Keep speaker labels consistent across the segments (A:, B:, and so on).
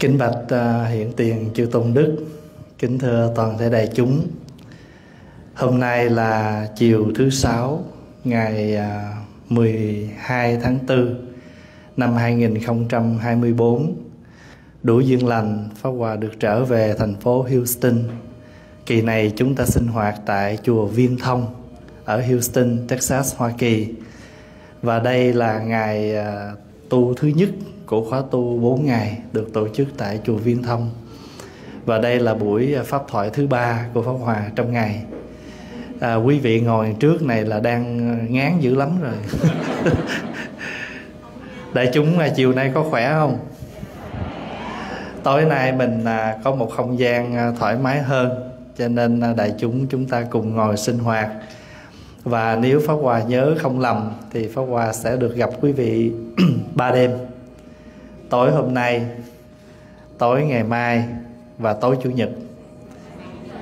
A: Kính bạch uh, hiện tiền chư tôn đức, kính thưa toàn thể đại chúng. Hôm nay là chiều thứ sáu ngày à, uh, 12 tháng 4 năm 2024. Đủ duyên lành, Pháp Hòa được trở về thành phố Houston. Kỳ này chúng ta sinh hoạt tại chùa Viên Thông ở Houston, Texas, Hoa Kỳ. Và đây là ngày uh, tu thứ nhất của khóa tu 4 ngày được tổ chức tại chùa Viên Thông. Và đây là buổi à, pháp thoại thứ ba của Pháp Hòa trong ngày. À, quý vị ngồi trước này là đang à, ngán dữ lắm rồi. Đại chúng à, chiều nay có khỏe không? Tối nay mình à, có một không gian à, thoải mái hơn cho nên đại chúng chúng ta cùng ngồi sinh hoạt. Và nếu pháp hòa nhớ không lầm thì pháp hòa sẽ được gặp quý vị ba đêm tối hôm nay tối ngày mai và tối chủ nhật.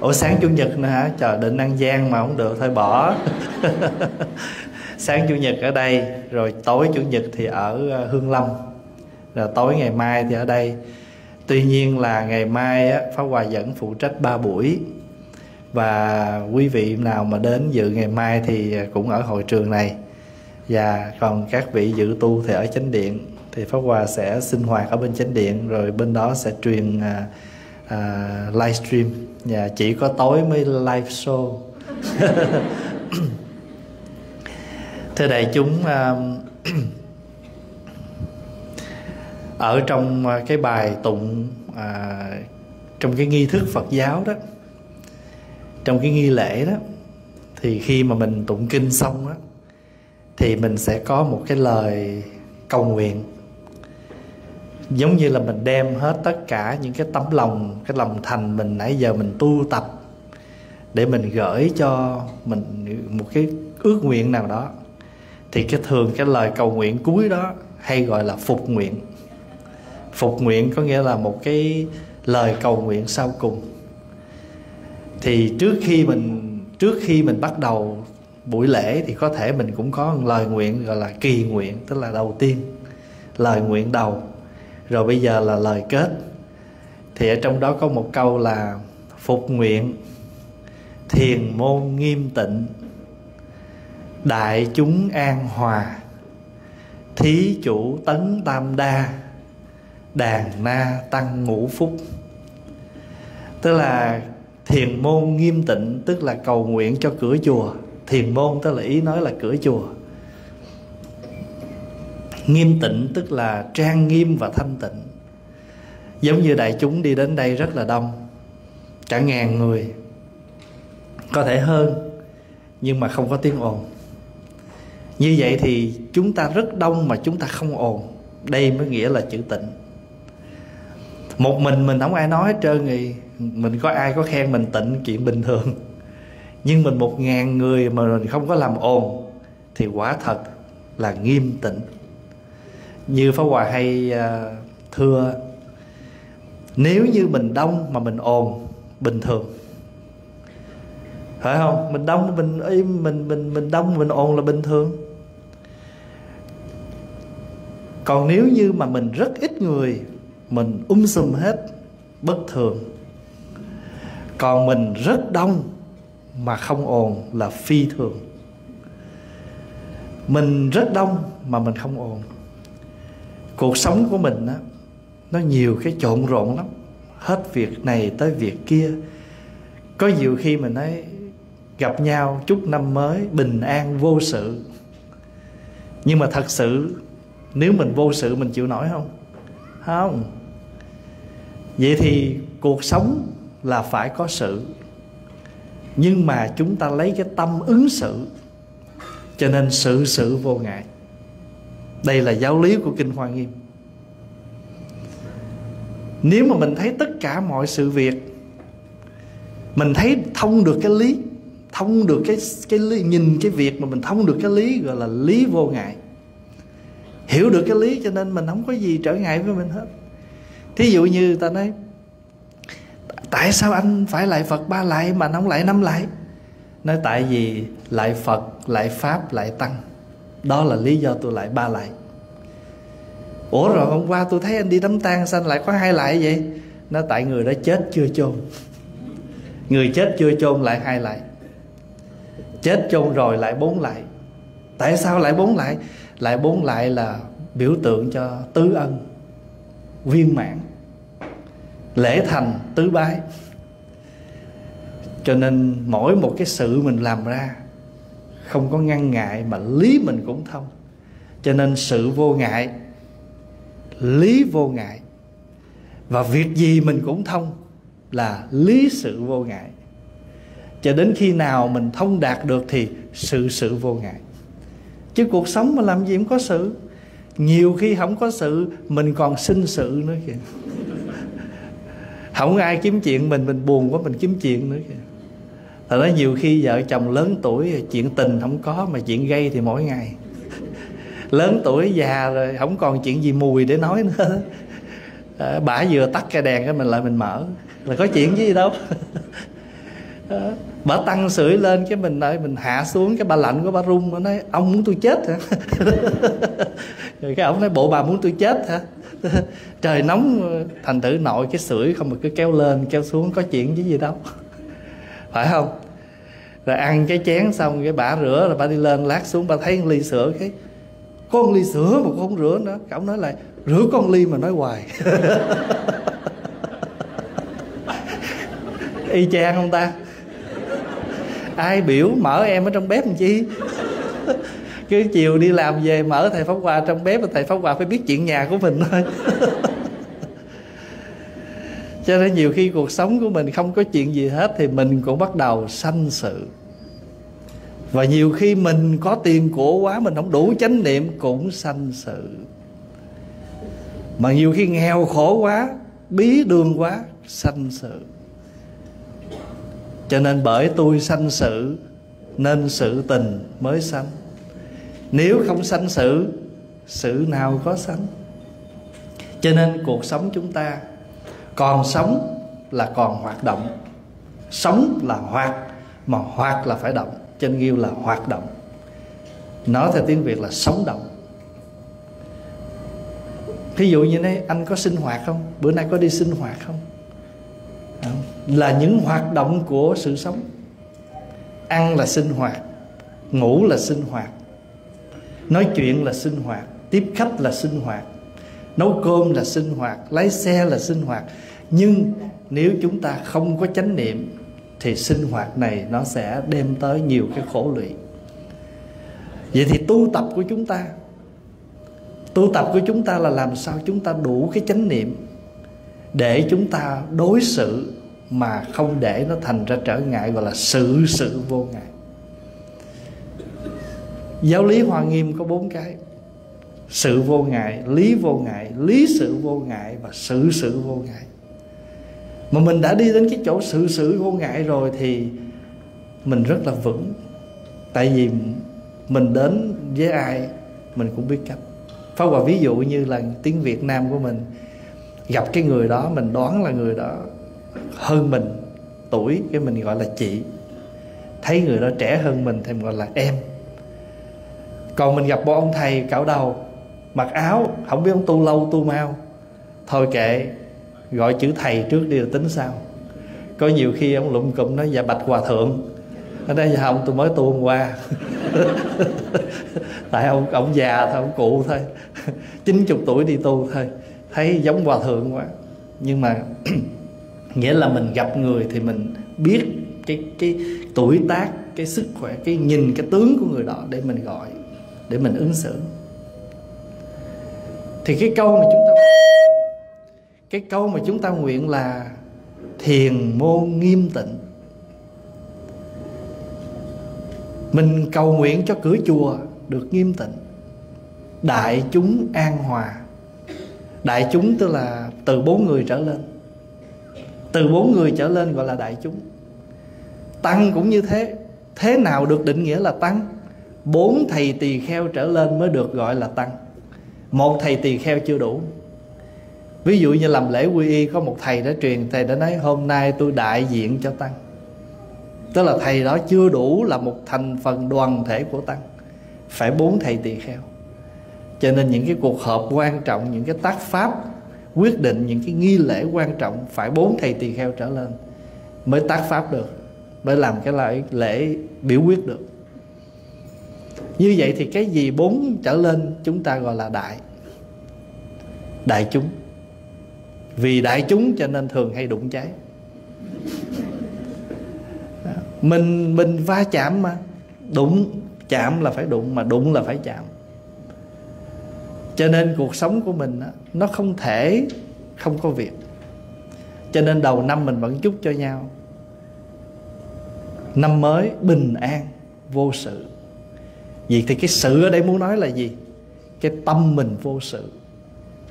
A: Ủa sáng chủ nhật nữa hả? Trời định ăn gian mà không được thôi bỏ. Sáng chủ nhật ở đây rồi tối chủ nhật thì ở ờ, hương long rồi tối ngày mai thì ở đây. Tuy nhiên là ngày mai á, pháp hòa vẫn phụ trách ba buổi. Và quý vị nào mà đến dự ngày mai thì cũng ở hội trường này. Và còn các vị dự tu thì ở chánh điện thì pháp hòa sẽ sinh hoạt ở bên chánh điện rồi bên đó sẽ truyền à, à, livestream và chỉ có tối mới live show. Thưa đại chúng à, ở trong à, cái bài tụng à, trong cái nghi thức Phật giáo đó trong cái nghi lễ đó thì khi mà mình tụng kinh xong á thì mình sẽ có một cái lời cầu nguyện giống như là mình đem hết tất cả những cái tấm lòng, cái lòng thành mình nãy giờ mình tu tập để mình gửi cho mình một cái ước nguyện nào đó. Thì cái thường cái lời cầu nguyện cuối đó hay gọi là phục nguyện. Phục nguyện có nghĩa là một cái lời cầu nguyện sau cùng. Thì trước khi mình, trước khi mình bắt đầu buổi lễ thì có thể mình cũng có một lời nguyện gọi là kỳ nguyện, tức là đầu tiên, lời nguyện đầu rồi bây giờ là lời kết. Thì ở trong đó có một câu là phục nguyện thiền môn nghiêm tịnh, đại chúng an hòa, thí chủ tấn tam đa, đàn na tăng ngũ phúc. Tức là thiền môn nghiêm tịnh, tức là cầu nguyện cho cửa chùa. Thiền môn tức là ý nói là cửa chùa nghiêm tịnh tức là trang nghiêm và thanh tịnh. Giống như đại chúng đi đến đây rất là đông, cả ngàn người, có thể hơn, nhưng mà không có tiếng ồn. Như vậy thì chúng ta rất đông mà chúng ta không ồn. Đây mới nghĩa là chữ tịnh. Một mình mình không ai nói hết trơn thì mình có ai có khen mình tịnh chuyện bình thường. Nhưng mình một ngàn người mà mình không có làm ồn thì quả thật là nghiêm tịnh như Pháp Hòa hay ờ, thưa, nếu như mình đông mà mình ồn, bình thường. Phải không? Mình đông mình im mình mình mình đông mình ồn là bình thường. Còn nếu như mà mình rất ít người, mình um sùm hết, bất thường. Còn mình rất đông mà không ồn là phi thường. Mình rất đông mà mình không ồn cuộc sống của mình đó, nó nhiều cái trộn rộn lắm. Hết việc này tới việc kia. Có nhiều khi mình nói gặp nhau chúc năm mới bình an vô sự. Nhưng mà thật sự nếu mình vô sự mình chịu nổi không? Không. Vậy thì cuộc sống là phải có sự. Nhưng mà chúng ta lấy cái tâm ứng xử. Cho nên sự sự vô ngại đây là giáo lý của kinh hoa nghiêm. Nếu mà mình thấy tất cả mọi sự việc mình thấy thông được cái lý thông được cái cái lý, nhìn cái việc mà mình thông được cái lý gọi là lý vô ngại. Hiểu được cái lý cho nên mình không có gì trở ngại với mình hết. Thí dụ như ta nói tại sao anh phải lại phật ba lại mà anh không lại năm lại? Nói tại vì lại phật lại pháp lại tăng đó là lý do tôi lại ba lại. Ủa rồi hôm qua tôi thấy anh đi đám tang sao anh lại có hai lại vậy? Nó tại người đó chết chưa chôn. Người chết chưa chôn lại hai lại. Chết chôn rồi lại bốn lại. Tại sao lại bốn lại? Lại bốn lại là biểu tượng cho tứ ân, viên mãn, lễ thành, tứ bái. Cho nên mỗi một cái sự mình làm ra không có ngăn ngại mà lý mình cũng thông. Cho nên sự vô ngại, lý vô ngại. Và việc gì mình cũng thông là lý sự vô ngại. Cho đến khi nào mình thông đạt được thì sự sự vô ngại. Chứ cuộc sống mà làm gì cũng có sự? Nhiều khi không có sự, mình còn sinh sự nữa kìa. Không ai kiếm chuyện mình mình buồn quá mình kiếm chuyện nữa kìa thật ra nhiều khi vợ chồng lớn tuổi chuyện tình không có mà chuyện gây thì mỗi ngày. Lớn tuổi già rồi không còn chuyện gì mùi để nói nữa. À, bả vừa tắt cái đèn cái mình lại mình mở. Là có chuyện gì đâu. À, tăng sưởi lên cái mình lại mình hạ xuống cái bà lạnh của bà rung nó nói ông muốn tôi chết hả? Rồi cái ông nói bộ bà muốn tôi chết hả? Trời nóng thành tử nội cái sưởi không mà cứ kéo lên kéo xuống có chuyện chứ gì đâu. Phải không? Rồi ăn cái chén xong cái bả rửa rồi bà đi lên lát xuống bà thấy ly sữa cái, con ly sữa mà con không rửa nữa. Cậu nói lại rửa con ly mà nói hoài. Y chang không ta? Ai biểu mở em ở trong bếp làm chi? Cứ chiều đi làm về mở thầy pháp hòa trong bếp, thầy pháp hòa phải biết chuyện nhà của mình thôi. cho nên nhiều khi cuộc sống của mình không có chuyện gì hết thì mình cũng bắt đầu sanh sự. Và nhiều khi mình có tiền của quá, mình không đủ chánh niệm cũng sanh sự. Mà nhiều khi nghèo khổ quá, bí đường quá, sanh sự. Cho nên bởi tôi sanh sự, nên sự tình mới sanh. Nếu không sanh sự sự nào có sanh? Cho nên cuộc sống chúng ta còn sống là còn hoạt động. Sống là hoạt mà hoạt là phải động. Trên nghiêu là hoạt động. Nói theo tiếng việt là sống động. Ví dụ như thế, anh có sinh hoạt không? Bữa nay có đi sinh hoạt không. Là những hoạt động của sự sống. Ăn là sinh hoạt ngủ là sinh hoạt nói chuyện là sinh hoạt tiếp khách là sinh hoạt nấu cơm là sinh hoạt, lái xe là sinh hoạt. Nhưng nếu chúng ta không có chánh niệm, thì sinh hoạt này nó sẽ đem tới nhiều cái khổ lụy. Vậy thì tu tập của chúng ta, tu tập của chúng ta là làm sao chúng ta đủ cái chánh niệm để chúng ta đối xử mà không để nó thành ra trở ngại, gọi là sự sự vô ngại. Giáo lý hoa nghiêm có bốn cái sự vô ngại, lý vô ngại, lý sự vô ngại và sự sự vô ngại. Mà mình đã đi đến cái chỗ sự sự vô ngại rồi thì mình rất là vững. Tại vì mình đến với ai, mình cũng biết cách. Phá Hòa ví dụ như là tiếng Việt Nam của mình, Gặp cái người đó, mình đoán là người đó hơn mình, tuổi Cái mình gọi là chị. Thấy người đó trẻ hơn mình thì mình gọi là em. Còn mình gặp một ông thầy cạo đầu Mặc áo, Không biết ông tu lâu, tu mau. Thôi kệ, Gọi chữ thầy trước đi rồi tính sao Có nhiều khi ông lụm cụm nói Dạ bạch hòa thượng. Ở đây không tôi mới tu hôm qua. Tại ông ông già thôi, ông cụ thôi. Chín chục tuổi đi tu thôi. Thấy giống hòa thượng quá. Nhưng mà nghĩa là mình gặp người thì mình biết cái cái tuổi tác, cái sức khỏe, cái nhìn, cái tướng của người đó để mình gọi, để mình ứng xử thì cái câu mà chúng ta cái câu mà chúng ta nguyện là thiền môn nghiêm tịnh. Mình cầu nguyện cho cửa chùa được nghiêm tịnh. Đại chúng an hòa. Đại chúng tức là từ bốn người trở lên. Từ bốn người trở lên gọi là đại chúng. Tăng cũng như thế. Thế nào được định nghĩa là tăng? Bốn thầy tỳ kheo trở lên mới được gọi là tăng một thầy tỳ kheo chưa đủ. Ví dụ như làm lễ quy y có một thầy đã truyền thầy đã nói hôm nay tôi đại diện cho tăng. Tức là thầy đó chưa đủ là một thành phần đoàn thể của tăng. Phải bốn thầy tỳ kheo. Cho nên những cái cuộc họp quan trọng những cái tác pháp quyết định những cái nghi lễ quan trọng phải bốn thầy tỳ kheo trở lên mới tác pháp được mới làm cái lễ, lễ biểu quyết được như vậy thì cái gì bốn trở lên chúng ta gọi là đại. Đại chúng. Vì đại chúng cho nên thường hay đụng cháy mình mình va chạm mà. Đụng, chạm là phải đụng, mà đụng là phải chạm. Cho nên cuộc sống của mình nó không thể, không có việc. Cho nên đầu năm mình vẫn chúc cho nhau. Năm mới bình an, vô sự vì thì cái sự ở đây muốn nói là gì? Cái tâm mình vô sự.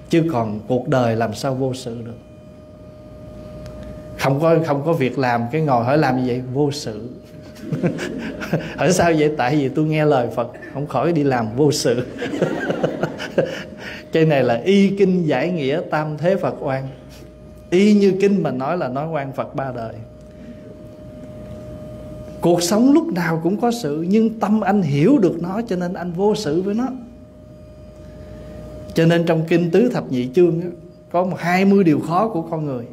A: Chứ còn cuộc đời làm sao vô sự được? Không có không có việc làm, cái ngồi hỏi làm gì vậy? Vô sự. Hỏi sao vậy? Tại vì tôi nghe lời phật, không khỏi đi làm vô sự. Cái này là y kinh giải nghĩa tam thế phật oan. Y như kinh mà nói là nói oan phật ba đời cuộc sống lúc nào cũng có sự nhưng tâm anh hiểu được nó cho nên anh vô sự với nó. Cho nên trong kinh tứ thập nhị chương đó, có một hai mươi điều khó của con người.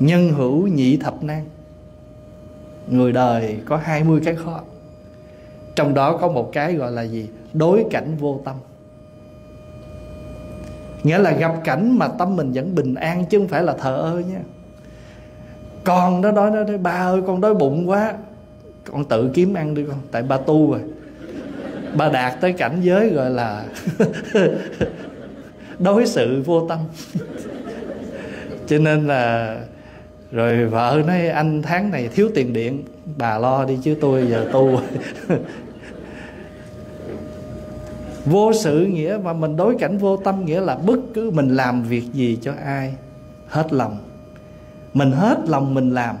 A: Nhân hữu nhị thập nan. Người đời có hai mươi cái khó. Trong đó có một cái gọi là gì? Đối cảnh vô tâm. Nghĩa là gặp cảnh mà tâm mình vẫn bình an chứ không phải là thờ ơ nha con đó nói đó, ba ơi, con đói bụng quá. Con tự kiếm ăn đi con, tại ba tu rồi. Ba đạt tới cảnh giới gọi là đối sự vô tâm. Cho nên là rồi vợ nói, anh tháng này thiếu tiền điện, bà lo đi chứ tôi giờ tu. Vô sự nghĩa mà mình đối cảnh vô tâm nghĩa là bất cứ mình làm việc gì cho ai, hết lòng mình hết lòng mình làm.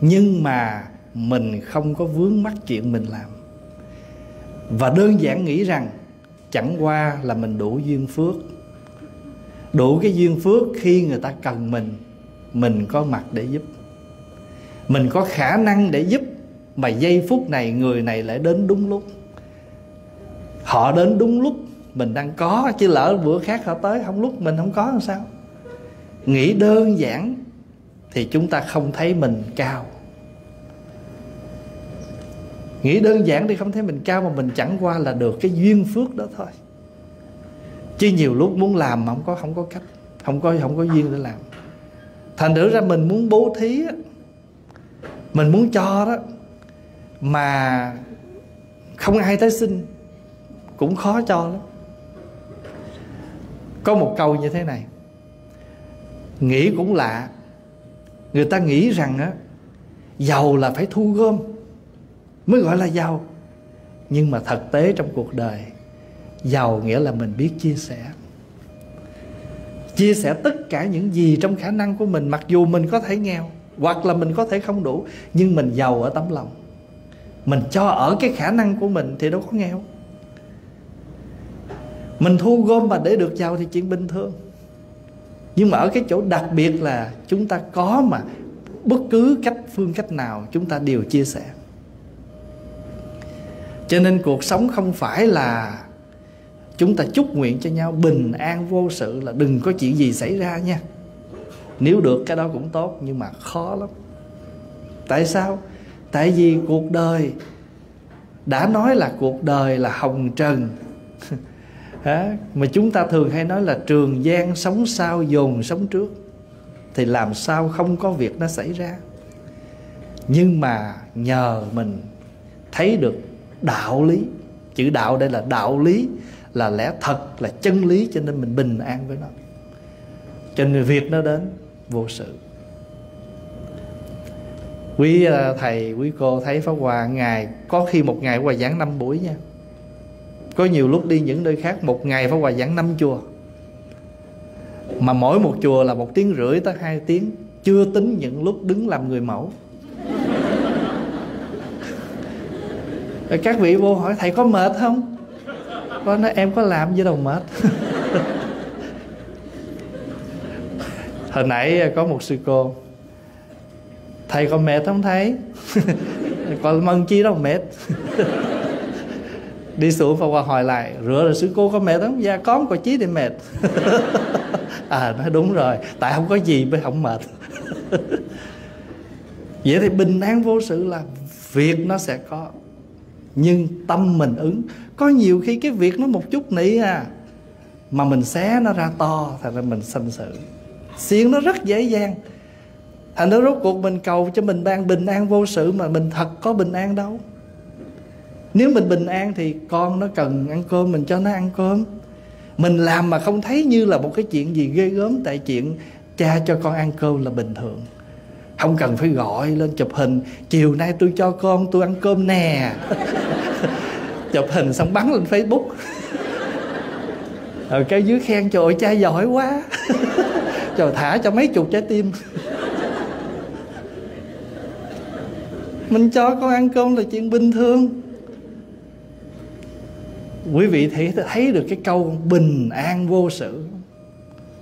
A: Nhưng mà mình không có vướng mắc chuyện mình làm. Và đơn giản nghĩ rằng, chẳng qua là mình đủ duyên phước. Đủ cái duyên phước khi người ta cần mình mình có mặt để giúp. Mình có khả năng để giúp, mà giây phút này người này lại đến đúng lúc. Họ đến đúng lúc, mình đang có, chứ lỡ bữa khác họ tới, không lúc mình không có làm sao. Nghĩ đơn giản thì chúng ta không thấy mình cao. Nghĩ đơn giản đi không thấy mình cao mà mình chẳng qua là được cái duyên phước đó thôi. Chứ nhiều lúc muốn làm mà không có không có cách không có không có duyên để làm. Thành thử ra mình muốn bố thí á, mình muốn cho đó mà không ai tới xin cũng khó cho lắm. Có một câu như thế này nghĩ cũng lạ người ta nghĩ rằng á, giàu là phải thu gom, mới gọi là giàu. Nhưng mà thực tế trong cuộc đời, giàu nghĩa là mình biết chia sẻ. Chia sẻ tất cả những gì trong khả năng của mình, mặc dù mình có thể nghèo, hoặc là mình có thể không đủ, nhưng mình giàu ở tấm lòng. Mình cho ở cái khả năng của mình thì đâu có nghèo. Mình thu gom mà để được giàu thì chuyện bình thường nhưng mà ở cái chỗ đặc biệt là chúng ta có mà bất cứ cách, phương cách nào chúng ta đều chia sẻ. Cho nên cuộc sống không phải là chúng ta chúc nguyện cho nhau bình an vô sự là đừng có chuyện gì xảy ra nha. Nếu được cái đó cũng tốt, nhưng mà khó lắm. Tại sao? Tại vì cuộc đời, đã nói là cuộc đời là hồng trần mà chúng ta thường hay nói là trường gian sống sau, dồn sống trước. Thì làm sao không có việc nó xảy ra? Nhưng mà nhờ mình thấy được đạo lý. Chữ đạo đây là đạo lý, là lẽ thật, là chân lý, cho nên mình bình an với nó. Cho nên việc nó đến, vô sự. Quý à, thầy, quý cô thấy pháp hòa ngày, có khi một ngày hòa giảng năm buổi nha có nhiều lúc đi những nơi khác một ngày pháp hòa giảng năm chùa. Mà mỗi một chùa là một tiếng rưỡi tới hai tiếng, chưa tính những lúc đứng làm người mẫu. Các vị vô hỏi, thầy có mệt không? Có nói, em có làm gì đâu mệt. Hồi nãy có một sư cô, thầy có mệt không thấy còn mân chi đâu mệt. đi xuống và qua hỏi lại rửa rồi sư cô có mệt không dạ có có chí thì mệt. À nói đúng rồi, tại không có gì mới không mệt. Vậy thì bình an vô sự là việc nó sẽ có, nhưng tâm mình ứng. Có nhiều khi cái việc nó một chút nỉ à mà mình xé nó ra to, thành ra mình sanh sự. Xiên nó rất dễ dàng. Thành ra rốt cuộc mình cầu cho mình ban bình an vô sự mà mình thật có bình an đâu nếu mình bình an thì con nó cần ăn cơm, mình cho nó ăn cơm. Mình làm mà không thấy như là một cái chuyện gì ghê gớm, tại chuyện cha cho con ăn cơm là bình thường. Không cần phải gọi lên chụp hình, chiều nay tôi cho con tôi ăn cơm nè. Chụp hình xong bắn lên facebook. Rồi cái dưới khen, trời ơi, cha giỏi quá. Trời, thả cho mấy chục trái tim. Mình cho con ăn cơm là chuyện bình thường quý vị thấy thấy được cái câu bình an vô sự.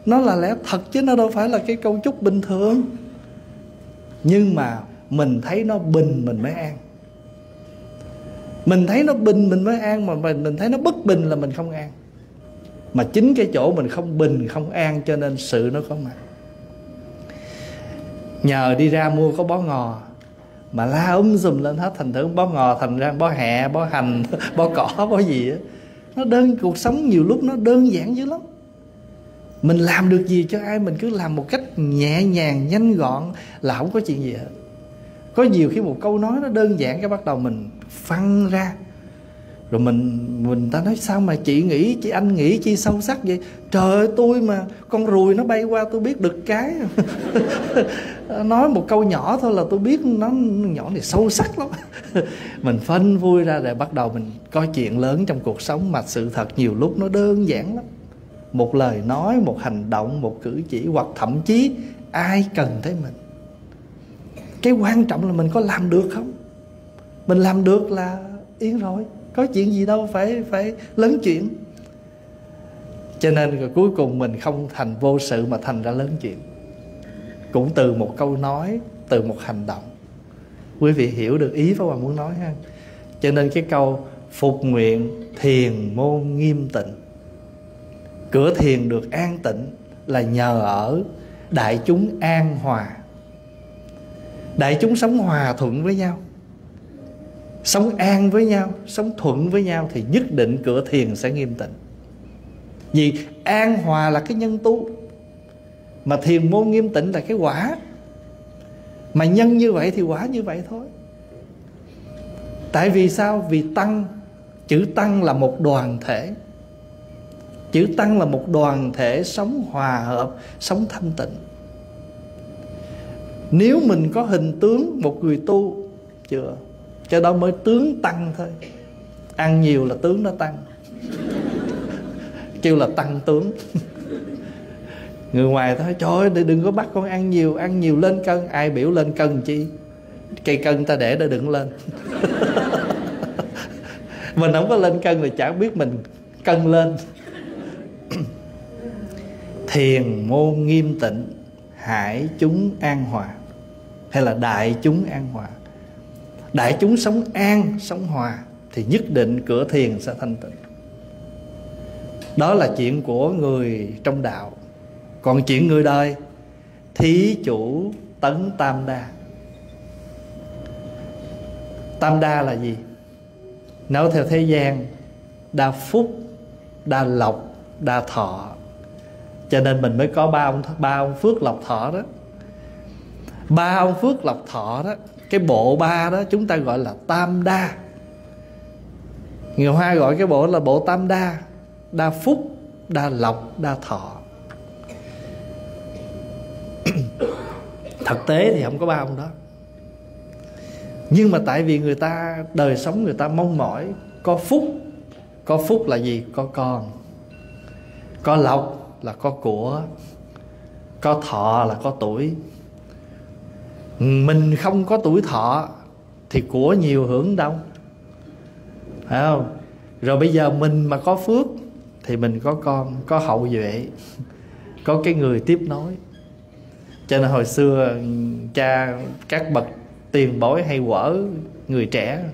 A: Nó là lẽ thật chứ nó đâu phải là cái câu chúc bình thường. Nhưng mà mình thấy nó bình mình mới an. Mình thấy nó bình mình mới an mà mình mình thấy nó bất bình là mình không an. Mà chính cái chỗ mình không bình, không an cho nên sự nó có mặt. Nhờ đi ra mua có bó ngò mà la um sùm lên hết, thành thử bó ngò, thành ra bó hẹ bó hành, bó cỏ, bó gì á. Nó đơn, cuộc sống nhiều lúc nó đơn giản dữ lắm. Mình làm được gì cho ai, mình cứ làm một cách nhẹ nhàng, nhanh gọn là không có chuyện gì hết. Có nhiều khi một câu nói nó đơn giản cái bắt đầu mình phân ra rồi mình mình ta nói, sao mà chị nghĩ, chị anh nghĩ chi sâu sắc vậy? Trời ơi, tôi mà, con ruồi nó bay qua tôi biết được cái. Nói một câu nhỏ thôi là tôi biết nó nhỏ này sâu sắc lắm. Mình phân vui ra để bắt đầu mình coi chuyện lớn trong cuộc sống mà sự thật nhiều lúc nó đơn giản lắm. Một lời nói, một hành động, một cử chỉ hoặc thậm chí ai cần thấy mình. Cái quan trọng là mình có làm được không? Mình làm được là yên rồi có chuyện gì đâu, phải phải lớn chuyện. Cho nên rồi cuối cùng mình không thành vô sự mà thành ra lớn chuyện. Cũng từ một câu nói, từ một hành động. Quý vị hiểu được ý Pháp Hòa muốn nói ha. Cho nên cái câu phục nguyện thiền môn nghiêm tịnh. Cửa thiền được an tịnh là nhờ ở đại chúng an hòa. Đại chúng sống hòa thuận với nhau sống an với nhau, sống thuận với nhau thì nhất định cửa thiền sẽ nghiêm tịnh. Vì an hòa là cái nhân tu. Mà thiền môn nghiêm tịnh là cái quả. Mà nhân như vậy thì quả như vậy thôi. Tại vì sao? Vì tăng. Chữ tăng là một đoàn thể. Chữ tăng là một đoàn thể sống hòa hợp, sống thanh tịnh. Nếu mình có hình tướng một người tu, chưa? Cho đó mới tướng tăng thôi. Ăn nhiều là tướng nó tăng. Kêu là tăng tướng. Người ngoài nói, trời ơi đừng có bắt con ăn nhiều ăn nhiều lên cân. Ai biểu lên cân chi? Cây cân ta để để đừng lên. Mình không có lên cân thì chẳng biết mình cân lên. Thiền môn nghiêm tịnh, hải chúng an hòa. Hay là đại chúng an hòa đại chúng sống an, sống hòa, thì nhất định cửa thiền sẽ thanh tịnh. Đó là chuyện của người trong đạo. Còn chuyện người đời, thí chủ tấn tam đa. Tam đa là gì? Nói theo thế gian, đa phúc, đa lộc, đa thọ. Cho nên mình mới có ba ông ba ông phước lộc thọ đó. Ba ông phước lộc thọ đó cái bộ ba đó chúng ta gọi là tam đa. Người hoa gọi cái bộ là bộ tam đa. Đa phúc, đa lộc, đa thọ. Thực tế thì không có ba ông đó. Nhưng mà tại vì người ta, đời sống người ta mong mỏi, có phúc. Có phúc là gì? Có con. Có lộc là có của. Có thọ là có tuổi mình không có tuổi thọ thì của nhiều hưởng đâu. Phải không? Rồi bây giờ mình mà có phước thì mình có con, có hậu duệ, có cái người tiếp nối. Cho nên hồi xưa cha các bậc tiền bối hay quở người trẻ,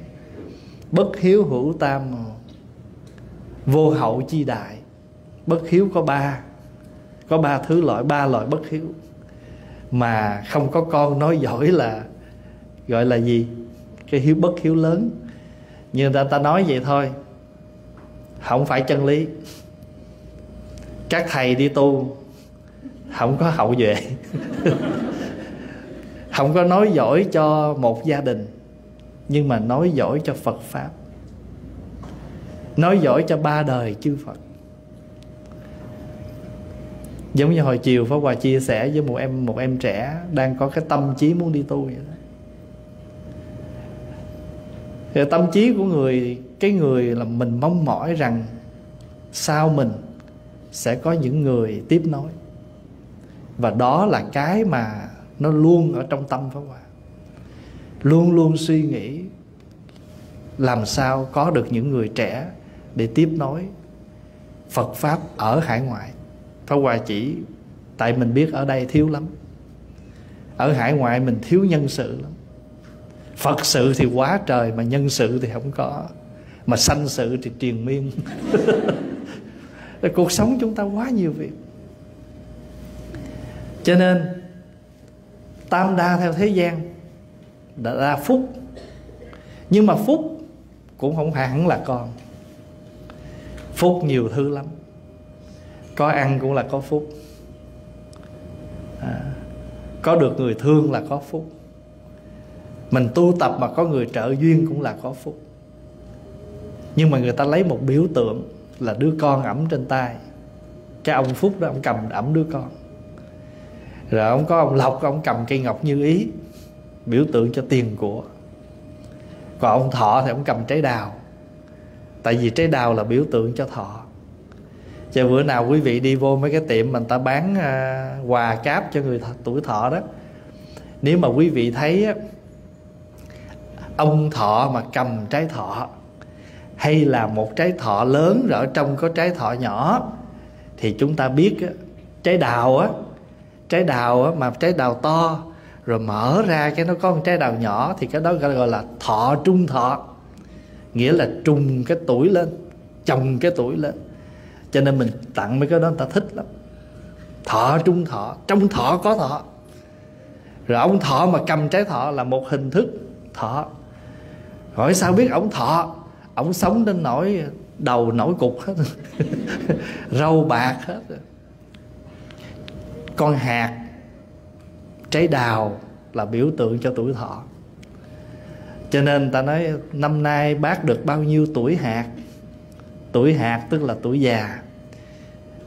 A: bất hiếu hữu tam, vô hậu chi đại, bất hiếu có ba có ba thứ loại, ba loại bất hiếu mà không có con nói giỏi là gọi là gì? Cái hiếu bất hiếu lớn. Như người ta, ta nói vậy thôi. Không phải chân lý. Các thầy đi tu không có hậu duệ. Không có nói giỏi cho một gia đình nhưng mà nói giỏi cho phật pháp. Nói giỏi cho ba đời chư phật giống như hồi chiều Pháp Hòa chia sẻ với một em một em trẻ đang có cái tâm trí muốn đi tu vậy đó. Thì tâm trí của người cái người là mình mong mỏi rằng sau mình sẽ có những người tiếp nối. Và đó là cái mà nó luôn ở trong tâm Pháp Hòa. Luôn luôn suy nghĩ làm sao có được những người trẻ để tiếp nối Phật pháp ở hải ngoại. Pháp Hòa chỉ, tại mình biết ở đây thiếu lắm. Ở hải ngoại mình thiếu nhân sự lắm. Phật sự thì quá trời mà nhân sự thì không có. Mà sanh sự thì triền miên. Cuộc sống chúng ta quá nhiều việc. Cho nên, tam đa theo thế gian đã ra phúc. Nhưng mà phúc cũng không hẳn là con. Phúc nhiều thứ lắm có ăn cũng là có phúc. À, có được người thương là có phúc. Mình tu tập mà có người trợ duyên cũng là có phúc. Nhưng mà người ta lấy một biểu tượng là đứa con ẩm trên tay. Cái ông phúc đó ông cầm ẩm đứa con. Rồi ông có ông lộc ông cầm cây ngọc như ý biểu tượng cho tiền của. Còn ông thọ thì ông cầm trái đào. Tại vì trái đào là biểu tượng cho thọ cho bữa nào quý vị đi vô mấy cái tiệm mà người ta bán à, quà cáp cho người th tuổi thọ đó. Nếu mà quý vị thấy á, ông thọ mà cầm trái thọ hay là một trái thọ lớn rồi ở trong có trái thọ nhỏ thì chúng ta biết á, trái đào á trái đào á, mà trái đào to rồi mở ra cái nó có một trái đào nhỏ thì cái đó gọi là thọ trung thọ. Nghĩa là trùng cái tuổi lên chồng cái tuổi lên cho nên mình tặng mấy cái đó người ta thích lắm. Thọ trung thọ, trong thọ có thọ. Rồi ông thọ mà cầm trái thọ là một hình thức thọ. Hỏi sao biết ông thọ? Ông sống đến nỗi đầu nổi cục hết. Râu bạc hết. Con hạt, trái đào là biểu tượng cho tuổi thọ. Cho nên ta nói, năm nay bác được bao nhiêu tuổi hạt? Tuổi hạt, tức là tuổi già.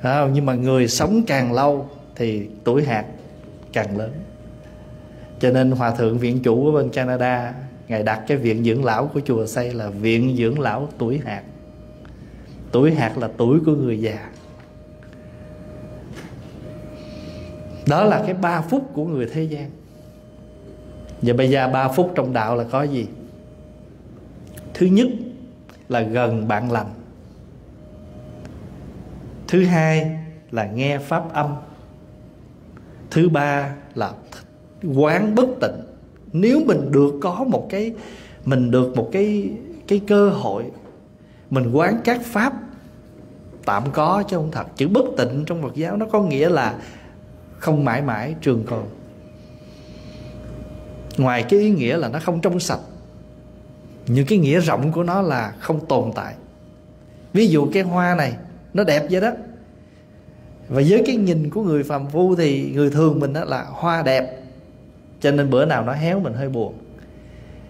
A: Không? nhưng mà người sống càng lâu thì tuổi hạt càng lớn. Cho nên hòa thượng viện chủ ở bên canada, ngài đặt cái viện dưỡng lão của chùa xây là viện dưỡng lão tuổi hạt. Tuổi hạt là tuổi của người già. Đó là cái ba phút của người thế gian. Và bây giờ ba phút trong đạo là có gì? Thứ nhất là gần bạn lành thứ hai là nghe pháp âm. Thứ ba là quán bất tịnh. Nếu mình được có một cái, mình được một cái cái cơ hội, mình quán các pháp, tạm có chứ không thật. Chữ bất tịnh trong Phật giáo nó có nghĩa là không mãi mãi trường còn. Ngoài cái ý nghĩa là nó không trong sạch những cái nghĩa rộng của nó là không tồn tại. Ví dụ cái hoa này nó đẹp vậy đó. Và với cái nhìn của người phàm phu thì người thường mình đó là hoa đẹp. Cho nên bữa nào nó héo mình hơi buồn.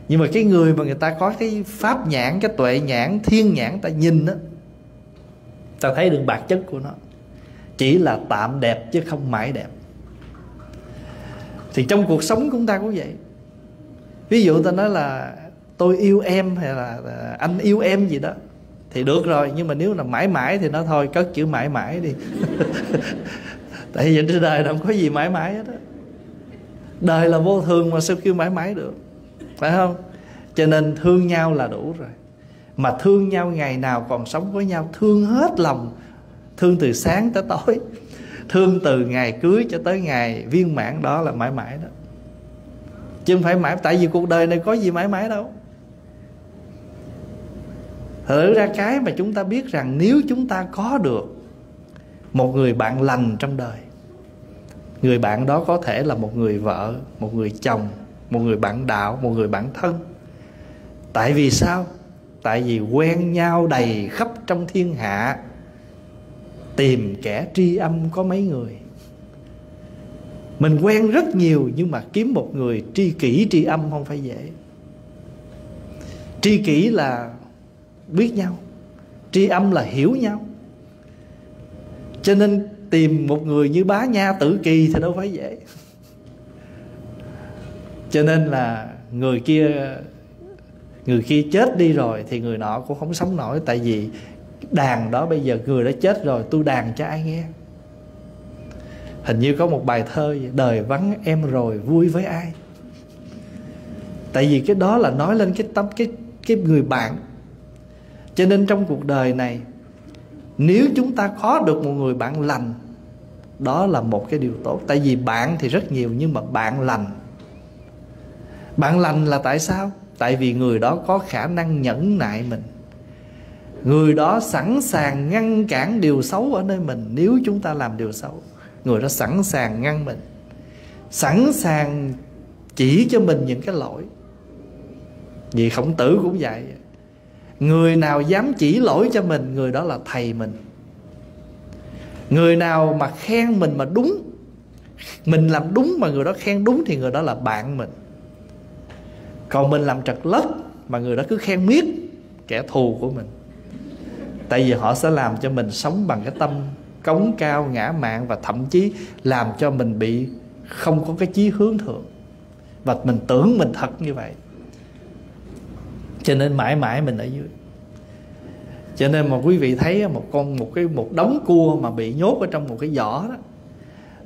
A: Nhưng mà cái người mà người ta có cái pháp nhãn, cái tuệ nhãn, thiên nhãn ta nhìn đó ta thấy được bạc chất của nó. Chỉ là tạm đẹp chứ không mãi đẹp. Thì trong cuộc sống của chúng ta cũng vậy. Ví dụ ta nói là tôi yêu em hay là anh yêu em gì đó thì được rồi, nhưng mà nếu là mãi mãi thì nó thôi, cất chữ mãi mãi đi. Tại vì trên đời đâu có gì mãi mãi hết á. Đời là vô thường mà sao kêu mãi mãi được? Phải không? Cho nên thương nhau là đủ rồi. Mà thương nhau ngày nào còn sống với nhau, thương hết lòng. Thương từ sáng tới tối. Thương từ ngày cưới cho tới ngày viên mãn, đó là mãi mãi đó. Chứ không phải mãi, tại vì cuộc đời này có gì mãi mãi đâu thử ra cái mà chúng ta biết rằng nếu chúng ta có được một người bạn lành trong đời, người bạn đó có thể là một người vợ, một người chồng, một người bạn đạo, một người bạn thân. Tại vì sao? Tại vì quen nhau đầy khắp trong thiên hạ, tìm kẻ tri âm có mấy người. Mình quen rất nhiều nhưng mà kiếm một người tri kỷ tri âm không phải dễ. Tri kỷ là biết nhau, tri âm là hiểu nhau. Cho nên tìm một người như bá nha tử kỳ thì đâu phải dễ. Cho nên là người kia người kia chết đi rồi thì người nọ cũng không sống nổi. Tại vì đàn đó bây giờ người đã chết rồi, tôi đàn cho ai nghe? Hình như có một bài thơ đời vắng em rồi vui với ai? Tại vì cái đó là nói lên cái tâm, cái cái người bạn cho nên trong cuộc đời này, nếu chúng ta có được một người bạn lành, đó là một cái điều tốt. Tại vì bạn thì rất nhiều nhưng mà bạn lành. Bạn lành là tại sao? Tại vì người đó có khả năng nhẫn nại mình. Người đó sẵn sàng ngăn cản điều xấu ở nơi mình nếu chúng ta làm điều xấu. Người đó sẵn sàng ngăn mình, sẵn sàng chỉ cho mình những cái lỗi. Vì khổng tử cũng vậy người nào dám chỉ lỗi cho mình, người đó là thầy mình. Người nào mà khen mình mà đúng, mình làm đúng mà người đó khen đúng thì người đó là bạn mình. Còn mình làm trật lất mà người đó cứ khen miết, kẻ thù của mình. Tại vì họ sẽ làm cho mình sống bằng cái tâm cống cao, ngã mạn và thậm chí làm cho mình bị không có cái chí hướng thượng. Và mình tưởng mình thật như vậy cho nên mãi mãi mình ở dưới. Cho nên mà quý vị thấy một con, một cái, một đống cua mà bị nhốt ở trong một cái giỏ đó,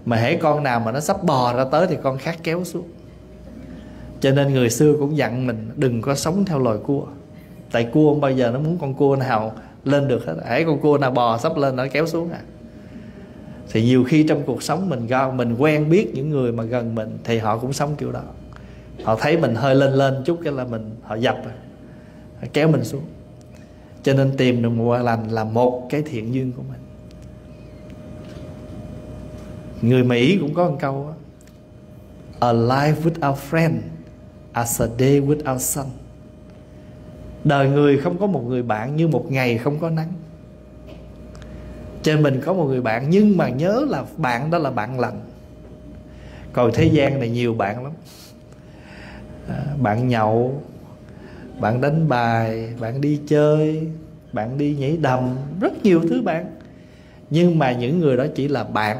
A: mà hễ con nào mà nó sắp bò ra tới thì con khác kéo xuống. Cho nên người xưa cũng dặn mình đừng có sống theo loài cua. Tại cua không bao giờ nó muốn con cua nào lên được hết. Hễ con cua nào bò sắp lên nó kéo xuống à. Thì nhiều khi trong cuộc sống mình go mình quen biết những người mà gần mình thì họ cũng sống kiểu đó. Họ thấy mình hơi lên lên chút cái là mình, họ dập rồi kéo mình xuống. Cho nên tìm được mùa lành là một cái thiện duyên của mình. Người mỹ cũng có một câu đó, a life without friend as a day without sun. Đời người không có một người bạn như một ngày không có nắng. Trên mình có một người bạn nhưng mà nhớ là bạn đó là bạn lành. Còn thế gian này nhiều bạn lắm. À, bạn nhậu bạn đánh bài, bạn đi chơi, bạn đi nhảy đầm, rất nhiều thứ bạn. Nhưng mà những người đó chỉ là bạn,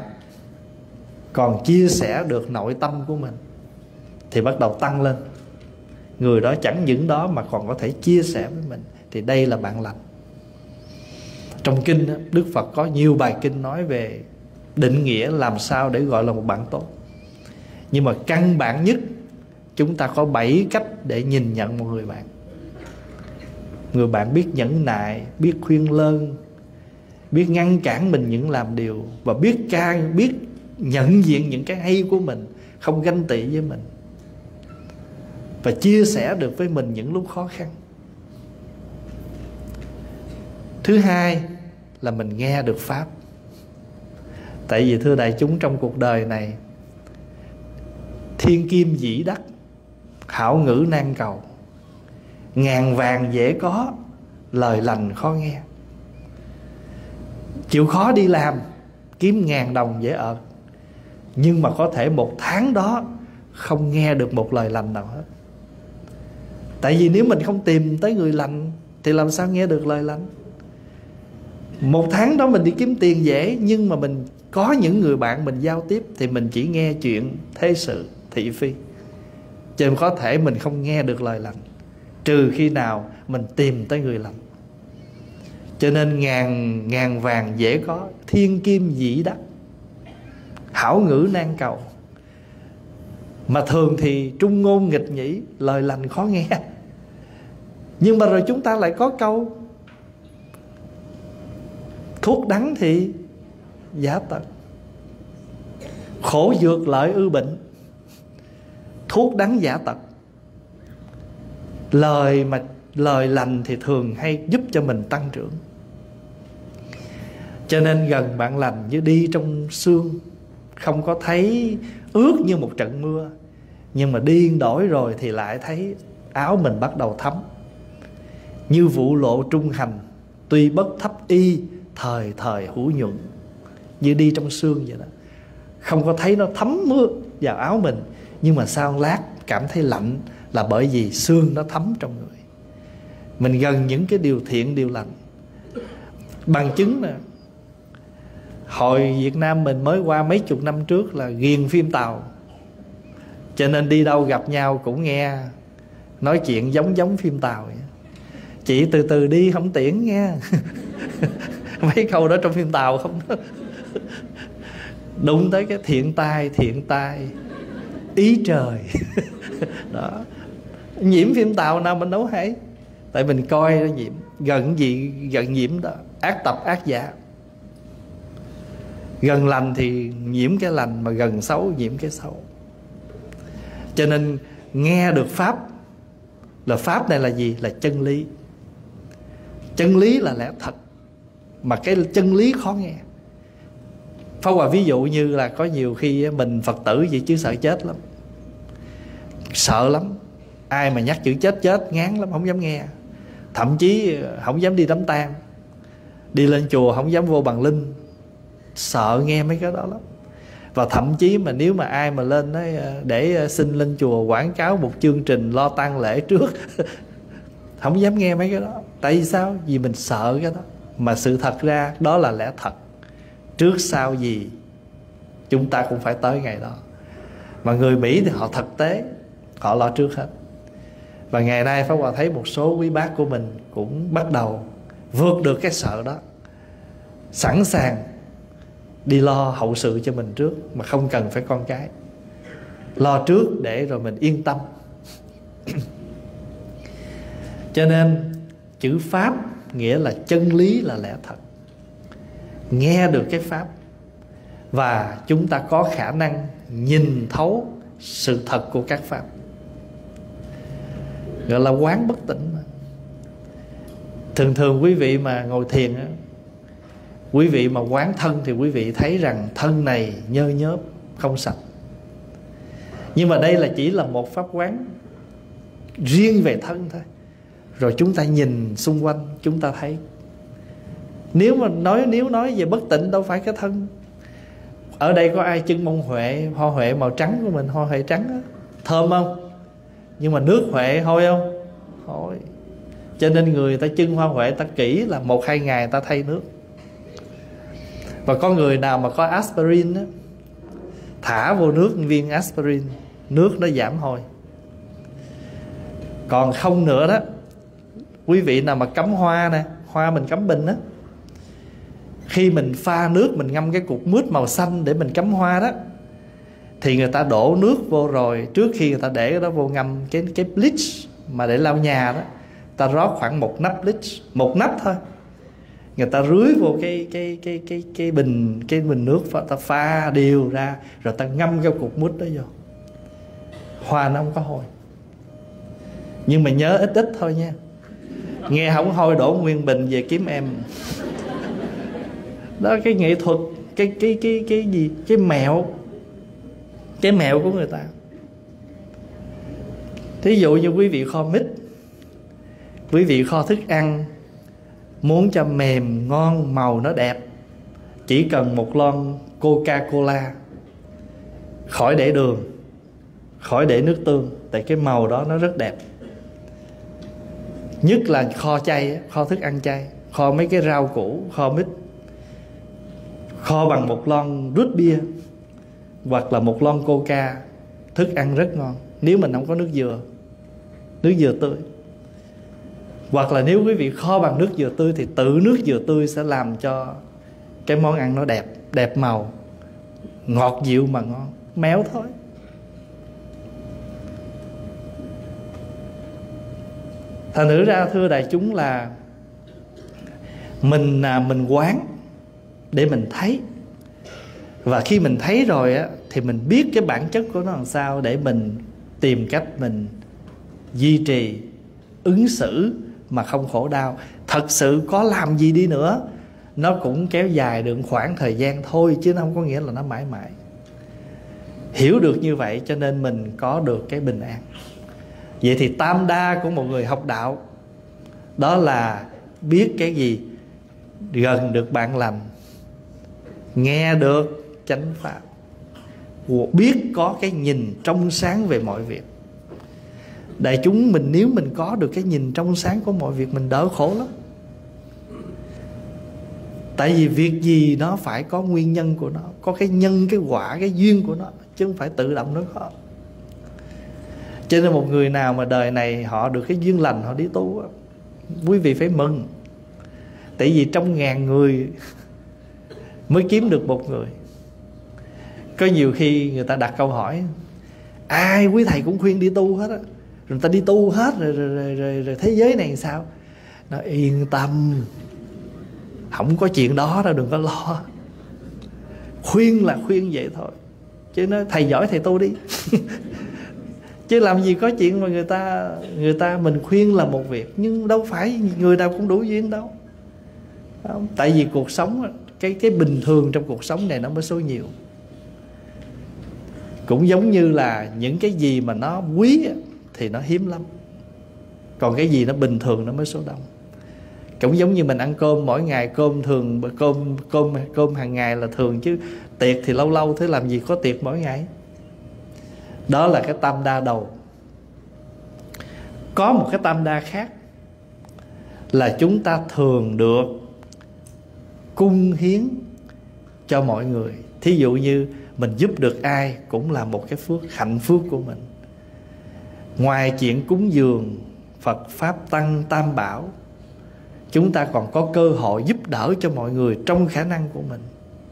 A: còn chia sẻ được nội tâm của mình thì bắt đầu tăng lên. Người đó chẳng những đó mà còn có thể chia sẻ với mình. Thì đây là bạn lành. Trong kinh đức phật có nhiều bài kinh nói về định nghĩa làm sao để gọi là một bạn tốt. Nhưng mà căn bản nhất, chúng ta có 7 cách để nhìn nhận một người bạn người bạn biết nhẫn nại, biết khuyên lơn, biết ngăn cản mình những làm điều và biết ca, biết nhận diện những cái hay của mình, không ganh tị với mình và chia sẻ được với mình những lúc khó khăn. Thứ hai là mình nghe được pháp. Tại vì thưa đại chúng, trong cuộc đời này, thiên kim dĩ đắc, hảo ngữ nan cầu ngàn vàng dễ có, lời lành khó nghe. Chịu khó đi làm, kiếm ngàn đồng dễ ở. Nhưng mà có thể một tháng đó không nghe được một lời lành nào hết. Tại vì nếu mình không tìm tới người lành, thì làm sao nghe được lời lành? Một tháng đó mình đi kiếm tiền dễ, nhưng mà mình có những người bạn mình giao tiếp, thì mình chỉ nghe chuyện, thế sự, thị phi. Chứ nên có thể mình không nghe được lời lành trừ khi nào mình tìm tới người lành. Cho nên ngàn ngàn vàng dễ có, thiên kim dĩ đắc. Hảo ngữ nan cầu. Mà thường thì trung ngôn nghịch nhĩ, lời lành khó nghe. Nhưng mà rồi chúng ta lại có câu, thuốc đắng thì giả tận khổ dược lợi ư bệnh. Thuốc đắng giả tật lời mà, lời lành thì thường hay giúp cho mình tăng trưởng. Cho nên gần bạn lành như đi trong sương, không có thấy ướt như một trận mưa, nhưng mà điên đổi rồi thì lại thấy áo mình bắt đầu thấm. Như vụ lộ trung hành, tuy bất thấp y, thời thời hữu nhuận, như đi trong sương vậy đó. Không có thấy nó thấm mưa vào áo mình, nhưng mà sau lát cảm thấy lạnh là bởi vì xương nó thấm trong người. Mình gần những cái điều thiện, điều lành. Bằng chứng nè hồi Việt Nam mình mới qua mấy chục năm trước là ghiền phim tàu. Cho nên đi đâu gặp nhau cũng nghe nói chuyện giống giống phim tàu vậy. chị từ từ đi, không tiễn nghe. Mấy câu đó trong phim tàu không? Đúng tới cái thiện tai thiện tai, ý trời. Đó nhiễm phim tàu nào mình đâu hay. Tại mình coi nó nhiễm. Gần gì, gần nhiễm đó. Ác tập, ác giả. Gần lành thì nhiễm cái lành, mà gần xấu, nhiễm cái xấu. Cho nên nghe được pháp, là pháp này là gì? Là chân lý. Chân lý là lẽ thật, mà cái chân lý khó nghe. Phá Hòa ví dụ như là có nhiều khi mình Phật tử vậy chứ sợ chết lắm. Sợ lắm. Ai mà nhắc chữ chết chết, ngán lắm, không dám nghe. Thậm chí ờ, không dám đi đám tang. Đi lên chùa không dám vô bằng linh. Sợ nghe mấy cái đó lắm. Và thậm chí mà nếu mà ai mà lên đấy ờ, để ờ, xin lên chùa quảng cáo một chương trình lo tang lễ trước, không dám nghe mấy cái đó. Tại vì sao? Vì mình sợ cái đó. Mà sự thật ra, đó là lẽ thật. Trước sau gì, chúng ta cũng phải tới ngày đó. Mà người mỹ thì họ thực tế, họ lo trước hết và ngày nay Pháp Hòa thấy một số quý bác của mình cũng bắt đầu vượt được cái sợ đó. Sẵn sàng đi lo hậu sự cho mình trước mà không cần phải con cái. Lo trước để rồi mình yên tâm. Cho nên, chữ pháp nghĩa là chân lý là lẽ thật. Nghe được cái pháp và chúng ta có khả năng nhìn thấu sự thật của các pháp gọi là quán bất tỉnh thường thường quý vị mà ngồi thiền á, quý vị mà quán thân thì quý vị thấy rằng thân này nhơ nhớp, không sạch. Nhưng mà đây là chỉ là một pháp quán riêng về thân thôi. Rồi chúng ta nhìn xung quanh, chúng ta thấy. Nếu mà nói, nếu nói về bất tỉnh đâu phải cái thân. Ở đây có ai chân mông huệ, hoa huệ màu trắng của mình, hoa huệ trắng đó. thơm không? Nhưng mà nước huệ hôi không? Hôi cho nên người ta chân hoa huệ ta kỹ là một hai ngày ta thay nước. Và có người nào mà có aspirin đó, thả vô nước viên aspirin nước nó giảm hôi còn không nữa đó quý vị nào mà cắm hoa nè hoa mình cắm bình đó khi mình pha nước mình ngâm cái cục mướt màu xanh để mình cắm hoa đó thì người ta đổ nước vô rồi, trước khi người ta để cái đó vô ngâm cái cái bleach mà để lau nhà đó ta rót khoảng một nắp bleach, một nắp thôi. Người ta rưới vô cái cái cái cái cái bình cái bình nước và ta pha đều ra, rồi ta ngâm cái cục mút đó vô. Hoa nó không có hôi nhưng mà nhớ ít ít thôi nha. Nghe không hôi đổ nguyên bình về kiếm em. Đó, cái nghệ thuật, cái cái cái cái gì? Cái mẹo cái mẹo của người ta. Thí dụ như quý vị kho mít, quý vị kho thức ăn, muốn cho mềm, ngon, màu nó đẹp, chỉ cần một lon coca cola khỏi để đường, khỏi để nước tương, tại cái màu đó nó rất đẹp. Nhất là kho chay kho thức ăn chay, kho mấy cái rau củ, kho mít, kho bằng một lon rút bia hoặc là một lon coca thức ăn rất ngon. Nếu mình không có nước dừa nước dừa tươi. Hoặc là nếu quý vị kho bằng nước dừa tươi thì tự nước dừa tươi sẽ làm cho cái món ăn nó đẹp đẹp màu ngọt dịu mà ngon. Méo thôi. Thành nữ ra thưa đại chúng là mình à, mình quán để mình thấy và khi mình thấy rồi á, thì mình biết cái bản chất của nó làm sao để mình tìm cách mình duy trì, ứng xử mà không khổ đau. Thật sự có làm gì đi nữa, nó cũng kéo dài được khoảng thời gian thôi, chứ nó không có nghĩa là nó mãi mãi. Hiểu được như vậy cho nên mình có được cái bình an. Vậy thì tam đa của một người học đạo, đó là biết cái gì gần được bạn lành, nghe được chánh pháp. Biết có cái nhìn trong sáng về mọi việc. Đại chúng mình nếu mình có được cái nhìn trong sáng của mọi việc, mình đỡ khổ lắm. Tại vì việc gì nó phải có nguyên nhân của nó, có cái nhân, cái quả, cái duyên của nó, chứ không phải tự động nó có. Cho nên một người nào mà đời này họ được cái duyên lành, họ đi tu quý vị phải mừng. Tại vì trong ngàn người mới kiếm được một người có nhiều khi người ta đặt câu hỏi ai quý thầy cũng khuyên đi tu hết á? Rồi người ta đi tu hết rồi rồi, rồi, rồi, rồi thế giới này sao? Nó yên tâm. Không có chuyện đó đâu đừng có lo. Khuyên là khuyên vậy thôi. Chứ nó thầy giỏi thầy tu đi. Chứ làm gì có chuyện mà người ta người ta mình khuyên là một việc nhưng đâu phải người nào cũng đủ duyên đâu. Không? tại vì cuộc sống cái cái bình thường trong cuộc sống này nó mới số nhiều cũng giống như là những cái gì mà nó quý thì nó hiếm lắm. Còn cái gì nó bình thường nó mới số đông. Cũng giống như mình ăn cơm, mỗi ngày cơm thường, cơm cơm cơm hàng ngày là thường chứ, tiệc thì lâu lâu, thế làm gì có tiệc mỗi ngày? Đó là cái tam đa đầu. Có một cái tam đa khác là chúng ta thường được cung hiến cho mọi người. Thí dụ như mình giúp được ai cũng là một cái phước, hạnh phước của mình. Ngoài chuyện cúng dường, phật pháp tăng tam bảo, chúng ta còn có cơ hội giúp đỡ cho mọi người trong khả năng của mình.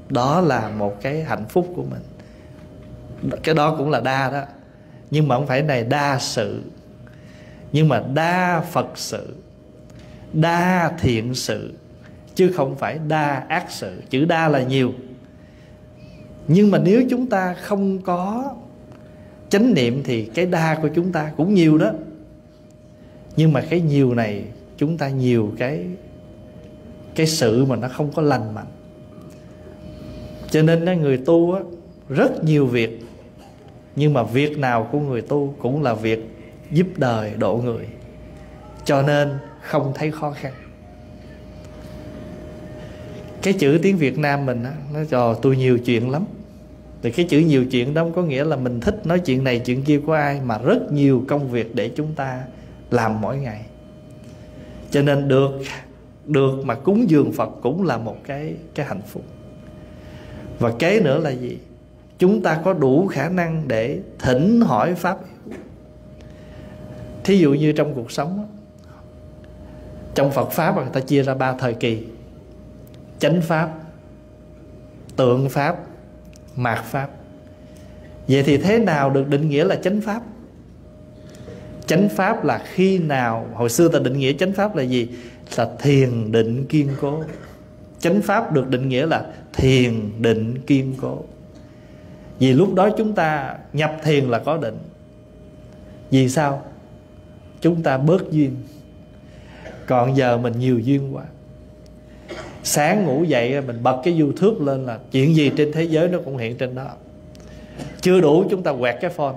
A: Đó là một cái hạnh phúc của mình. Cái đó cũng là đa đó. Nhưng mà không phải này đa sự. Nhưng mà đa phật sự, đa thiện sự, chứ không phải đa ác sự. Chữ đa là nhiều nhưng mà nếu chúng ta không có chánh niệm thì cái đa của chúng ta cũng nhiều đó. Nhưng mà cái nhiều này chúng ta nhiều cái cái sự mà nó không có lành mạnh. Cho nên người tu á, rất nhiều việc. Nhưng mà việc nào của người tu cũng là việc giúp đời độ người. Cho nên không thấy khó khăn. Cái chữ tiếng Việt Nam mình á, nó cho tôi nhiều chuyện lắm thì cái chữ nhiều chuyện đó có nghĩa là mình thích nói chuyện này, chuyện kia của ai, mà rất nhiều công việc để chúng ta làm mỗi ngày. Cho nên được được mà cúng dường Phật cũng là một cái cái hạnh phúc. Và kế nữa là gì? Chúng ta có đủ khả năng để thỉnh hỏi pháp. Thí dụ như trong cuộc sống trong Phật pháp người ta chia ra ba thời kỳ. Chánh pháp, tượng pháp mạt pháp. Vậy thì thế nào được định nghĩa là chánh pháp? Chánh pháp là khi nào, hồi xưa ta định nghĩa chánh pháp là gì? Là thiền định kiên cố. Chánh pháp được định nghĩa là thiền định kiên cố. Vì lúc đó chúng ta nhập thiền là có định. Vì sao? Chúng ta bớt duyên. Còn giờ mình nhiều duyên quá sáng ngủ dậy, mình bật cái youtube lên là chuyện gì trên thế giới nó cũng hiện trên đó. Chưa đủ chúng ta quẹt cái phone.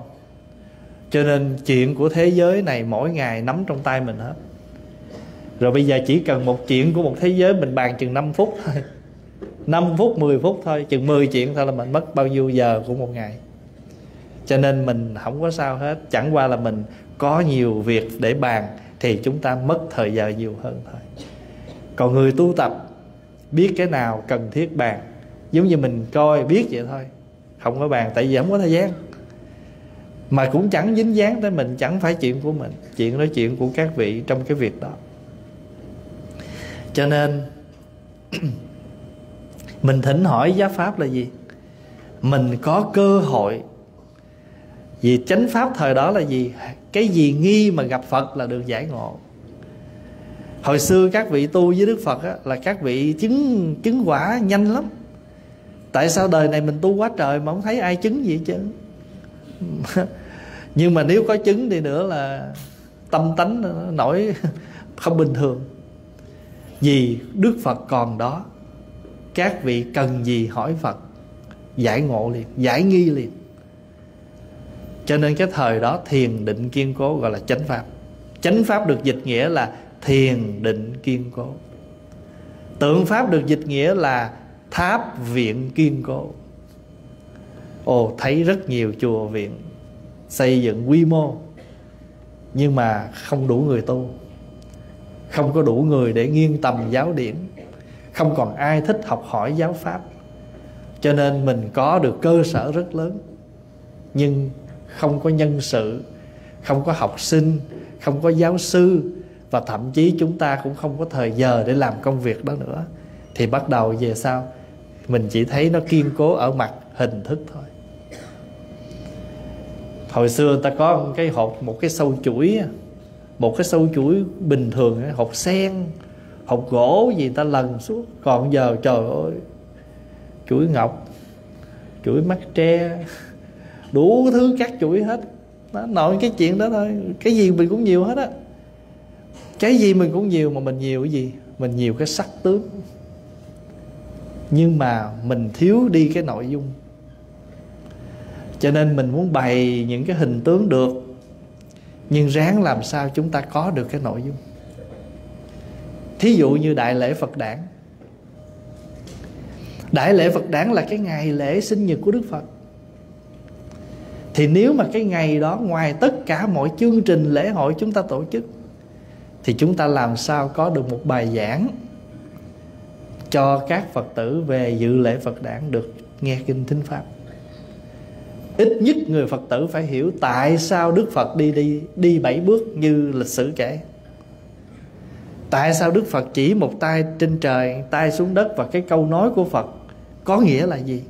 A: Cho nên chuyện của thế giới này mỗi ngày nắm trong tay mình hết. Rồi bây giờ chỉ cần một chuyện của một thế giới mình bàn chừng 5 phút thôi. 5 phút 10 phút thôi, chừng 10 chuyện thôi là mình mất bao nhiêu giờ của một ngày. Cho nên mình không có sao hết. Chẳng qua là mình có nhiều việc để bàn thì chúng ta mất thời giờ nhiều hơn thôi. Còn người tu tập biết cái nào cần thiết bàn. Giống như mình coi biết vậy thôi. Không có bàn, tại vì không có thời gian. Mà cũng chẳng dính dáng tới mình, chẳng phải chuyện của mình. Chuyện đó chuyện của các vị trong cái việc đó. Cho nên, mình thỉnh hỏi giá pháp là gì? Mình có cơ hội. Vì chánh pháp thời đó là gì? Cái gì nghi mà gặp phật là được giải ngộ hồi xưa các vị tu với đức phật á, là các vị chứng chứng quả nhanh lắm. Tại sao đời này mình tu quá trời mà không thấy ai chứng gì chứ nhưng mà nếu có chứng thì nữa là tâm tánh nổi không bình thường. Vì đức phật còn đó các vị cần gì hỏi phật giải ngộ liền giải nghi liền. Cho nên cái thời đó thiền định kiên cố gọi là chánh pháp. Chánh pháp được dịch nghĩa là thiền định kiên cố. Tượng pháp được dịch nghĩa là tháp viện kiên cố. Ồ, thấy rất nhiều chùa viện xây dựng quy mô, nhưng mà không đủ người tu. Không có đủ người để nghiêng tầm giáo điển. Không còn ai thích học hỏi giáo pháp. Cho nên mình có được cơ sở rất lớn. Nhưng không có nhân sự, không có học sinh, không có giáo sư và thậm chí chúng ta cũng không có thời giờ để làm công việc đó nữa. Thì bắt đầu về sau, mình chỉ thấy nó kiên cố ở mặt hình thức thôi. Hồi xưa ta có một cái hộp, một cái sâu chuỗi một cái sâu chuỗi bình thường hộp sen, hộp gỗ gì ta lần suốt còn giờ, trời ơi, chuỗi ngọc, chuỗi mắt tre, đủ thứ các chuỗi hết. Nó nội cái chuyện đó thôi. Cái gì mình cũng nhiều hết á cái gì mình cũng nhiều mà mình nhiều cái gì? Mình nhiều cái sắc tướng. Nhưng mà mình thiếu đi cái nội dung. Cho nên mình muốn bày những cái hình tướng được. Nhưng ráng làm sao chúng ta có được cái nội dung. Thí dụ như đại lễ phật đản. Đại lễ phật đản là cái ngày lễ sinh nhật của đức phật. Thì nếu mà cái ngày đó ngoài tất cả mọi chương trình lễ hội chúng ta tổ chức thì chúng ta làm sao có được một bài giảng cho các phật tử về dự lễ phật đản được nghe kinh thính pháp? Ít nhất người phật tử phải hiểu tại sao đức phật đi đi đi bảy bước như lịch sử kể. Tại sao đức phật chỉ một tay trên trời, tay xuống đất và cái câu nói của phật có nghĩa là gì?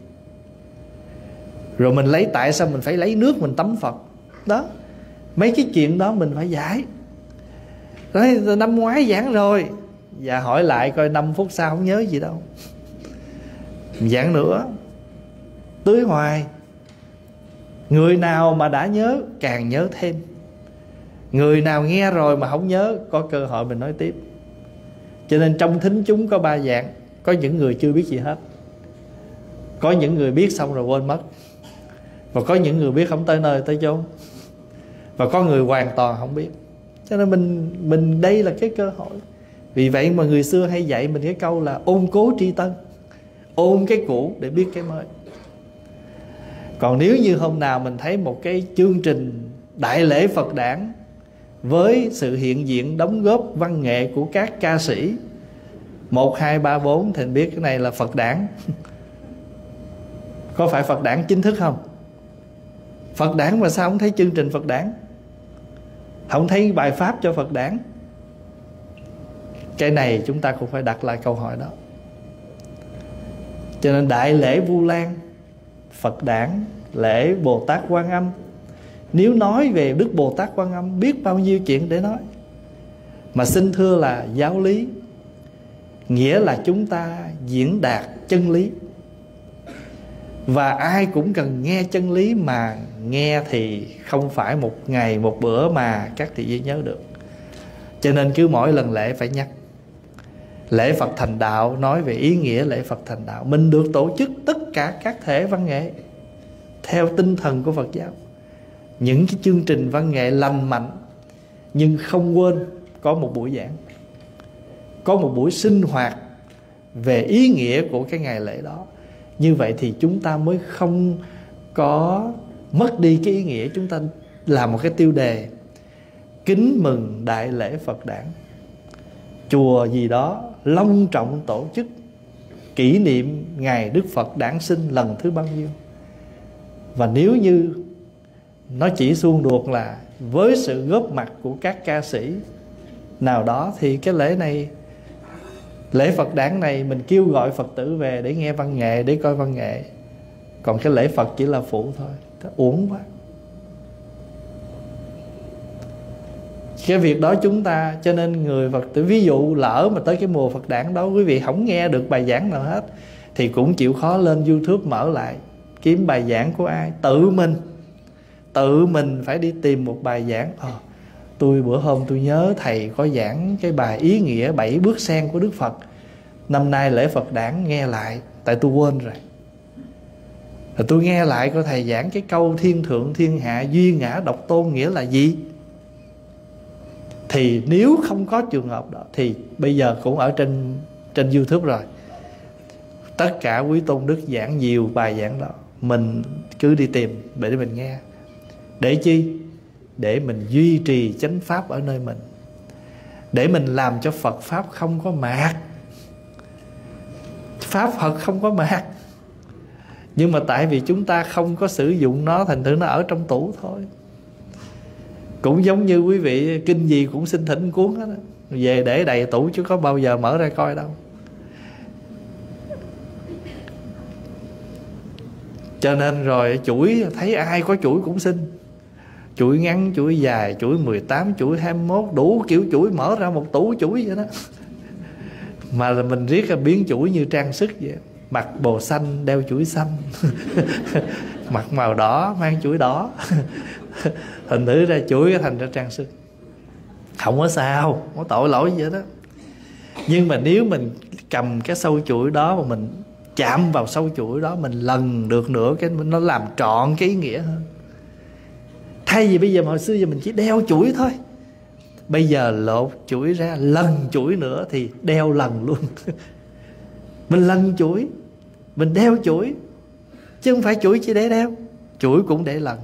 A: Rồi mình lấy tại sao mình phải lấy nước mình tắm phật? Đó, mấy cái chuyện đó mình phải giải. Nói năm ngoái giảng rồi. Và hỏi lại coi 5 phút sau không nhớ gì đâu. Giảng nữa. Tưới hoài. Người nào mà đã nhớ, càng nhớ thêm. Người nào nghe rồi mà không nhớ, Có cơ hội mình nói tiếp. Cho nên trong thính chúng có ba dạng. Có những người chưa biết gì hết. Có những người biết xong rồi quên mất. Và có những người biết không tới nơi, tới chốn. Và có người hoàn toàn không biết cho nên mình mình đây là cái cơ hội. Vì vậy mà người xưa hay dạy mình cái câu là ôn cố tri tân, ôn cái cũ để biết cái mới. Còn nếu như hôm nào mình thấy một cái chương trình đại lễ phật đản với sự hiện diện đóng góp văn nghệ của các ca sĩ, một, hai, ba, bốn, thì mình biết cái này là phật đản. Có phải phật đản chính thức không? Phật đản mà sao không thấy chương trình phật đản? Không thấy bài pháp cho phật đản. Cái này chúng ta cũng phải đặt lại câu hỏi đó. Cho nên đại lễ vu lan, phật đản, lễ bồ tát quan âm, nếu nói về đức bồ tát quan âm, biết bao nhiêu chuyện để nói. Mà xin thưa là giáo lý, nghĩa là chúng ta diễn đạt chân lý. Và ai cũng cần nghe chân lý mà nghe thì không phải một ngày, một bữa mà các thị viên nhớ được. Cho nên cứ mỗi lần lễ phải nhắc. Lễ phật thành đạo, nói về ý nghĩa lễ phật thành đạo, mình được tổ chức tất cả các thể văn nghệ theo tinh thần của phật giáo. Những cái chương trình văn nghệ lành mạnh, nhưng không quên có một buổi giảng, có một buổi sinh hoạt về ý nghĩa của cái ngày lễ đó. Như vậy thì chúng ta mới không có mất đi cái ý nghĩa chúng ta làm một cái tiêu đề. Kính mừng đại lễ phật đản. Chùa gì đó long trọng tổ chức kỷ niệm ngày đức phật đản sinh lần thứ bao nhiêu. Và nếu như nó chỉ xuông đuột là với sự góp mặt của các ca sĩ nào đó, thì cái lễ này, lễ phật đản này mình kêu gọi phật tử về để nghe văn nghệ, để coi văn nghệ. Còn cái lễ phật chỉ là phụ thôi uổng quá. Cái việc đó chúng ta cho nên người phật tử ví dụ lỡ mà tới cái mùa phật đản đó quý vị không nghe được bài giảng nào hết thì cũng chịu khó lên youtube mở lại kiếm bài giảng của ai? Tự mình. Tự mình phải đi tìm một bài giảng. À, tôi bữa hôm tôi nhớ thầy có giảng cái bài ý nghĩa bảy bước sen của đức phật. Năm nay lễ phật đản nghe lại tại tôi quên rồi rồi tôi nghe lại cô thầy giảng cái câu thiên thượng, thiên hạ, duy ngã, độc tôn nghĩa là gì? Thì nếu không có trường hợp đó, thì bây giờ cũng ở trên trên youtube rồi. Tất cả quý tôn đức giảng nhiều bài giảng đó, mình cứ đi tìm để mình nghe. Để chi? Để mình duy trì chánh pháp ở nơi mình. Để mình làm cho phật pháp không có mạt pháp phật không có mạt nhưng mà tại vì chúng ta không có sử dụng nó thành thử nó ở trong tủ thôi. Cũng giống như quý vị, kinh gì cũng xin thỉnh cuốn hết đó. về để đầy tủ chứ có bao giờ mở ra coi đâu. Cho nên rồi, chuỗi, thấy ai có chuỗi cũng xin. Chuỗi ngắn, chuỗi dài, chuỗi 18 chuỗi 21 đủ kiểu chuỗi mở ra một tủ chuỗi vậy đó. Mà là mình riết là biến chuỗi như trang sức vậy mặc bồ xanh, đeo chuỗi xanh. Mặc màu đỏ, mang chuỗi đỏ. Thành thử ra chuỗi thành ra trang sức. Không có sao, không có tội lỗi gì đó nhưng mà nếu mình cầm cái sâu chuỗi đó mà mình chạm vào sâu chuỗi đó, mình lần được nữa cái, nó làm trọn cái ý nghĩa hơn. Thay vì bây giờ mà hồi xưa giờ mình chỉ đeo chuỗi thôi. Bây giờ lột chuỗi ra, lần chuỗi nữa thì đeo lần luôn. Mình lần chuỗi mình đeo chuỗi, chứ không phải chuỗi chỉ để đeo, chuỗi cũng để lần.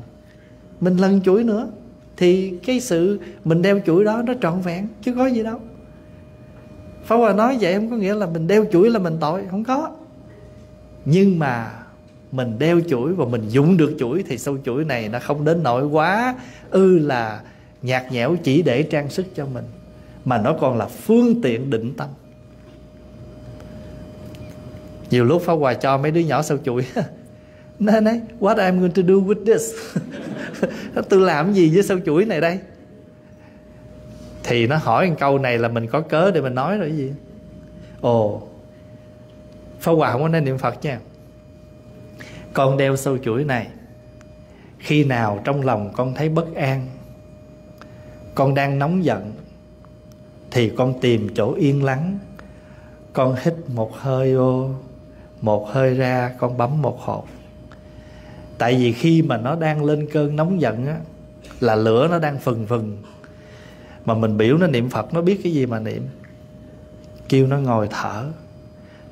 A: Mình lần chuỗi nữa, thì cái sự mình đeo chuỗi đó nó trọn vẹn, chứ có gì đâu. Pháp Hòa nói vậy không có nghĩa là mình đeo chuỗi là mình tội, Không có. Nhưng mà mình đeo chuỗi và mình dùng được chuỗi Thì sâu chuỗi này nó không đến nỗi quá Ư là nhạt nhẽo chỉ để trang sức cho mình, Mà nó còn là phương tiện định tâm. Nhiều lúc Pháp Hòa cho mấy đứa nhỏ sâu chuỗi Nè nè, What I'm going to do with this? Tôi làm gì với sâu chuỗi này đây? Thì nó hỏi một câu này là mình có cớ để mình nói rồi gì? Ồ, Pháp Hòa không có nên niệm Phật nha. Con đeo sâu chuỗi này, Khi nào trong lòng con thấy bất an, Con đang nóng giận, Thì con tìm chỗ yên lắng. Con hít một hơi vô. Một hơi ra con bấm một hộp. Tại vì khi mà nó đang lên cơn nóng giận á, Là lửa nó đang phừng phừng. Mà mình biểu nó niệm phật, nó biết cái gì mà niệm. Kêu nó ngồi thở.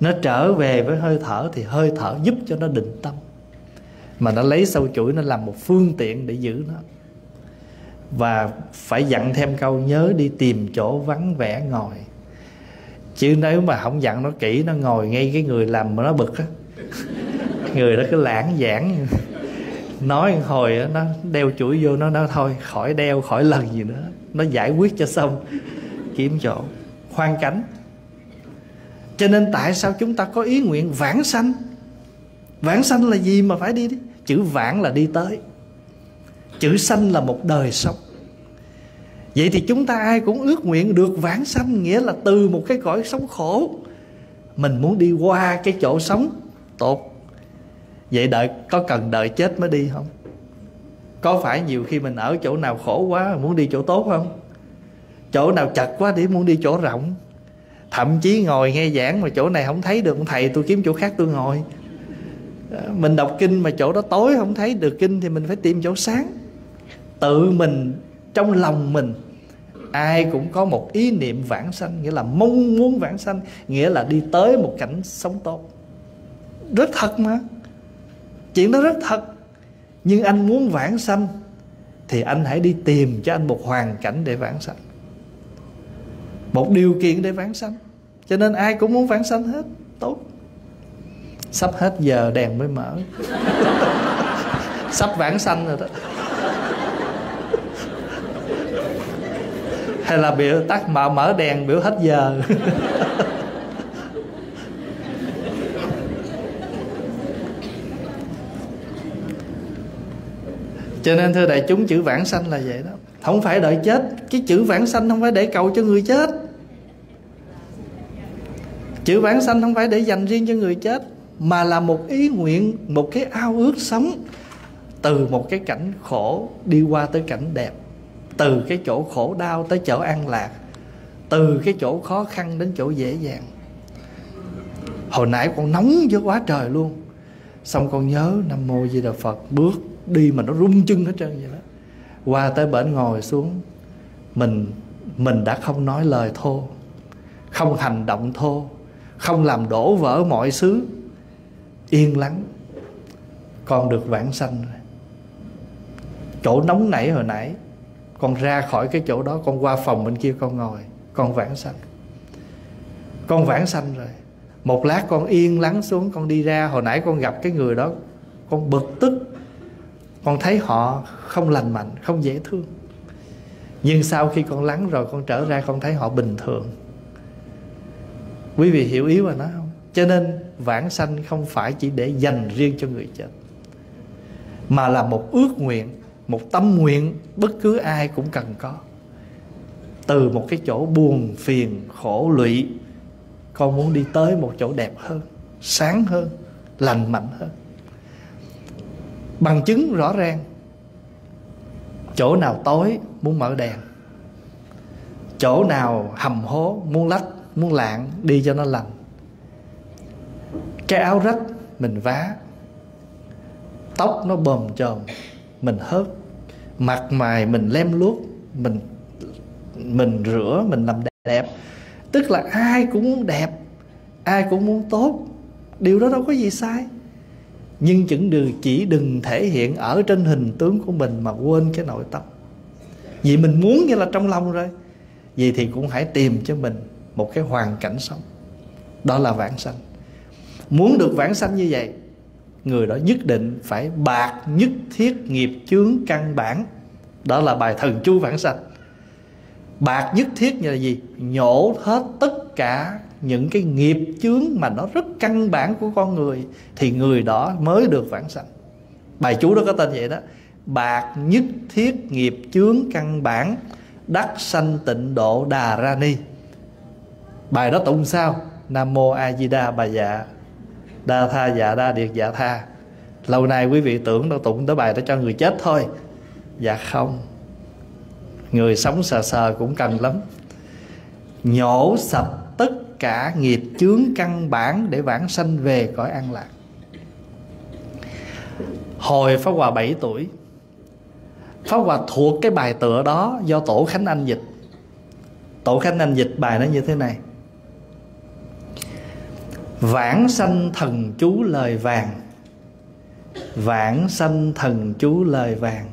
A: Nó trở về với hơi thở thì hơi thở giúp cho nó định tâm. Mà nó lấy sâu chuỗi, nó làm một phương tiện để giữ nó. Và phải dặn thêm câu, nhớ đi tìm chỗ vắng vẻ ngồi chứ nếu mà không dặn nó kỹ, nó ngồi ngay cái người làm mà nó bực á. Người đó cứ lãng giảng. Nói hồi nó đeo chuỗi vô nó nó thôi, khỏi đeo, khỏi lần gì nữa. Nó giải quyết cho xong. Kiếm chỗ. Khoan cánh. Cho nên tại sao chúng ta có ý nguyện vãng sanh? Vãng sanh là gì mà phải đi đi? Chữ vãng là đi tới. Chữ sanh là một đời sống vậy thì chúng ta ai cũng ước nguyện được vãng sanh, nghĩa là từ một cái cõi sống khổ. Mình muốn đi qua cái chỗ sống tốt. Vậy đợi, có cần đợi chết mới đi không? Có phải nhiều khi mình ở chỗ nào khổ quá muốn đi chỗ tốt không? Chỗ nào chật quá để muốn đi chỗ rộng. Thậm chí ngồi nghe giảng mà chỗ này không thấy được, thầy, tôi kiếm chỗ khác tôi ngồi. À, mình đọc kinh mà chỗ đó tối không thấy được kinh thì mình phải tìm chỗ sáng. Tự mình, trong lòng mình ai cũng có một ý niệm vãng sanh, nghĩa là mong muốn vãng sanh, nghĩa là đi tới một cảnh sống tốt. Rất thật mà. Chuyện đó rất thật. Nhưng anh muốn vãng sanh thì anh hãy đi tìm cho anh một hoàn cảnh để vãng sanh. Một điều kiện để vãng sanh. Cho nên ai cũng muốn vãng sanh hết. Tốt. Sắp hết giờ đèn mới mở. Sắp vãng sanh rồi đó. Hay là biểu tắt mở mở đèn, biểu hết giờ. Cho nên thưa đại chúng, chữ vãng sanh là vậy đó. Không phải đợi chết, cái chữ vãng sanh không phải để cầu cho người chết. Chữ vãng sanh không phải để dành riêng cho người chết, mà là một ý nguyện, một cái ao ước sống từ một cái cảnh khổ đi qua tới cảnh đẹp từ cái chỗ khổ đau tới chỗ an lạc, từ cái chỗ khó khăn đến chỗ dễ dàng. Hồi nãy con nóng với quá trời luôn. Xong con nhớ nam mô di đà phật, bước đi mà nó rung chân hết trơn vậy đó. Qua tới bển ngồi xuống, mình mình đã không nói lời thô, không hành động thô, không làm đổ vỡ mọi xứ. Yên lắng, con được vãng sanh rồi. Chỗ nóng nảy hồi nãy con ra khỏi cái chỗ đó, con qua phòng bên kia, con ngồi, con vãng sanh. Con vãng sanh rồi. Một lát con yên lắng xuống, con đi ra. Hồi nãy con gặp cái người đó, con bực tức. Con thấy họ không lành mạnh, không dễ thương. Nhưng sau khi con lắng rồi, con trở ra, con thấy họ bình thường. Quý vị hiểu ý mà nói không? Cho nên vãng sanh không phải chỉ để dành riêng cho người chết, mà là một ước nguyện một tâm nguyện bất cứ ai cũng cần có. Từ một cái chỗ buồn, phiền, khổ, lụy, con muốn đi tới một chỗ đẹp hơn, sáng hơn, lành mạnh hơn. Bằng chứng rõ ràng, chỗ nào tối muốn mở đèn, chỗ nào hầm hố muốn lách, muốn lạng đi cho nó lành. Cái áo rách mình vá, tóc nó bồm chồm mình hớt mặt mày mình lem luốc, mình mình rửa, mình làm đẹp. Tức là ai cũng muốn đẹp, ai cũng muốn tốt, điều đó đâu có gì sai. Nhưng chừng đừng chỉ đừng thể hiện ở trên hình tướng của mình mà quên cái nội tâm. Vì mình muốn như là trong lòng rồi vì thì cũng hãy tìm cho mình một cái hoàn cảnh sống. Đó là vãng sanh. Muốn được vãng sanh như vậy người đó nhất định phải bạc nhất thiết nghiệp chướng căn bản. Đó là bài thần chú vãng sanh. Bạc nhất thiết như là gì? Nhổ hết tất cả những cái nghiệp chướng mà nó rất căn bản của con người thì người đó mới được vãng sanh. Bài chú đó có tên vậy đó. Bạc nhất thiết nghiệp chướng căn bản, đắc sanh tịnh độ đà ra ni. Bài đó tụng sao? Nam mô a di đà bà dạ đa tha dạ đa điệt dạ tha. Lâu nay quý vị tưởng đâu tụng tới bài đó cho người chết thôi. Dạ không. Người sống sờ sờ cũng cần lắm. Nhổ sạch tất cả nghiệp chướng căn bản để vãng sanh về cõi an lạc. Hồi pháp hòa 7 tuổi, pháp hòa thuộc cái bài tựa đó do tổ khánh anh dịch. Tổ khánh anh dịch bài nó như thế này vãng sanh thần chú lời vàng. Vãng sanh thần chú lời vàng.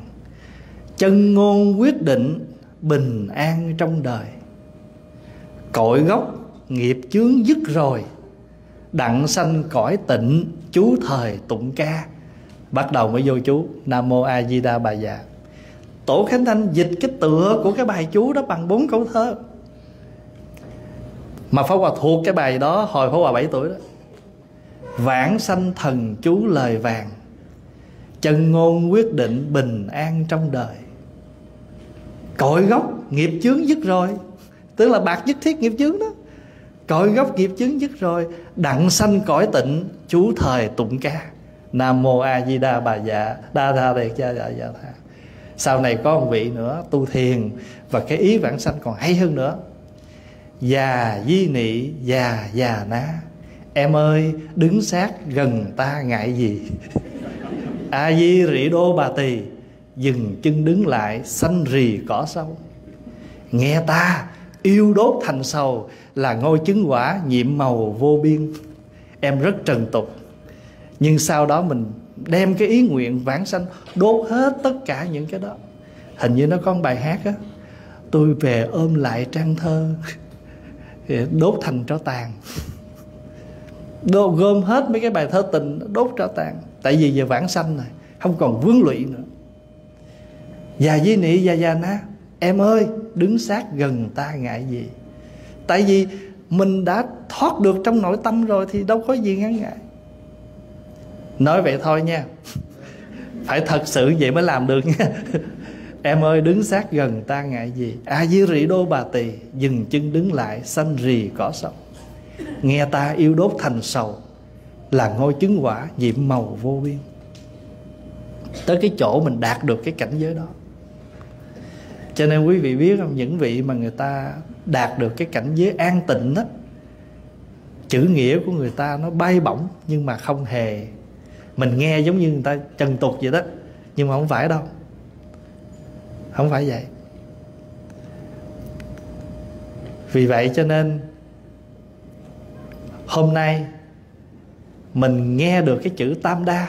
A: Chân ngôn quyết định bình an trong đời. Cội gốc nghiệp chướng dứt rồi. Đặng sanh cõi tịnh, chú thời tụng ca. Bắt đầu mới vô chú, nam mô a di đà bà già. tổ khánh thanh dịch cái tựa của cái bài chú đó bằng bốn câu thơ mà Pháp Hòa thuộc cái bài đó hồi Pháp Hòa 7 tuổi đó. Vãng sanh thần chú lời vàng, Chân ngôn quyết định bình an trong đời. Cội gốc nghiệp chướng dứt rồi, Tức là bạc nhất thiết nghiệp chướng đó. Cội gốc nghiệp chướng dứt rồi, Đặng sanh cõi tịnh, Chú thời tụng ca. Nam mô A Di Đà Bà Dạ Đa Tha Đề Cha Dạ Dạ Tha. Sau này có một vị nữa, tu thiền, Và cái ý vãng sanh còn hay hơn nữa già di nị, già già ná. Em ơi, đứng sát gần ta ngại gì? A di rỉ đô bà tỳ, dừng chân đứng lại xanh rì cỏ sâu. Nghe ta, yêu đốt thành sầu, là ngôi chứng quả nhiệm màu vô biên. Em rất trần tục. Nhưng sau đó mình đem cái ý nguyện vãng sanh, đốt hết tất cả những cái đó. Hình như nó có một bài hát á, tôi về ôm lại trang thơ đốt thành tro tàn. Đốt gom hết mấy cái bài thơ tình, đốt tro tàn. Tại vì giờ vãng sanh này không còn vướng lụy nữa. Già di nị, già già na. Em ơi, đứng sát gần ta ngại gì? Tại vì mình đã thoát được trong nội tâm rồi thì đâu có gì ngăn ngại. Nói vậy thôi nha. Phải thật sự vậy mới làm được nha. Em ơi, đứng sát gần ta ngại gì? A di rị đô bà tỳ, Dừng chân đứng lại xanh rì cỏ sọc. Nghe ta yêu đốt thành sầu, Là ngôi chứng quả nhiệm màu vô biên. Tới cái chỗ mình đạt được cái cảnh giới đó. Cho nên quý vị biết không, những vị mà người ta đạt được cái cảnh giới an tịnh đó, chữ nghĩa của người ta nó bay bổng, nhưng mà không hề. Mình nghe giống như người ta trần tục vậy đó, nhưng mà không phải đâu không phải vậy. Vì vậy cho nên hôm nay mình nghe được cái chữ tam đa.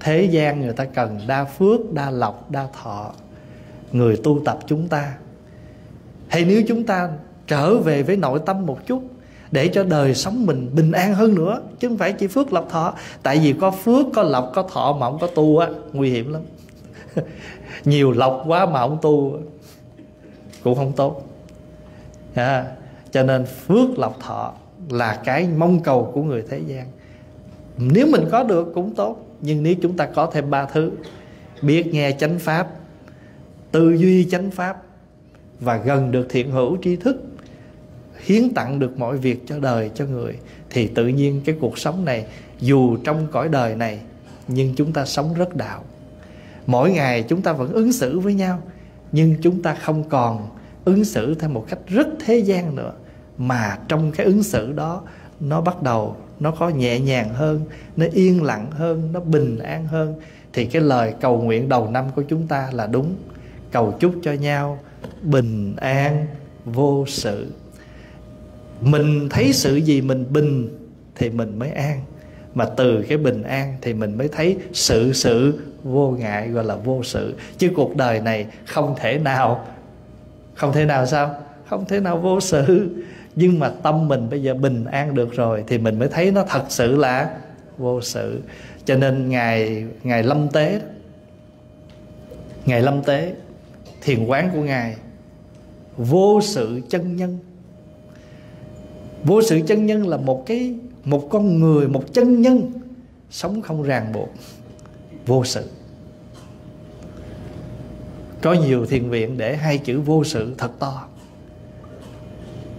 A: Thế gian người ta cần đa phước, đa lộc, đa thọ. Người tu tập chúng ta. Hay nếu chúng ta trở về với nội tâm một chút để cho đời sống mình bình an hơn nữa, chứ không phải chỉ phước, lộc, thọ. Tại vì có phước, có lộc, có thọ mà không có tu á, nguy hiểm lắm. nhiều lọc quá mà không tu cũng không tốt. À, cho nên phước lọc thọ là cái mong cầu của người thế gian. Nếu mình có được cũng tốt nhưng nếu chúng ta có thêm ba thứ biết nghe chánh pháp tư duy chánh pháp và gần được thiện hữu tri thức hiến tặng được mọi việc cho đời cho người thì tự nhiên cái cuộc sống này dù trong cõi đời này nhưng chúng ta sống rất đạo mỗi ngày chúng ta vẫn ứng xử với nhau, nhưng chúng ta không còn ứng xử theo một cách rất thế gian nữa, mà trong cái ứng xử đó, nó bắt đầu nó có nhẹ nhàng hơn, nó yên lặng hơn, nó bình an hơn. Thì cái lời cầu nguyện đầu năm của chúng ta là đúng, cầu chúc cho nhau bình an, vô sự. Mình thấy sự gì mình bình thì mình mới an, mà từ cái bình an thì mình mới thấy sự sự vô ngại gọi là vô sự. Chứ cuộc đời này không thể nào, không thể nào sao? Không thể nào vô sự. Nhưng mà tâm mình bây giờ bình an được rồi thì mình mới thấy nó thật sự là vô sự. Cho nên ngày ngày lâm tế ngày lâm tế, thiền quán của ngài, vô sự chân nhân. Vô sự chân nhân là một cái, một con người, một chân nhân sống không ràng buộc. Vô sự có nhiều thiền viện để hai chữ vô sự thật to.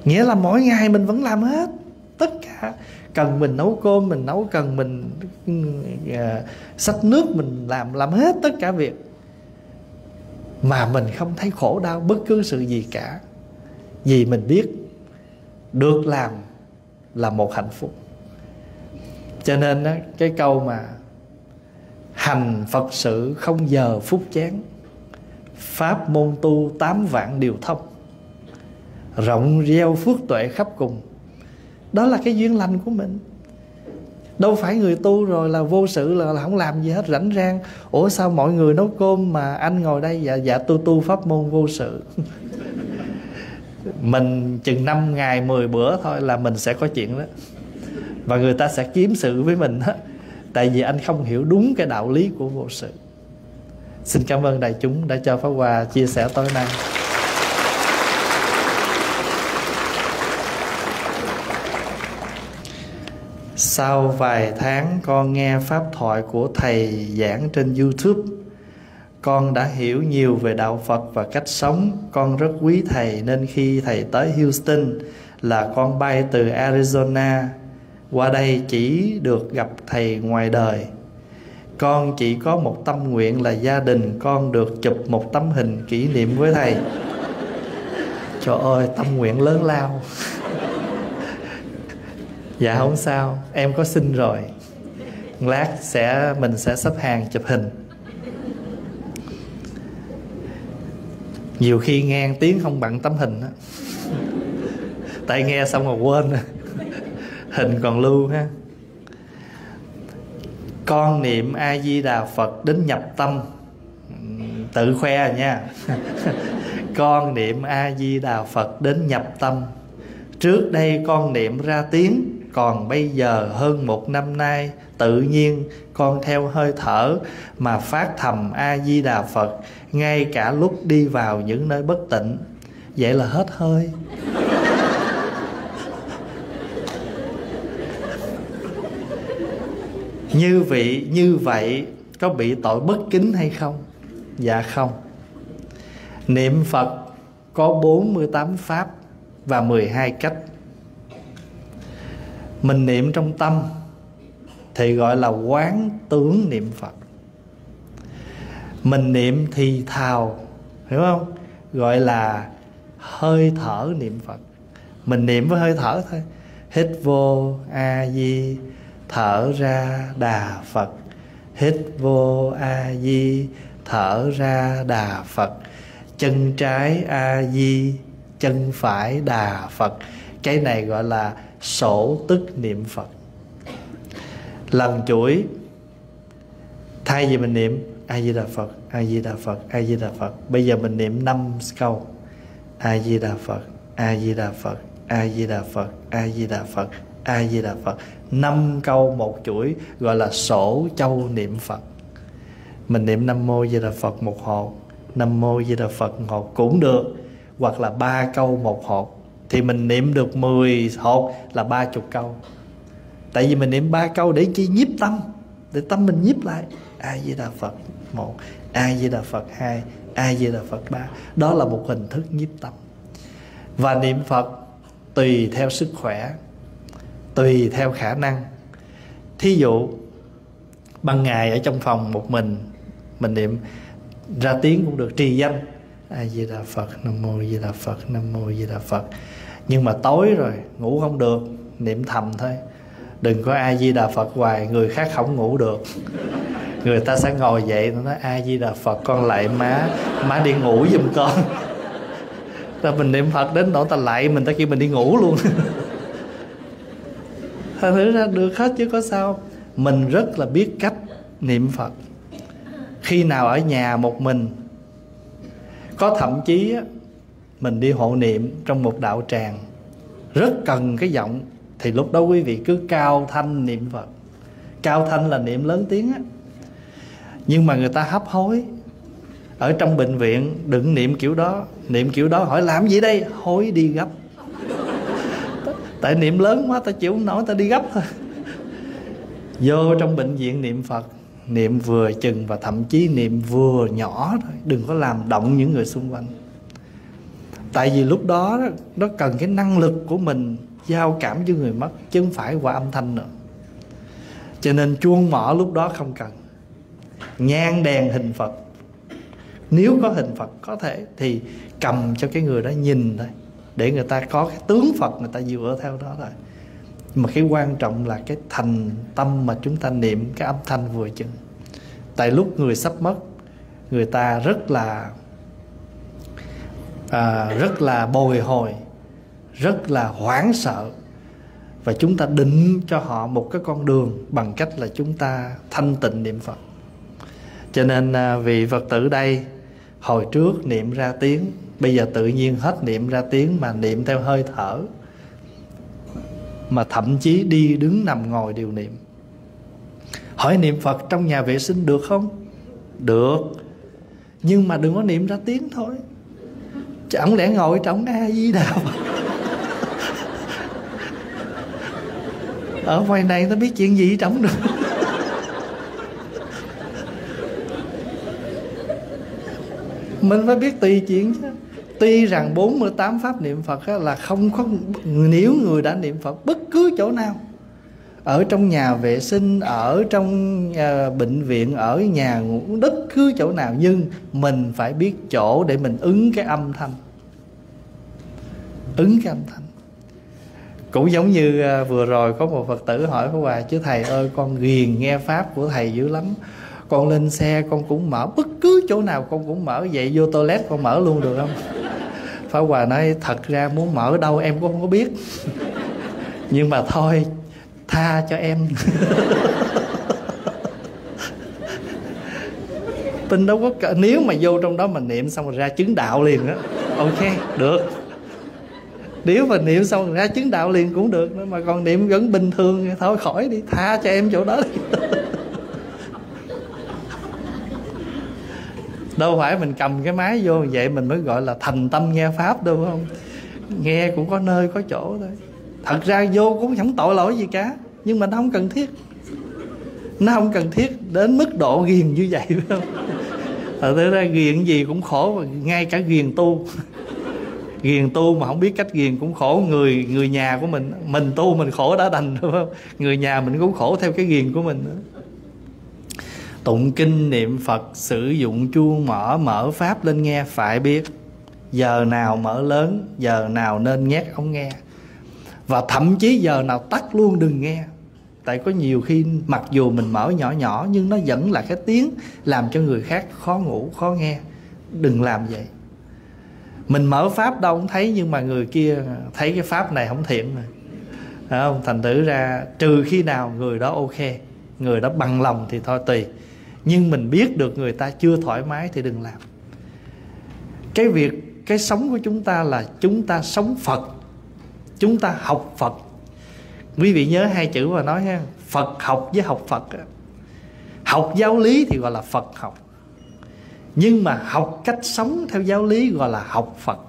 A: Nghĩa là mỗi ngày mình vẫn làm hết. Tất cả cần mình nấu cơm mình nấu cần mình uh, xách nước mình làm làm hết tất cả việc. Mà mình không thấy khổ đau bất cứ sự gì cả. Vì mình biết được làm là một hạnh phúc. Cho nên cái câu mà hành phật sự không giờ phút chán pháp môn tu tám vạn điều thông. Rộng gieo phước tuệ khắp cùng. Đó là cái duyên lành của mình. Đâu phải người tu rồi là vô sự là, là không làm gì hết rảnh rang. Ủa sao mọi người nấu cơm mà anh ngồi đây? Dạ dạ tu tu pháp môn vô sự. Mình chừng năm ngày 10 bữa thôi là mình sẽ có chuyện đó. Và người ta sẽ kiếm sự với mình đó. Tại vì anh không hiểu đúng cái đạo lý của vô sự xin cảm ơn đại chúng đã cho pháp hòa chia sẻ tối nay. Sau vài tháng con nghe pháp thoại của thầy giảng trên youtube, con đã hiểu nhiều về đạo phật và cách sống. Con rất quý thầy nên khi thầy tới houston là con bay từ arizona qua đây chỉ được gặp thầy ngoài đời con chỉ có một tâm nguyện là gia đình, con được chụp một tấm hình kỷ niệm với thầy. Trời ơi, tâm nguyện lớn lao. Dạ không sao. Em có xin rồi. Lát sẽ, mình sẽ sắp hàng chụp hình. Nhiều khi nghe tiếng không bằng tấm hình á. Tại nghe xong rồi quên. Hình còn lưu ha con niệm a di đà phật đến nhập tâm. Tự khoe nha. Con niệm a di đà phật đến nhập tâm. Trước đây con niệm ra tiếng, còn bây giờ hơn một năm nay, tự nhiên con theo hơi thở mà phát thầm a di đà phật ngay cả lúc đi vào những nơi bất tịnh. Vậy là hết hơi. Như vị, như vậy có bị tội bất kính hay không? Dạ không. Niệm phật có 48 pháp và 12 cách. Mình niệm trong tâm thì gọi là quán tướng niệm phật. Mình niệm thì thào, hiểu không? Gọi là hơi thở niệm phật. Mình niệm với hơi thở thôi. Hít vô, a di thở ra đà phật. Hít vô a di, thở ra đà phật. Chân trái a di, chân phải đà phật. Cái này gọi là sổ tức niệm phật. Lần chuỗi, thay vì mình niệm a di đà phật, a di đà phật, a di đà phật. Bây giờ mình niệm năm câu. A di đà phật, a di đà phật, a di đà phật, a di đà phật, a di đà phật năm câu một chuỗi gọi là sổ châu niệm phật. Mình niệm nam mô di đà phật một hộp, nam mô di đà phật một hộp cũng được, hoặc là ba câu một hộp. Thì mình niệm được 10 hộp là ba chục câu. Tại vì mình niệm ba câu để chi? Nhiếp tâm, để tâm mình nhiếp lại. A di đà phật một, a di đà phật hai, a di đà phật ba. Đó là một hình thức nhiếp tâm. Và niệm phật tùy theo sức khỏe tùy theo khả năng. Thí dụ, ban ngày ở trong phòng một mình mình niệm, ra tiếng cũng được, trì danh. A di đà phật, nam mô di đà phật, nam mô di đà phật. Nhưng mà tối rồi, ngủ không được, niệm thầm thôi. Đừng có a di đà phật hoài, người khác không ngủ được. Người ta sẽ ngồi dậy nó nói, a di đà phật, con lại má má đi ngủ giùm con. Rồi mình niệm phật đến nỗi ta lại mình ta kêu mình đi ngủ luôn. thành thử ra được hết chứ có sao. Mình rất là biết cách niệm phật. Khi nào ở nhà một mình, có thậm chí mình đi hộ niệm trong một đạo tràng rất cần cái giọng, thì lúc đó quý vị cứ cao thanh niệm phật. Cao thanh là niệm lớn tiếng á. Nhưng mà người ta hấp hối. Ở trong bệnh viện đừng niệm kiểu đó. Niệm kiểu đó hỏi, làm gì đây? Hối đi gấp tại niệm lớn quá ta chịu không nổi ta đi gấp thôi. Vô trong bệnh viện niệm phật, niệm vừa chừng và thậm chí niệm vừa nhỏ thôi, đừng có làm động những người xung quanh. Tại vì lúc đó, nó cần cái năng lực của mình giao cảm với người mất, chứ không phải qua âm thanh nữa. Cho nên chuông mỏ lúc đó không cần. Nhang đèn hình phật. Nếu có hình phật có thể, thì cầm cho cái người đó nhìn thôi để người ta có cái tướng phật người ta dựa theo đó thôi. Mà cái quan trọng là cái thành tâm mà chúng ta niệm cái âm thanh vừa chừng. Tại lúc người sắp mất người ta rất là à, rất là bồi hồi rất là hoảng sợ. Và chúng ta định cho họ một cái con đường bằng cách là chúng ta thanh tịnh niệm phật. Cho nên à, vị phật tử đây hồi trước niệm ra tiếng bây giờ tự nhiên hết niệm ra tiếng mà niệm theo hơi thở. Mà thậm chí đi đứng nằm ngồi đều niệm. Hỏi niệm phật trong nhà vệ sinh được không? Được. Nhưng mà đừng có niệm ra tiếng thôi. Chẳng lẽ ngồi trong a di đà ở ngoài này nó biết chuyện gì trong được. Mình phải biết tùy chuyện chứ tuy rằng 48 pháp niệm Phật là không có nếu người đã niệm Phật bất cứ chỗ nào. Ở trong nhà vệ sinh ở trong uh, bệnh viện ở nhà ngủ đất cứ chỗ nào. Nhưng mình phải biết chỗ để mình ứng cái âm thanh. Ứng cái âm thanh. Cũng giống như uh, vừa rồi có một phật tử hỏi phú Hòa chứ thầy ơi con ghiền nghe pháp của thầy dữ lắm. Con lên xe con cũng mở bất cứ chỗ nào con cũng mở vậy vô toilet con mở luôn được không? Pháp Hòa nói thật ra muốn mở đâu em cũng không có biết. Nhưng mà thôi tha cho em. Tin đâu có cả, nếu mà vô trong đó mà niệm xong rồi ra chứng đạo liền á. Ok được. Nếu mà niệm xong rồi ra chứng đạo liền cũng được nữa mà còn niệm vẫn bình thường thôi khỏi đi tha cho em chỗ đó đi. đâu phải mình cầm cái máy vô vậy mình mới gọi là thành tâm nghe pháp đâu không? Nghe cũng có nơi, có chỗ thôi. Thật ra vô cũng chẳng tội lỗi gì cả, nhưng mà nó không cần thiết. Nó không cần thiết đến mức độ ghiền như vậy phải không? Thật ra ghiền gì cũng khổ, ngay cả ghiền tu. Ghiền tu mà không biết cách ghiền cũng khổ. Người người nhà của mình mình tu mình khổ đã đành đúng không? Người nhà mình cũng khổ theo cái ghiền của mình nữa tụng kinh niệm phật, sử dụng chuông mở mở pháp lên nghe, phải biết giờ nào mở lớn, giờ nào nên nhét ống nghe. Và thậm chí giờ nào tắt luôn đừng nghe. Tại có nhiều khi mặc dù mình mở nhỏ nhỏ, nhưng nó vẫn là cái tiếng làm cho người khác khó ngủ, khó nghe. Đừng làm vậy. Mình mở pháp đâu không thấy, nhưng mà người kia thấy cái pháp này không thiện rồi không? Thành thử ra, trừ khi nào người đó ok, người đó bằng lòng thì thôi tùy nhưng mình biết được người ta chưa thoải mái thì đừng làm. Cái việc, cái sống của chúng ta là chúng ta sống phật, chúng ta học phật. Quý vị nhớ hai chữ mà nói ha, phật học với học phật học giáo lý thì gọi là phật học. Nhưng mà học cách sống theo giáo lý gọi là học phật.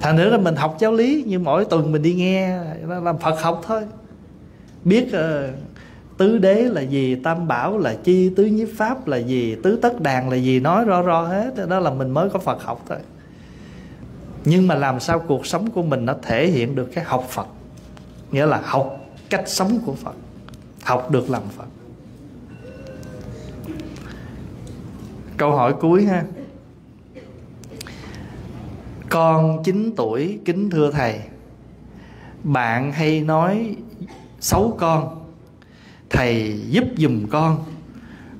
A: Thành nữa là mình học giáo lý, nhưng mỗi tuần mình đi nghe làm phật học thôi. Biết ờ, tứ đế là gì, tam bảo là chi, tứ nhiếp pháp là gì, tứ tất đàn là gì, nói ro ro hết. Đó là mình mới có phật học thôi. Nhưng mà làm sao cuộc sống của mình nó thể hiện được cái học phật? Nghĩa là học cách sống của phật, học được làm phật. Câu hỏi cuối ha. Con 9 tuổi kính thưa thầy, bạn hay nói xấu con thầy giúp giùm con.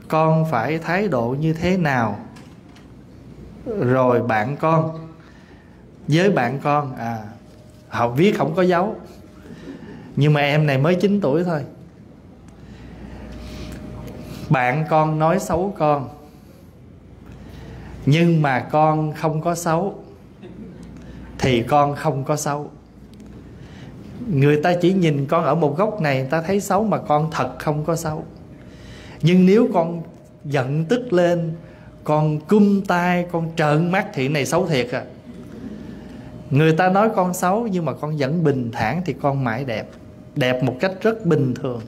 A: Con phải thái độ như thế nào? Rồi bạn con. Với bạn con à học viết không có dấu. Nhưng mà em này mới 9 tuổi thôi. Bạn con nói xấu con. Nhưng mà con không có xấu, thì con không có xấu người ta chỉ nhìn con ở một góc này, người ta thấy xấu mà con thật không có xấu. Nhưng nếu con giận tức lên, con cung tay, con trợn mắt thì này xấu thiệt à. Người ta nói con xấu nhưng mà con vẫn bình thản thì con mãi đẹp. Đẹp một cách rất bình thường.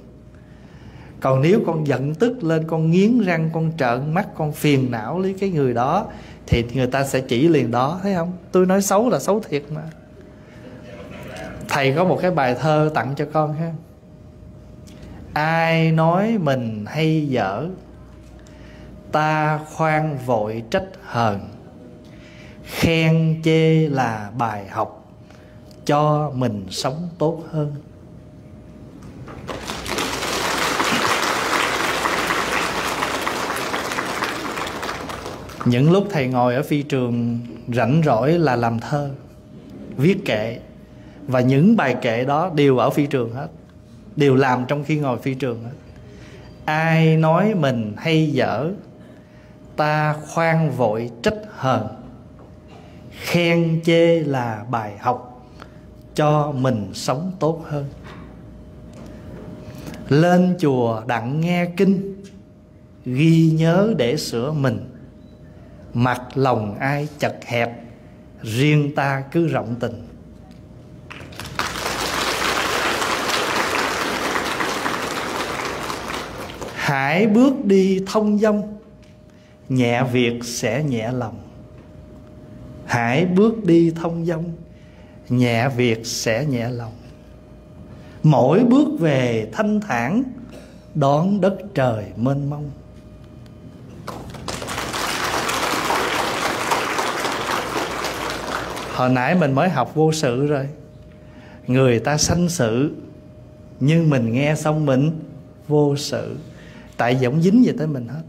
A: Còn nếu con giận tức lên, con nghiến răng, con trợn mắt, con phiền não lấy cái người đó, thì người ta sẽ chỉ liền đó, thấy không? Tôi nói xấu là xấu thiệt mà thầy có một cái bài thơ tặng cho con ha. Ai nói mình hay dở, ta khoan vội trách hờn. Khen chê là bài học, cho mình sống tốt hơn. Những lúc thầy ngồi ở phi trường, rảnh rỗi là làm thơ, viết kệ và những bài kệ đó đều ở phi trường hết. Đều làm trong khi ngồi phi trường hết. Ai nói mình hay dở, ta khoan vội trách hờn. Khen chê là bài học cho mình sống tốt hơn. Lên chùa đặng nghe kinh, ghi nhớ để sửa mình. Mặt lòng ai chật hẹp, riêng ta cứ rộng tình. Hãy bước đi thông dong nhẹ việc sẽ nhẹ lòng. Hãy bước đi thông dong nhẹ việc sẽ nhẹ lòng. Mỗi bước về thanh thản, đón đất trời mênh mông. Hồi nãy mình mới học vô sự rồi. Người ta sanh sự, nhưng mình nghe xong mình vô sự tại vì không dính gì tới mình hết.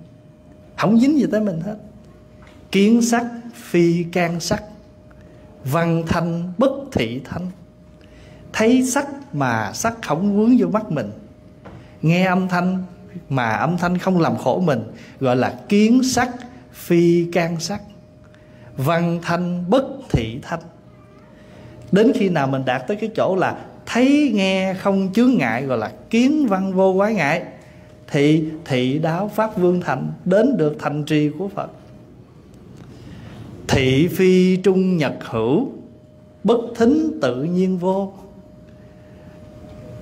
A: Không dính gì tới mình hết. Kiến sắc, phi can sắc, văn thanh, bất thị thanh. Thấy sắc mà sắc không vướng vô mắt mình. Nghe âm thanh mà âm thanh không làm khổ mình, gọi là kiến sắc, phi can sắc. Văn thanh, bất thị thanh. Đến khi nào mình đạt tới cái chỗ là thấy, nghe không chướng ngại, gọi là kiến văn vô quái ngại thị thị đáo pháp vương thành, đến được thành trì của phật. Thị phi trung nhật hữu, bất thính tự nhiên vô.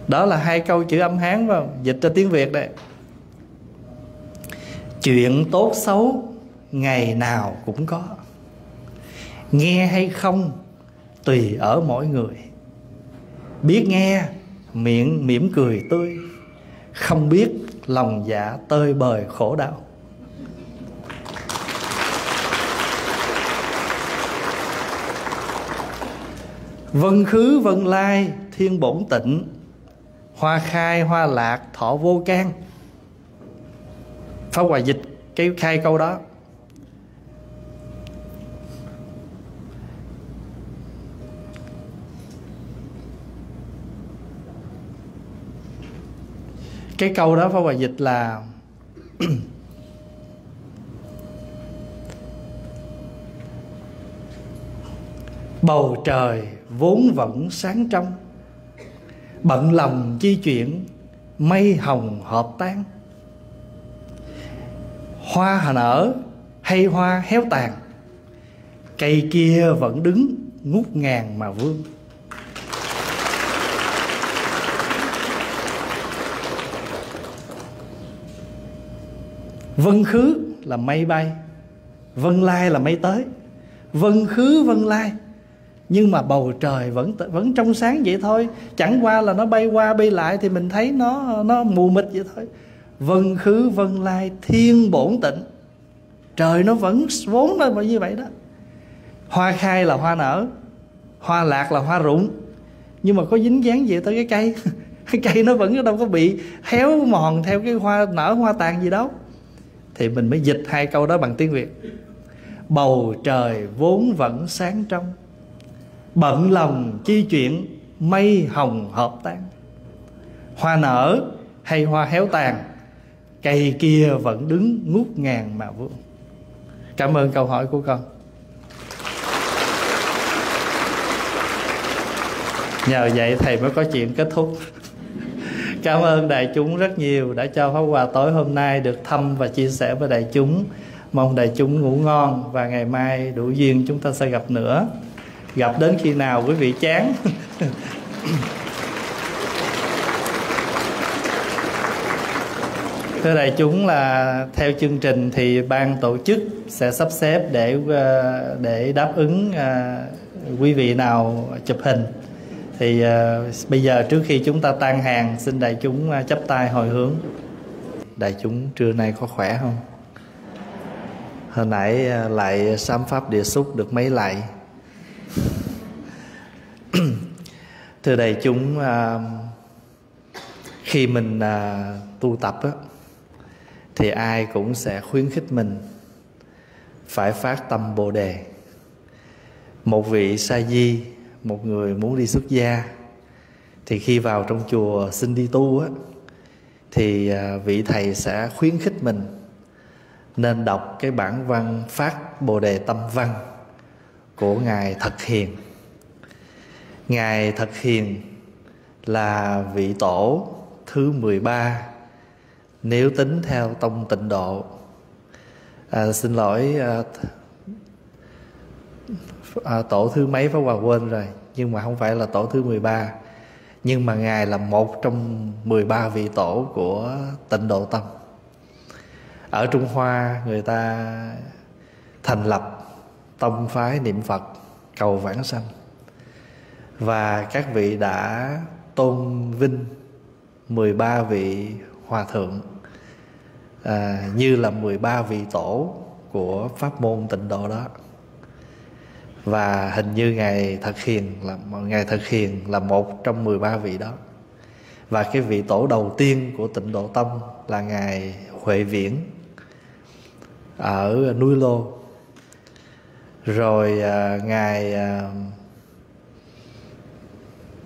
A: Đó là hai câu chữ âm hán vào dịch ra tiếng việt đây. Chuyện tốt xấu, ngày nào cũng có. Nghe hay không, tùy ở mỗi người. Biết nghe, miệng mỉm cười tươi. Không biết lòng dạ tơi bời khổ đau. Vân khứ vân lai, thiên bổn tịnh, hoa khai hoa lạc, thọ vô can. Pháp hòa dịch cái khai câu đó. Cái câu đó pháp hòa dịch là bầu trời vốn vẫn sáng trong, bận lòng chi chuyện mây hồng hợp tan. Hoa hà nở hay hoa héo tàn, cây kia vẫn đứng ngút ngàn mà vương. Vân khứ là mây bay, vân lai là mây tới. Vân khứ, vân lai. Nhưng mà bầu trời vẫn vẫn trong sáng vậy thôi. Chẳng qua là nó bay qua bay lại thì mình thấy nó nó mù mịt vậy thôi. Vân khứ, vân lai, thiên bổn tịnh. Trời nó vẫn vốn nó như vậy đó. Hoa khai là hoa nở, hoa lạc là hoa rụng. Nhưng mà có dính dáng gì tới cái cây? Cái cây nó vẫn đâu có bị héo mòn theo cái hoa nở, hoa tàn gì đâu thì mình mới dịch hai câu đó bằng tiếng việt. Bầu trời vốn vẫn sáng trong, bận lòng chi chuyện mây hồng hợp tan. Hoa nở hay hoa héo tàn, cây kia vẫn đứng ngút ngàn mà vương. Cảm ơn câu hỏi của con. Nhờ vậy thầy mới có chuyện kết thúc cảm ơn đại chúng rất nhiều đã cho pháp quà tối hôm nay được thăm và chia sẻ với đại chúng. Mong đại chúng ngủ ngon và ngày mai đủ duyên chúng ta sẽ gặp nữa. Gặp đến khi nào quý vị chán. Thưa đại chúng là theo chương trình thì ban tổ chức sẽ sắp xếp để ờ, để đáp ứng ờ, quý vị nào chụp hình thì uh, bây giờ trước khi chúng ta tan hàng xin đại chúng uh, chắp tay hồi hướng. Đại chúng trưa nay có khỏe không? Hồi nãy uh, lại sám pháp địa xúc được mấy lại? Thưa đại chúng uh, khi mình uh, tu tập á, thì ai cũng sẽ khuyến khích mình phải phát tâm bồ đề. Một vị sa di một người muốn đi xuất gia thì khi vào trong chùa xin đi tu á thì à, vị thầy sẽ khuyến khích mình nên đọc cái bản văn phát bồ đề tâm văn của ngài thật hiền. Ngài thật hiền là vị tổ thứ 13 nếu tính theo tông tịnh độ. À, xin lỗi à, à, tổ thứ mấy Pháp Hòa quên rồi nhưng mà không phải là tổ thứ 13 nhưng mà ngài là một trong 13 vị tổ của tịnh độ tâm ở Trung Hoa người ta thành lập tông phái niệm Phật cầu vãng sanh. Và các vị đã tôn vinh 13 vị hòa thượng à, như là 13 vị tổ của pháp môn tịnh độ đó và hình như ngài thật hiền là ngài thật hiền là một trong 13 vị đó. Và cái vị tổ đầu tiên của tịnh độ tông là ngài huệ viễn ở núi lô. Rồi à, ngài à,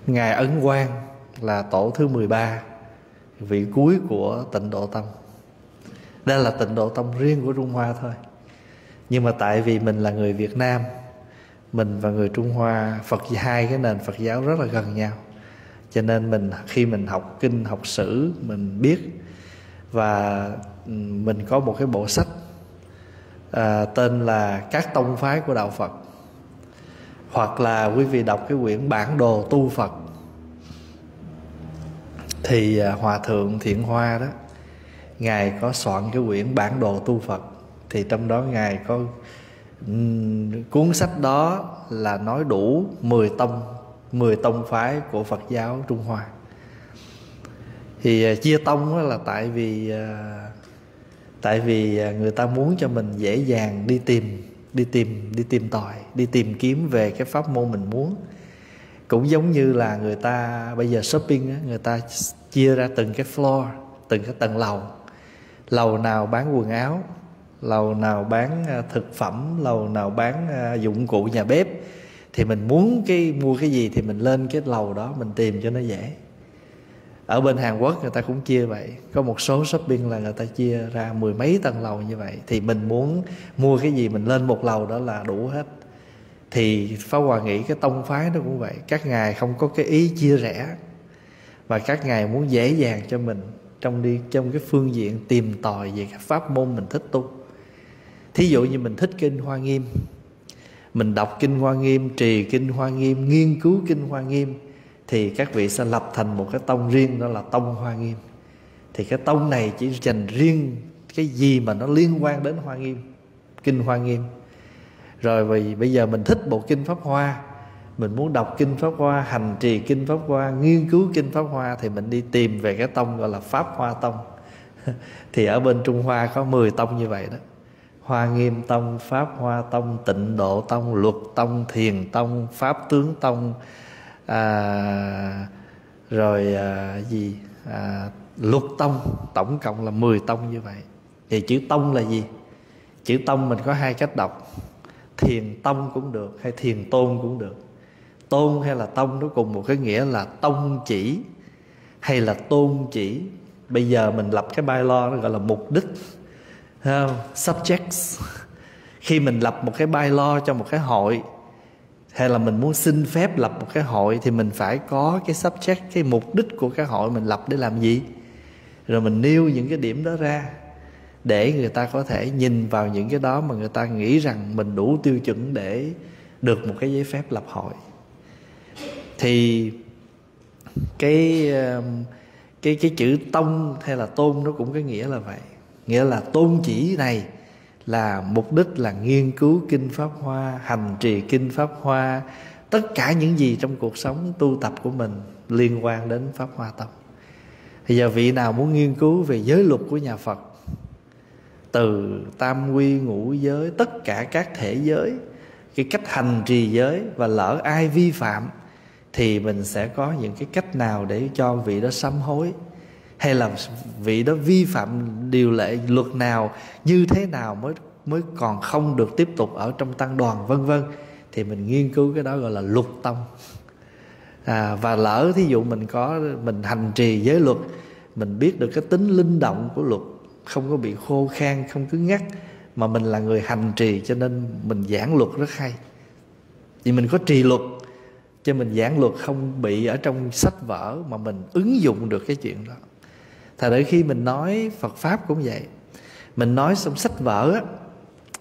A: ngài ấn quang là tổ thứ 13 vị cuối của tịnh độ tông. Đây là tịnh độ tông riêng của trung hoa thôi. Nhưng mà tại vì mình là người việt nam mình và người Trung Hoa Phật hai cái nền Phật giáo rất là gần nhau. Cho nên mình khi mình học kinh học sử mình biết và ừ, mình có một cái bộ sách à, tên là các tông phái của đạo Phật. Hoặc là quý vị đọc cái quyển bản đồ tu Phật. Thì à, hòa thượng thiện hoa đó ngài có soạn cái quyển bản đồ tu Phật. Thì trong đó ngài có cuốn sách đó là nói đủ 10 tông 10 tông phái của Phật giáo Trung Hoa. Thì à, chia tông là tại vì à, tại vì à, người ta muốn cho mình dễ dàng đi tìm đi tìm đi tìm tòi, đi tìm kiếm về cái pháp môn mình muốn. Cũng giống như là người ta bây giờ shopping người ta chia ra từng cái floor, từng cái tầng lầu. Lầu nào bán quần áo lầu nào bán à, thực phẩm, lầu nào bán à, dụng cụ nhà bếp, thì mình muốn cái, mua cái gì thì mình lên cái lầu đó mình tìm cho nó dễ. Ở bên Hàn Quốc người ta cũng chia vậy, có một số shopping là người ta chia ra mười mấy tầng lầu như vậy, thì mình muốn mua cái gì mình lên một lầu đó là đủ hết. Thì Pháp Hòa nghĩ cái tông phái nó cũng vậy, các ngài không có cái ý chia rẽ và các ngài muốn dễ dàng cho mình trong đi, trong cái phương diện tìm tòi về các pháp môn mình thích tu thí dụ như mình thích kinh hoa nghiêm, mình đọc kinh hoa nghiêm, trì kinh hoa nghiêm, nghiên cứu kinh hoa nghiêm, thì các vị sẽ lập thành một cái tông riêng, đó là tông hoa nghiêm. Thì cái tông này chỉ dành riêng cái gì mà nó liên quan đến hoa nghiêm, kinh hoa nghiêm. Rồi vì bây giờ mình thích bộ kinh pháp hoa, mình muốn đọc kinh pháp hoa, hành trì kinh pháp hoa, nghiên cứu kinh pháp hoa, thì mình đi tìm về cái tông gọi là pháp hoa tông. Thì ở bên trung hoa có 10 tông như vậy đó hoa nghiêm tông pháp hoa tông tịnh độ tông luật tông thiền tông pháp tướng tông. À, rồi à, gì? À, luật tông tổng cộng là 10 tông như vậy. Thì chữ tông là gì? Chữ tông mình có hai cách đọc. Thiền tông cũng được hay thiền tôn cũng được. Tôn hay là tông nó cùng một cái nghĩa là tông chỉ hay là tôn chỉ. Bây giờ mình lập cái bylaw nó gọi là mục đích không? subjects. Khi mình lập một cái bylaw cho một cái hội, hay là mình muốn xin phép lập một cái hội, thì mình phải có cái subject, cái mục đích của cái hội mình lập để làm gì. Rồi mình nêu những cái điểm đó ra, để người ta có thể nhìn vào những cái đó mà người ta nghĩ rằng mình đủ tiêu chuẩn để được một cái giấy phép lập hội. Thì cái um, cái cái chữ tông hay là tôn nó cũng có nghĩa là vậy nghĩa là tôn chỉ này là mục đích là nghiên cứu kinh pháp hoa, hành trì kinh pháp hoa, tất cả những gì trong cuộc sống tu tập của mình liên quan đến pháp hoa tông. Thì giờ vị nào muốn nghiên cứu về giới luật của nhà phật, từ tam quy ngũ giới, tất cả các thể giới, cái cách hành trì giới và lỡ ai vi phạm, thì mình sẽ có những cái cách nào để cho vị đó sám hối hay là vị đó vi phạm điều lệ luật nào như thế nào mới mới còn không được tiếp tục ở trong tăng đoàn vân vân thì mình nghiên cứu cái đó gọi là luật tông. À, và lỡ thí dụ mình có mình hành trì giới luật mình biết được cái tính linh động của luật không có bị khô khan không cứng ngắc mà mình là người hành trì cho nên mình giảng luật rất hay. Vì mình có trì luật cho mình giảng luật không bị ở trong sách vở mà mình ứng dụng được cái chuyện đó thà ra khi mình nói phật pháp cũng vậy. Mình nói xong sách vở á,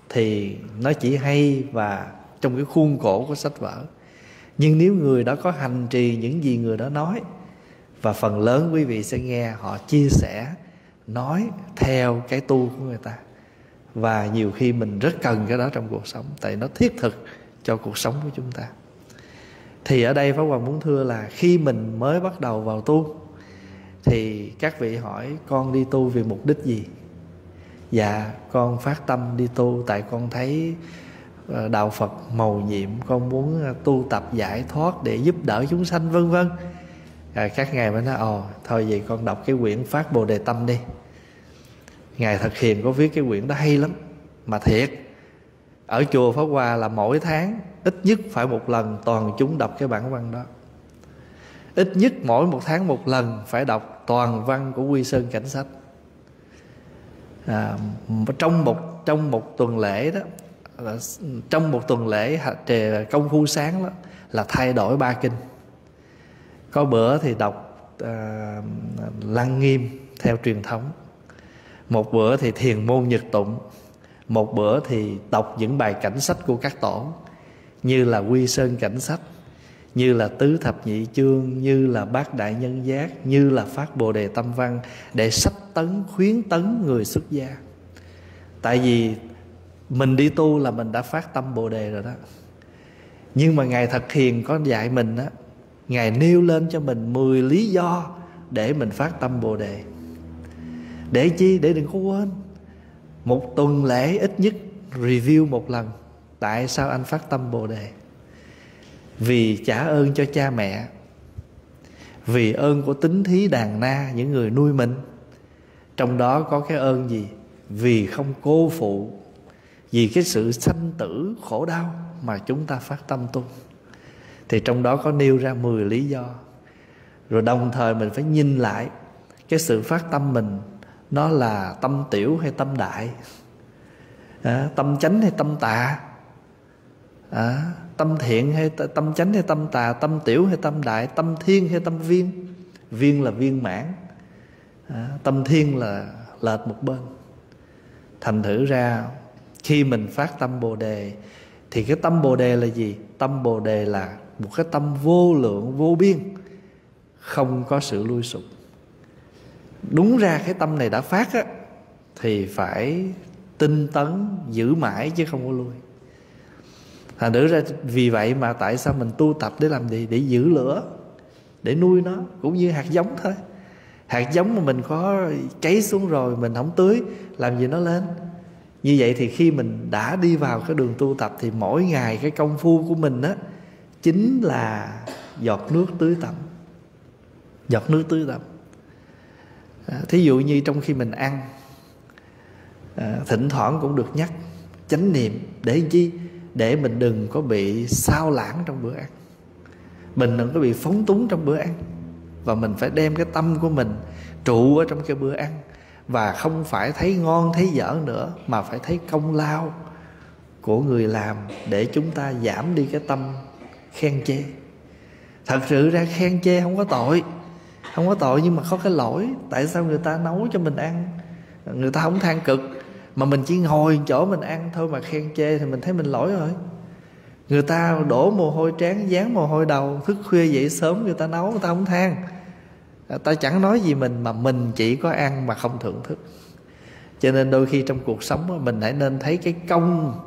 A: thì nó chỉ hay và trong cái khuôn khổ của sách vở. Nhưng nếu người đó có hành trì những gì người đó nói và phần lớn quý vị sẽ nghe họ chia sẻ nói theo cái tu của người ta. Và nhiều khi mình rất cần cái đó trong cuộc sống tại nó thiết thực cho cuộc sống của chúng ta. Thì ở đây Pháp hoàng muốn thưa là khi mình mới bắt đầu vào tu thì các vị hỏi con đi tu vì mục đích gì? Dạ con phát tâm đi tu tại con thấy ờ, đạo Phật màu nhiệm con muốn ờ, tu tập giải thoát để giúp đỡ chúng sanh vân vân. À, các ngài mới nói ồ thôi vậy con đọc cái quyển phát bồ đề tâm đi. Ngài thật hiền có viết cái quyển đó hay lắm mà thiệt ở chùa pháp hòa là mỗi tháng ít nhất phải một lần toàn chúng đọc cái bản văn đó ít nhất mỗi một tháng một lần phải đọc toàn văn của quy sơn cảnh sách. À, trong một trong một tuần lễ đó là, trong một tuần lễ công phu sáng đó là thay đổi ba kinh. Có bữa thì đọc à, lăng nghiêm theo truyền thống. Một bữa thì thiền môn nhật tụng. Một bữa thì đọc những bài cảnh sách của các tổ như là quy sơn cảnh sách như là tứ thập nhị chương, như là bát đại nhân giác, như là phát bồ đề tâm văn để sách tấn, khuyến tấn người xuất gia. Tại vì mình đi tu là mình đã phát tâm bồ đề rồi đó. Nhưng mà ngài thật hiền có dạy mình á, ngài nêu lên cho mình 10 lý do để mình phát tâm bồ đề. Để chi? Để đừng có quên. Một tuần lễ ít nhất, review một lần, tại sao anh phát tâm bồ đề? Vì trả ơn cho cha mẹ. Vì ơn của tính thí đàn na những người nuôi mình. Trong đó có cái ơn gì? Vì không cô phụ. Vì cái sự sanh tử khổ đau mà chúng ta phát tâm tu. Thì trong đó có nêu ra 10 lý do. Rồi đồng thời mình phải nhìn lại cái sự phát tâm mình nó là tâm tiểu hay tâm đại? À, tâm chánh hay tâm tà? À, tâm thiện hay tâm chánh hay tâm tà tâm tiểu hay tâm đại tâm thiên hay tâm viên? Viên là viên mãn. À, tâm thiên là lệch một bên. Thành thử ra khi mình phát tâm bồ đề thì cái tâm bồ đề là gì? Tâm bồ đề là một cái tâm vô lượng vô biên không có sự lui sụp. Đúng ra cái tâm này đã phát á thì phải tinh tấn giữ mãi chứ không có lui thành thử ra vì vậy mà tại sao mình tu tập để làm gì? Để giữ lửa để nuôi nó cũng như hạt giống thôi. Hạt giống mà mình có cháy xuống rồi mình không tưới làm gì nó lên? Như vậy thì khi mình đã đi vào cái đường tu tập thì mỗi ngày cái công phu của mình á chính là giọt nước tưới tẩm. Giọt nước tưới tẩm. À, thí dụ như trong khi mình ăn à, thỉnh thoảng cũng được nhắc chánh niệm để chi? Để mình đừng có bị sao lãng trong bữa ăn. Mình đừng có bị phóng túng trong bữa ăn. Và mình phải đem cái tâm của mình trụ ở trong cái bữa ăn. Và không phải thấy ngon, thấy dở nữa, mà phải thấy công lao của người làm để chúng ta giảm đi cái tâm khen chê. Thật sự ra khen chê không có tội. Không có tội nhưng mà có cái lỗi. Tại sao người ta nấu cho mình ăn, người ta không than cực? Mà mình chỉ ngồi chỗ mình ăn thôi mà khen chê thì mình thấy mình lỗi rồi. Người ta đổ mồ hôi trán dán mồ hôi đầu, thức khuya dậy sớm, người ta nấu, người ta không than. À, ta chẳng nói gì mình mà mình chỉ có ăn mà không thưởng thức. Cho nên đôi khi trong cuộc sống mình hãy nên thấy cái công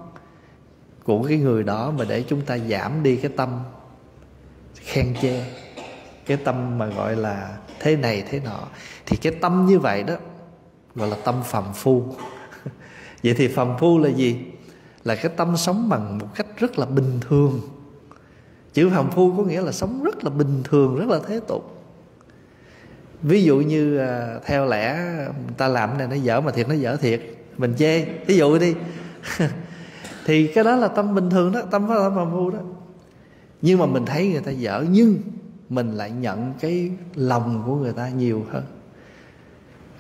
A: của cái người đó mà để chúng ta giảm đi cái tâm khen chê. Cái tâm mà gọi là thế này, thế nọ. Thì cái tâm như vậy đó, gọi là tâm phàm phu vậy thì phàm phu là gì? Là cái tâm sống bằng một cách rất là bình thường. Chữ phàm phu có nghĩa là sống rất là bình thường rất là thế tục. Ví dụ như à, theo lẽ ta làm này nó dở mà thiệt nó dở thiệt. Mình chê ví dụ đi. Thì cái đó là tâm bình thường đó tâm phá tâm phàm phu đó. Nhưng mà mình thấy người ta dở nhưng mình lại nhận cái lòng của người ta nhiều hơn.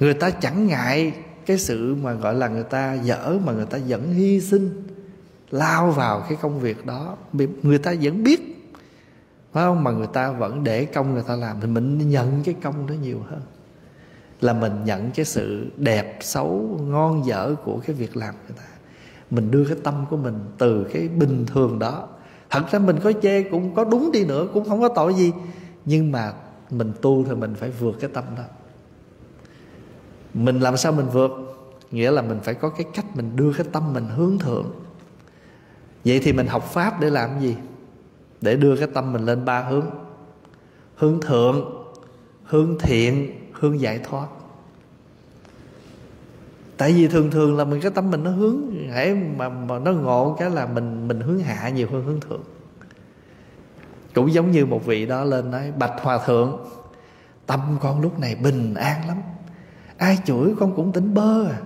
A: Người ta chẳng ngại cái sự mà gọi là người ta dở, mà người ta vẫn hy sinh, lao vào cái công việc đó. Người ta vẫn biết, phải không? Mà người ta vẫn để công người ta làm. Thì mình nhận cái công đó nhiều hơn. Là mình nhận cái sự đẹp, xấu, ngon dở của cái việc làm người ta. Mình đưa cái tâm của mình từ cái bình thường đó. Thật ra mình có chê cũng có đúng đi nữa, cũng không có tội gì. Nhưng mà mình tu thì mình phải vượt cái tâm đó mình làm sao mình vượt? Nghĩa là mình phải có cái cách mình đưa cái tâm mình hướng thượng. Vậy thì mình học pháp để làm gì? Để đưa cái tâm mình lên ba hướng. Hướng thượng hướng thiện hướng giải thoát. Tại vì thường thường là mình cái tâm mình nó hướng hãy mà, mà nó ngộ cái là mình mình hướng hạ nhiều hơn hướng thượng. Cũng giống như một vị đó lên nói bạch hòa thượng tâm con lúc này bình an lắm ai chửi con cũng tỉnh bơ à.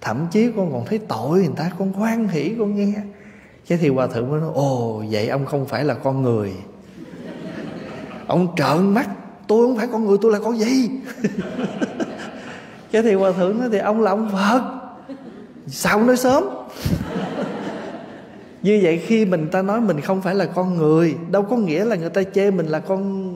A: Thậm chí con còn thấy tội người ta, con hoan hỉ con nghe. Thế thì hòa thượng mới nói, ồ, vậy ông không phải là con người. Ông trợn mắt, tôi không phải con người, tôi là con gì? Thế thì hòa thượng nói, thì ông là ông phật. Sao nói sớm? Như vậy khi mình ta nói mình không phải là con người, đâu có nghĩa là người ta chê mình là con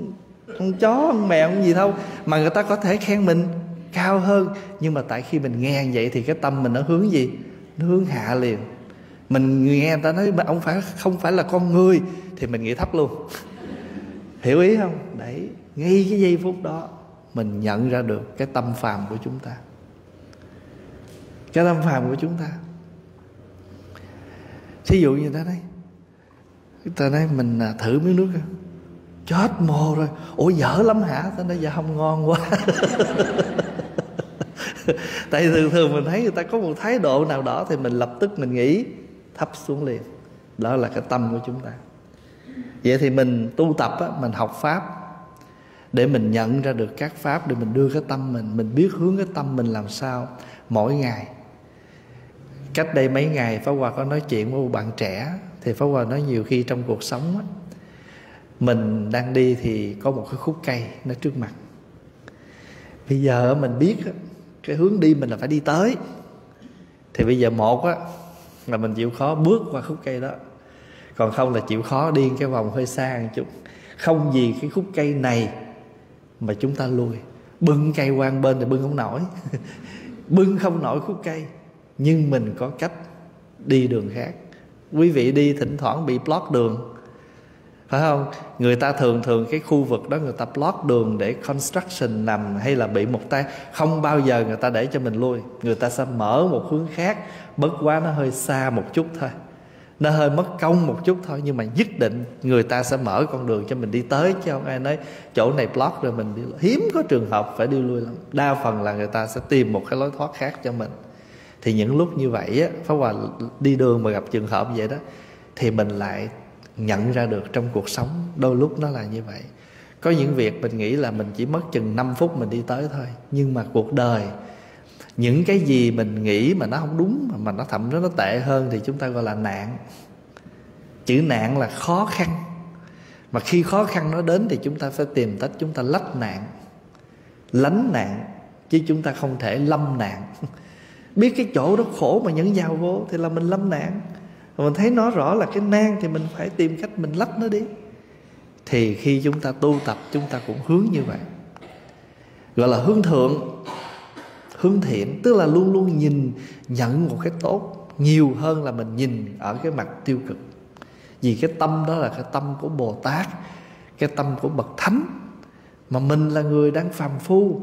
A: con chó, con mèo, con gì đâu, mà người ta có thể khen mình cao hơn. Nhưng mà tại khi mình nghe vậy thì cái tâm mình nó hướng gì? Nó hướng hạ liền. Mình nghe người ta nói ông phải, không phải là con người thì mình nghĩ thấp luôn. Hiểu ý không? Đấy, ngay cái giây phút đó mình nhận ra được cái tâm phàm của chúng ta. Cái tâm phàm của chúng ta. Thí dụ như ta nói ta nói mình à, thử miếng nước chết mồ rồi. Ủa, dở lắm hả? Ta nói dạ không, ngon quá. tại thường thường mình thấy người ta có một thái độ nào đó thì mình lập tức mình nghĩ thấp xuống liền. Đó là cái tâm của chúng ta. Vậy thì mình tu tập á, mình học pháp để mình nhận ra được các pháp để mình đưa cái tâm mình mình biết hướng cái tâm mình làm sao mỗi ngày. Cách đây mấy ngày Pháp Hòa có nói chuyện với một bạn trẻ thì Pháp Hòa nói nhiều khi trong cuộc sống á, mình đang đi thì có một cái khúc cây nó trước mặt. Bây giờ mình biết cái hướng đi mình là phải đi tới. Thì bây giờ một á, là mình chịu khó bước qua khúc cây đó. Còn không là chịu khó đi cái vòng hơi xa một chút. Không vì cái khúc cây này mà chúng ta lui bưng cây quang bên thì bưng không nổi. Bưng không nổi khúc cây. Nhưng mình có cách đi đường khác. Quý vị đi thỉnh thoảng bị block đường phải không? Người ta thường thường cái khu vực đó người ta block đường để construction nằm hay là bị một tay. Không bao giờ người ta để cho mình lui. Người ta sẽ mở một hướng khác. Bất quá nó hơi xa một chút thôi. Nó hơi mất công một chút thôi. Nhưng mà nhất định người ta sẽ mở con đường cho mình đi tới. Chứ không ai nói chỗ này block rồi mình đi hiếm có trường hợp phải đi lui lắm. Đa phần là người ta sẽ tìm một cái lối thoát khác cho mình. Thì những lúc như vậy á, pháp hòa đi đường mà gặp trường hợp vậy đó, thì mình lại nhận ra được trong cuộc sống, đôi lúc nó là như vậy. Có những việc mình nghĩ là mình chỉ mất chừng 5 phút mình đi tới thôi, nhưng mà cuộc đời, những cái gì mình nghĩ mà nó không đúng, mà nó thậm chí nó tệ hơn thì chúng ta gọi là nạn. Chữ nạn là khó khăn. Mà khi khó khăn nó đến thì chúng ta phải tìm cách chúng ta lách nạn, lánh nạn, chứ chúng ta không thể lâm nạn. Biết cái chỗ đó khổ mà nhấn vào vô thì là mình lâm nạn mình thấy nó rõ là cái nan thì mình phải tìm cách mình lách nó đi. Thì khi chúng ta tu tập, chúng ta cũng hướng như vậy. Gọi là hướng thượng, hướng thiện, tức là luôn luôn nhìn, nhận một cái tốt nhiều hơn là mình nhìn ở cái mặt tiêu cực. Vì cái tâm đó là cái tâm của bồ tát, cái tâm của bậc thánh. Mà mình là người đang phàm phu,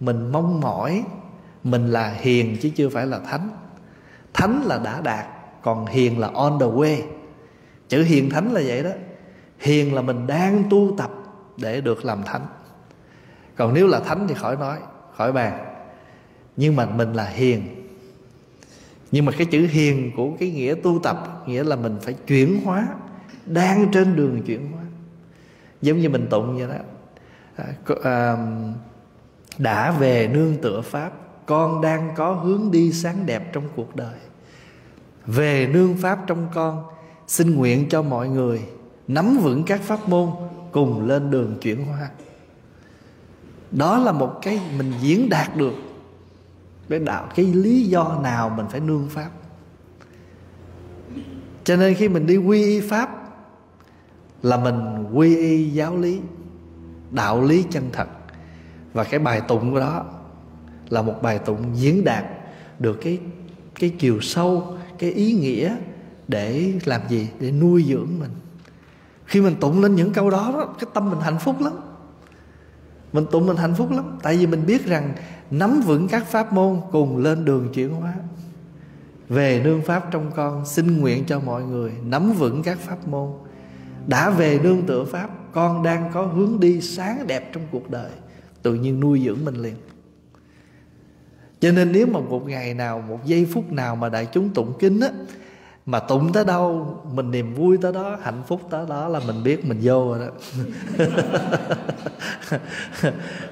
A: mình mong mỏi, mình là hiền chứ chưa phải là thánh. Thánh là đã đạt còn hiền là on the way. Chữ hiền thánh là vậy đó. Hiền là mình đang tu tập để được làm thánh. Còn nếu là thánh thì khỏi nói khỏi bàn. Nhưng mà mình là hiền. Nhưng mà cái chữ hiền của cái nghĩa tu tập nghĩa là mình phải chuyển hóa đang trên đường chuyển hóa. Giống như mình tụng vậy đó. À, à đã về nương tựa pháp con đang có hướng đi sáng đẹp trong cuộc đời về nương pháp trong con, xin nguyện cho mọi người nắm vững các pháp môn cùng lên đường chuyển hóa. Đó là một cái mình diễn đạt được cái đạo, cái lý do nào mình phải nương pháp. Cho nên khi mình đi quy y pháp là mình quy y giáo lý, đạo lý chân thật. Và cái bài tụng của đó là một bài tụng diễn đạt được cái cái chiều sâu cái ý nghĩa để làm gì để nuôi dưỡng mình. Khi mình tụng lên những câu đó, đó cái tâm mình hạnh phúc lắm. Mình tụng mình hạnh phúc lắm. Tại vì mình biết rằng nắm vững các pháp môn cùng lên đường chuyển hóa. Về nương pháp trong con xin nguyện cho mọi người nắm vững các pháp môn. Đã về nương tựa pháp con đang có hướng đi sáng đẹp trong cuộc đời. Tự nhiên nuôi dưỡng mình liền cho nên nếu mà một ngày nào, một giây phút nào mà đại chúng tụng kinh á, mà tụng tới đâu, mình niềm vui tới đó, hạnh phúc tới đó là mình biết mình vô rồi đó.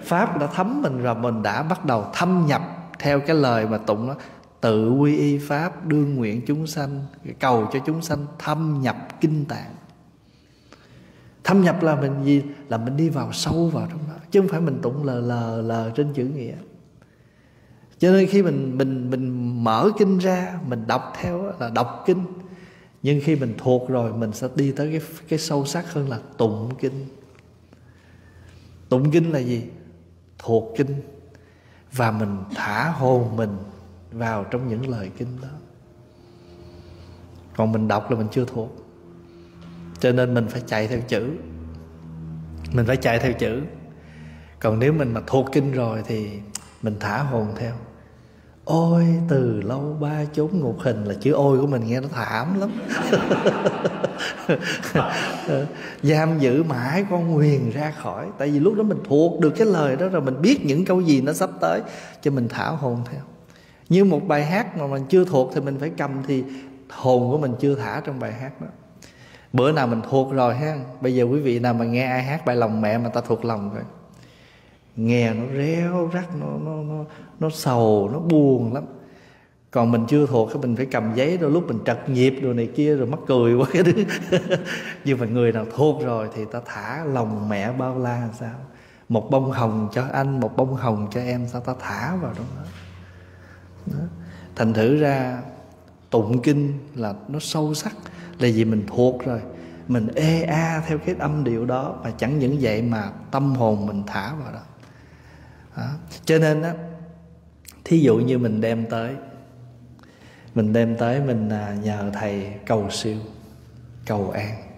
A: Pháp đã thấm mình rồi, mình đã bắt đầu thâm nhập theo cái lời mà tụng đó. Tự quy y pháp, đương nguyện chúng sanh, cầu cho chúng sanh thâm nhập kinh tạng. Thâm nhập là mình gì? Là mình đi vào sâu vào trong đó, chứ không phải mình tụng lờ lờ lờ trên chữ nghĩa cho nên khi mình mình mình mở kinh ra, mình đọc theo là đọc kinh. Nhưng khi mình thuộc rồi, mình sẽ đi tới cái cái sâu sắc hơn là tụng kinh. Tụng kinh là gì? Thuộc kinh. Và mình thả hồn mình vào trong những lời kinh đó. Còn mình đọc là mình chưa thuộc. Cho nên mình phải chạy theo chữ. Mình phải chạy theo chữ. Còn nếu mình mà thuộc kinh rồi thì mình thả hồn theo ôi, từ lâu ba chốn ngục hình là chữ ôi của mình nghe nó thảm lắm. Giam giữ mãi con nguyền ra khỏi. Tại vì lúc đó mình thuộc được cái lời đó rồi, mình biết những câu gì nó sắp tới, cho mình thả hồn theo. Như một bài hát mà mình chưa thuộc thì mình phải cầm thì hồn của mình chưa thả trong bài hát đó. Bữa nào mình thuộc rồi ha. Bây giờ quý vị nào mà nghe ai hát bài lòng mẹ mà ta thuộc lòng rồi nghe nó réo rắt nó nó nó nó sầu nó buồn lắm. Còn mình chưa thuộc cái mình phải cầm giấy đôi lúc mình trật nhịp đồ này kia rồi mắc cười quá cái thứ nhưng mà người nào thuộc rồi thì ta thả lòng mẹ bao la làm sao? Một bông hồng cho anh một bông hồng cho em sao ta thả vào trong đó, đó. thành thử ra tụng kinh là nó sâu sắc là vì mình thuộc rồi. Mình ê a theo cái âm điệu đó mà chẳng những vậy mà tâm hồn mình thả vào đó, đó. cho nên á, thí dụ như mình đem tới, mình đem tới mình à, nhờ thầy cầu siêu, cầu an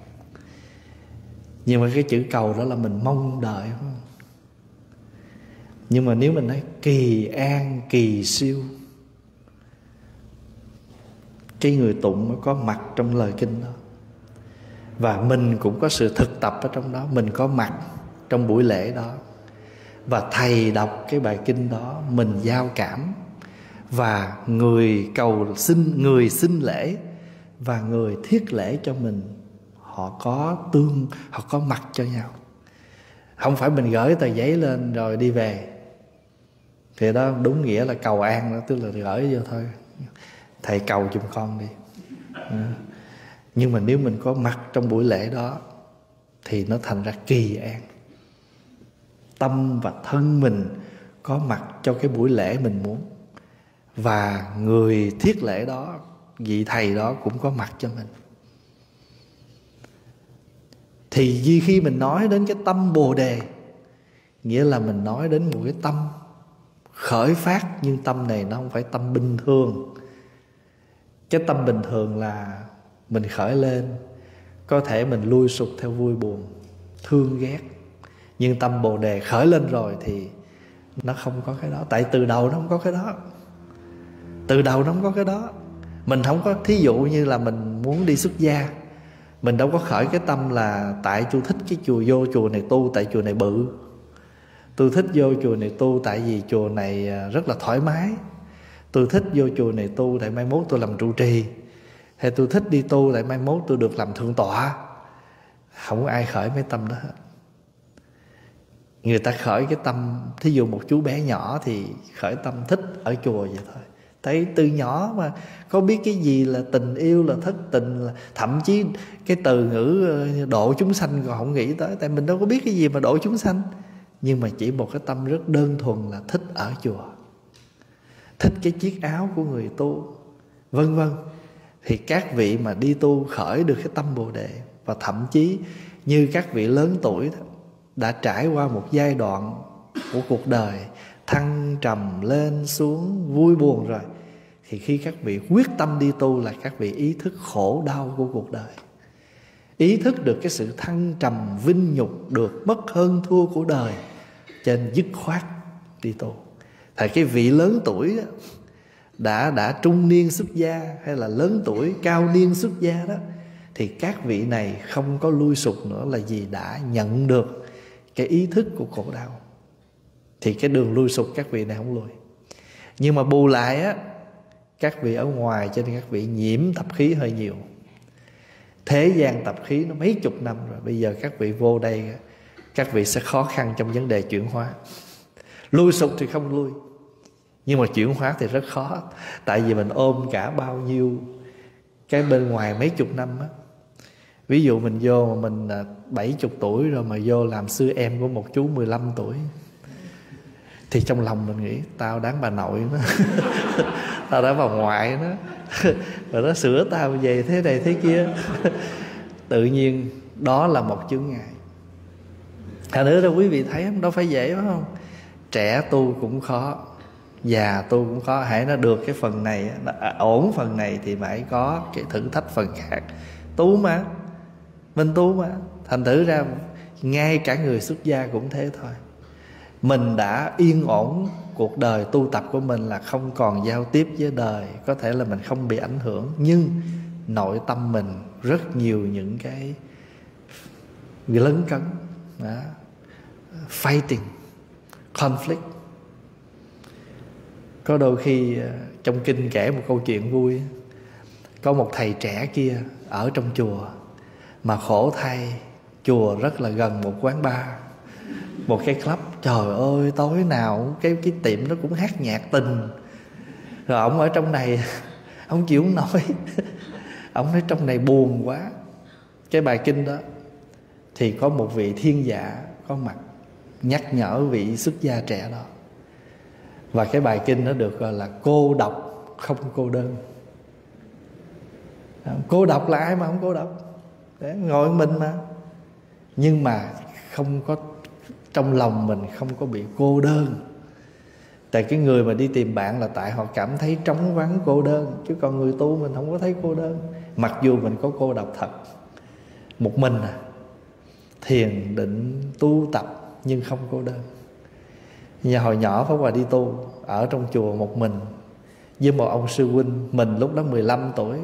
A: nhưng mà cái chữ cầu đó là mình mong đợi không? nhưng mà nếu mình nói kỳ an, kỳ siêu, cái người tụng mới có mặt trong lời kinh đó và mình cũng có sự thực tập ở trong đó, mình có mặt trong buổi lễ đó và thầy đọc cái bài kinh đó, mình giao cảm. Và người cầu xin, người xin lễ, và người thiết lễ cho mình, họ có tương, họ có mặt cho nhau. Không phải mình gửi tờ giấy lên rồi đi về. Thì đó đúng nghĩa là cầu an đó, tức là gửi vô thôi. Thầy cầu giùm con đi. Ừ. Nhưng mà nếu mình có mặt trong buổi lễ đó, thì nó thành ra kỳ an tâm và thân mình có mặt cho cái buổi lễ mình muốn. Và người thiết lễ đó, vị thầy đó cũng có mặt cho mình. Thì vì khi mình nói đến cái tâm bồ đề, nghĩa là mình nói đến một cái tâm khởi phát, nhưng tâm này nó không phải tâm bình thường. Cái tâm bình thường là mình khởi lên, có thể mình lui sụp theo vui buồn, thương ghét nhưng tâm bồ đề khởi lên rồi thì nó không có cái đó. Tại từ đầu nó không có cái đó. Từ đầu nó không có cái đó. Mình không có, thí dụ như là mình muốn đi xuất gia, mình đâu có khởi cái tâm là tại tôi thích cái chùa vô chùa này tu tại chùa này bự. Tôi thích vô chùa này tu tại vì chùa này à, rất là thoải mái. Tôi thích vô chùa này tu tại mai mốt tôi làm trụ trì. Hay tôi thích đi tu tại mai mốt tôi được làm thượng tọa. Không có ai khởi mấy tâm đó hết người ta khởi cái tâm, thí dụ một chú bé nhỏ thì khởi tâm thích ở chùa vậy thôi. Thấy từ nhỏ mà, có biết cái gì là tình yêu, là thất tình, là thậm chí cái từ ngữ ờ, độ chúng sanh còn không nghĩ tới, tại mình đâu có biết cái gì mà độ chúng sanh. Nhưng mà chỉ một cái tâm rất đơn thuần là thích ở chùa. Thích cái chiếc áo của người tu, vân vân. Thì các vị mà đi tu khởi được cái tâm bồ đề, và thậm chí như các vị lớn tuổi đã trải qua một giai đoạn của cuộc đời thăng trầm lên xuống vui buồn rồi. Thì khi các vị quyết tâm đi tu là các vị ý thức khổ đau của cuộc đời. Ý thức được cái sự thăng trầm vinh nhục được mất hơn thua của đời trên dứt khoát đi tu. Thầy cái vị lớn tuổi đó, đã đã trung niên xuất gia hay là lớn tuổi cao niên xuất gia đó thì các vị này không có lui sụp nữa là gì đã nhận được cái ý thức của khổ đau thì cái đường lui sụp các vị này không lui nhưng mà bù lại á, các vị ở ngoài cho nên các vị nhiễm tập khí hơi nhiều. Thế gian tập khí nó mấy chục năm rồi, bây giờ các vị vô đây, các vị sẽ khó khăn trong vấn đề chuyển hóa. Lui sụp thì không lui, nhưng mà chuyển hóa thì rất khó. Tại vì mình ôm cả bao nhiêu cái bên ngoài mấy chục năm á ví dụ mình vô mà mình à, bảy chục tuổi rồi mà vô làm sư em của một chú 15 tuổi thì trong lòng mình nghĩ tao đáng bà nội nó tao đã bà ngoại nó và nó sửa tao về thế này thế kia. Tự nhiên đó là một chướng ngại. Thành nữa đâu quý vị thấy không? Đâu phải dễ phải không? Trẻ tu cũng khó già tu cũng khó. Hãy nó được cái phần này nó à, ổn phần này thì phải có cái thử thách phần khác. Tu mà mình tu mà thành thử ra ngay cả người xuất gia cũng thế thôi mình đã yên ổn cuộc đời tu tập của mình là không còn giao tiếp với đời, có thể là mình không bị ảnh hưởng, nhưng nội tâm mình rất nhiều những cái lấn cấn đó. fighting, conflict có đôi khi à, trong kinh kể một câu chuyện vui, có một thầy trẻ kia ở trong chùa mà khổ thay, chùa rất là gần một quán bar. Một cái club, trời ơi, tối nào cái cái tiệm nó cũng hát nhạc tình. Rồi ông ở trong này, ông chịu không nói ông nói trong này buồn quá. Cái bài kinh đó, thì có một vị thiên giả có mặt nhắc nhở vị xuất gia trẻ đó. Và cái bài kinh nó được gọi là cô độc không cô đơn. Cô độc là ai mà không cô độc? Đấy, ngồi mình mà. Nhưng mà không có trong lòng mình không có bị cô đơn. Tại cái người mà đi tìm bạn là tại họ cảm thấy trống vắng cô đơn chứ còn người tu mình không có thấy cô đơn. Mặc dù mình có cô độc thật một mình à thiền định tu tập nhưng không cô đơn. Nhà hồi nhỏ Pháp Hòa đi tu ở trong chùa một mình với một ông sư huynh mình lúc đó 15 tuổi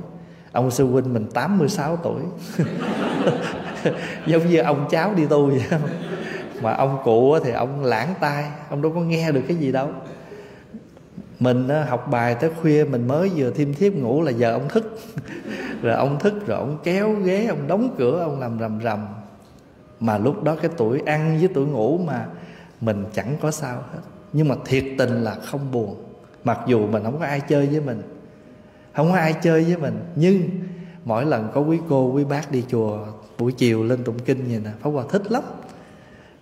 A: ông sư huynh mình 86 tuổi. Giống như ông cháu đi tu vậy không mà ông cụ thì ông lãng tai, ông đâu có nghe được cái gì đâu. Mình học bài tới khuya, mình mới vừa thêm thiếp ngủ là giờ ông thức. Rồi ông thức rồi ông kéo ghế, ông đóng cửa, ông làm rầm rầm. Mà lúc đó cái tuổi ăn với tuổi ngủ mà mình chẳng có sao hết. Nhưng mà thiệt tình là không buồn. Mặc dù mình không có ai chơi với mình không có ai chơi với mình. Nhưng mỗi lần có quý cô, quý bác đi chùa, buổi chiều lên tụng kinh vậy nè, pháp hòa thích lắm.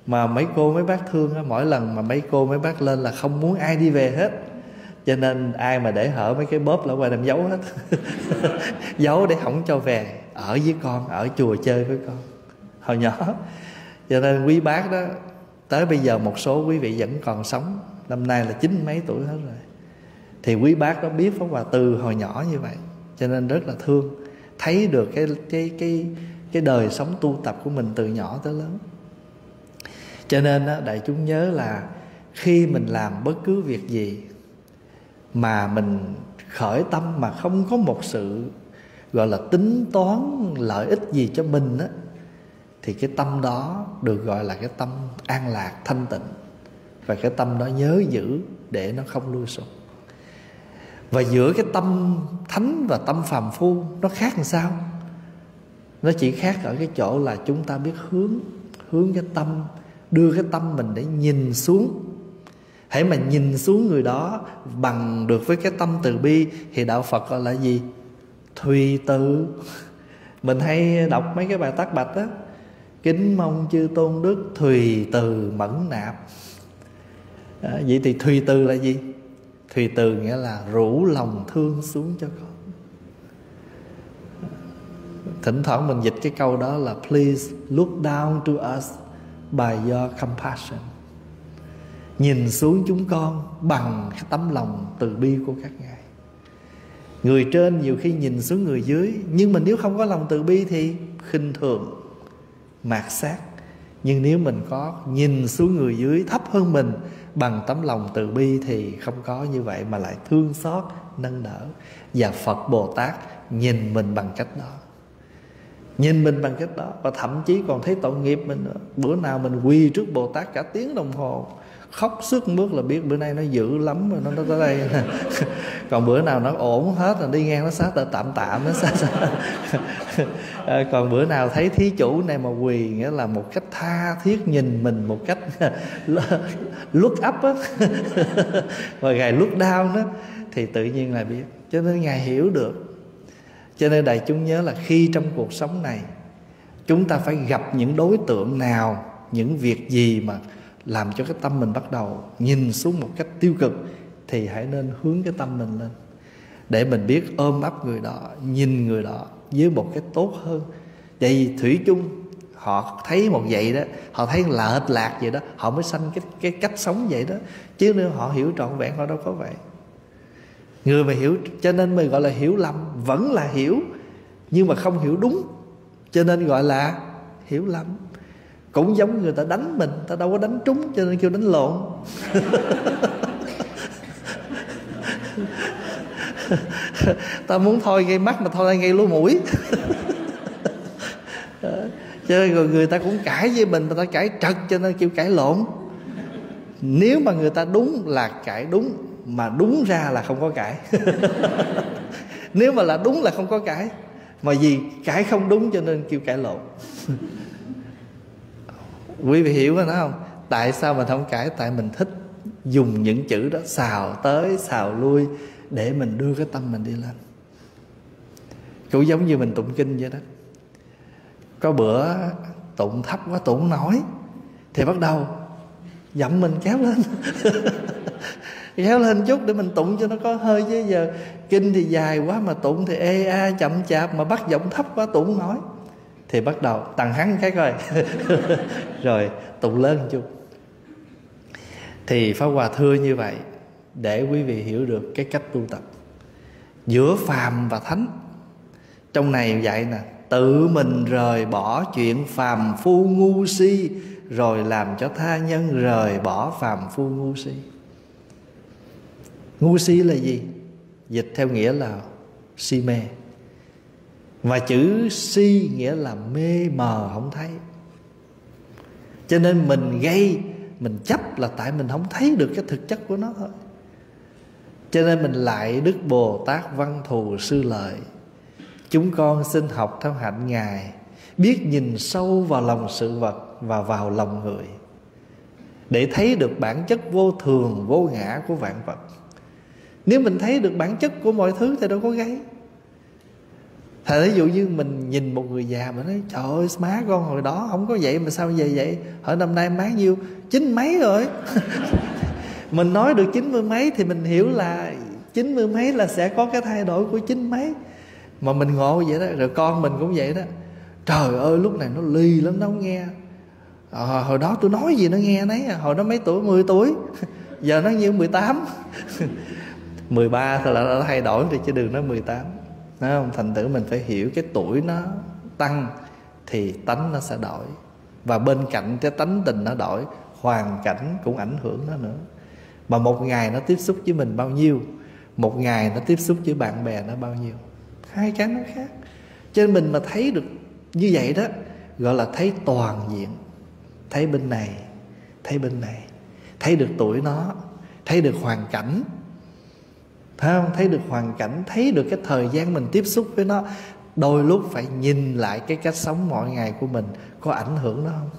A: Mà mấy cô, mấy bác thương á, mỗi lần mà mấy cô, mấy bác lên là không muốn ai đi về hết. Cho nên ai mà để hở mấy cái bóp là qua đem giấu hết. Giấu để không cho về. Ở với con, ở chùa chơi với con. Hồi nhỏ. Cho nên quý bác đó, tới bây giờ một số quý vị vẫn còn sống. Năm nay là chín mấy tuổi hết rồi thì quý bác đó biết pháp hòa từ hồi nhỏ như vậy cho nên rất là thương thấy được cái cái cái cái đời sống tu tập của mình từ nhỏ tới lớn. Cho nên đó, đại chúng nhớ là khi mình làm bất cứ việc gì mà mình khởi tâm mà không có một sự gọi là tính toán lợi ích gì cho mình á thì cái tâm đó được gọi là cái tâm an lạc thanh tịnh. Và cái tâm đó nhớ giữ để nó không lui sụp và giữa cái tâm thánh và tâm phàm phu nó khác làm sao? Nó chỉ khác ở cái chỗ là chúng ta biết hướng hướng cái tâm đưa cái tâm mình để nhìn xuống. Hãy mà nhìn xuống người đó bằng được với cái tâm từ bi thì đạo phật gọi là gì? Thùy tự mình hay đọc mấy cái bài tác bạch á. Kính mong chư tôn đức thùy từ mẫn nạp. À, vậy thì thùy từ là gì? Thùy từ nghĩa là rủ lòng thương xuống cho con thỉnh thoảng mình dịch cái câu đó là, please look down to us by your compassion. Nhìn xuống chúng con bằng cái tấm lòng từ bi của các ngài. Người trên nhiều khi nhìn xuống người dưới, nhưng mà nếu không có lòng từ bi thì khinh thường, mạt sát. Nhưng nếu mình có nhìn xuống người dưới thấp hơn mình bằng tấm lòng từ bi thì không có như vậy mà lại thương xót, nâng đỡ. Và phật bồ tát nhìn mình bằng cách đó. Nhìn mình bằng cách đó và thậm chí còn thấy tội nghiệp mình nữa. Bữa nào mình quỳ trước bồ tát cả tiếng đồng hồ khóc sức bước là biết bữa nay nó dữ lắm rồi nó nó tới đây. Còn bữa nào nó ổn hết rồi đi ngang nó sát tạm tạm tạm nó sát, sát. à, còn bữa nào thấy thí chủ này mà quỳ nghĩa là một cách tha thiết nhìn mình một cách look up á. Và ngày look down đó thì tự nhiên là biết. Cho nên ngài hiểu được. Cho nên đại chúng nhớ là khi trong cuộc sống này chúng ta phải gặp những đối tượng nào những việc gì mà làm cho cái tâm mình bắt đầu nhìn xuống một cách tiêu cực, thì hãy nên hướng cái tâm mình lên. Để mình biết ôm ấp người đó, nhìn người đó với một cái tốt hơn. Vậy vì thủy chung, họ thấy một vậy đó, họ thấy lệch lạc vậy đó, họ mới sanh cái cái cách sống vậy đó. Chứ nếu họ hiểu trọn vẹn, họ đâu có vậy. Người mà hiểu, cho nên mình gọi là hiểu lầm, vẫn là hiểu, nhưng mà không hiểu đúng. Cho nên gọi là hiểu lầm cũng giống người ta đánh mình, ta đâu có đánh trúng cho nên kêu đánh lộn. Ta muốn thôi gây mắt mà thôi gây lúa mũi. Cho nên rồi người ta cũng cãi với mình mà ta cãi trật cho nên kêu cãi lộn. Nếu mà người ta đúng là cãi đúng, mà đúng ra là không có cãi. Nếu mà là đúng là không có cãi, mà vì cãi không đúng cho nên kêu cãi lộn. quý vị hiểu rồi đó không? Tại sao mình không cãi tại mình thích dùng những chữ đó, xào tới, xào lui, để mình đưa cái tâm mình đi lên. Cũng giống như mình tụng kinh vậy đó. Có bữa tụng thấp quá, tụng nổi, thì bắt đầu giọng mình kéo lên. Kéo lên chút để mình tụng cho nó có hơi, chứ giờ kinh thì dài quá mà tụng thì ê a chậm chạp, mà bắt giọng thấp quá tụng nổi thì bắt đầu tăng hắn cái coi. Rồi tụng lớn chung. Chút thì pháp hòa thưa như vậy, để quý vị hiểu được cái cách tu tập. Giữa phàm và thánh. Trong này vậy nè, tự mình rời bỏ chuyện phàm phu ngu si, rồi làm cho tha nhân rời bỏ phàm phu ngu si. Ngu si là gì? Dịch theo nghĩa là si mê và chữ si nghĩa là mê mờ, không thấy. Cho nên mình gây, mình chấp là tại mình không thấy được cái thực chất của nó thôi. Cho nên mình lại đức bồ tát văn thù sư lợi. Chúng con xin học theo hạnh ngài, biết nhìn sâu vào lòng sự vật và vào lòng người, để thấy được bản chất vô thường, vô ngã của vạn vật. Nếu mình thấy được bản chất của mọi thứ thì đâu có gáy Thật ví dụ như mình nhìn một người già mà nói Trời ơi má con hồi đó không có vậy mà sao về vậy? Ở năm nay má nhiêu? Chín mấy rồi? Mình nói được chín mươi mấy thì mình hiểu là Chín mươi mấy là sẽ có cái thay đổi của chín mấy. Mà mình ngộ vậy đó Rồi con mình cũng vậy đó. Trời ơi lúc này nó ly lắm nó không nghe. À, Hồi đó tôi nói gì nó nghe nấy à, Hồi đó mấy tuổi 10 tuổi. Giờ nó như 18 13 thì là nó thay đổi rồi chứ đừng nói 18 Đúng không? Thành thử mình phải hiểu cái tuổi nó tăng Thì tánh nó sẽ đổi. Và bên cạnh cái tánh tình nó đổi, Hoàn cảnh cũng ảnh hưởng nó nữa. Mà một ngày nó tiếp xúc với mình bao nhiêu, Một ngày nó tiếp xúc với bạn bè nó bao nhiêu. Hai cái nó khác. Cho nên mình mà thấy được như vậy đó, Gọi là thấy toàn diện. Thấy bên này, Thấy bên này. Thấy được tuổi nó, Thấy được hoàn cảnh. Thấy không? Thấy được hoàn cảnh, Thấy được cái thời gian mình tiếp xúc với nó. Đôi lúc phải nhìn lại cái cách sống mọi ngày của mình, Có ảnh hưởng nó không?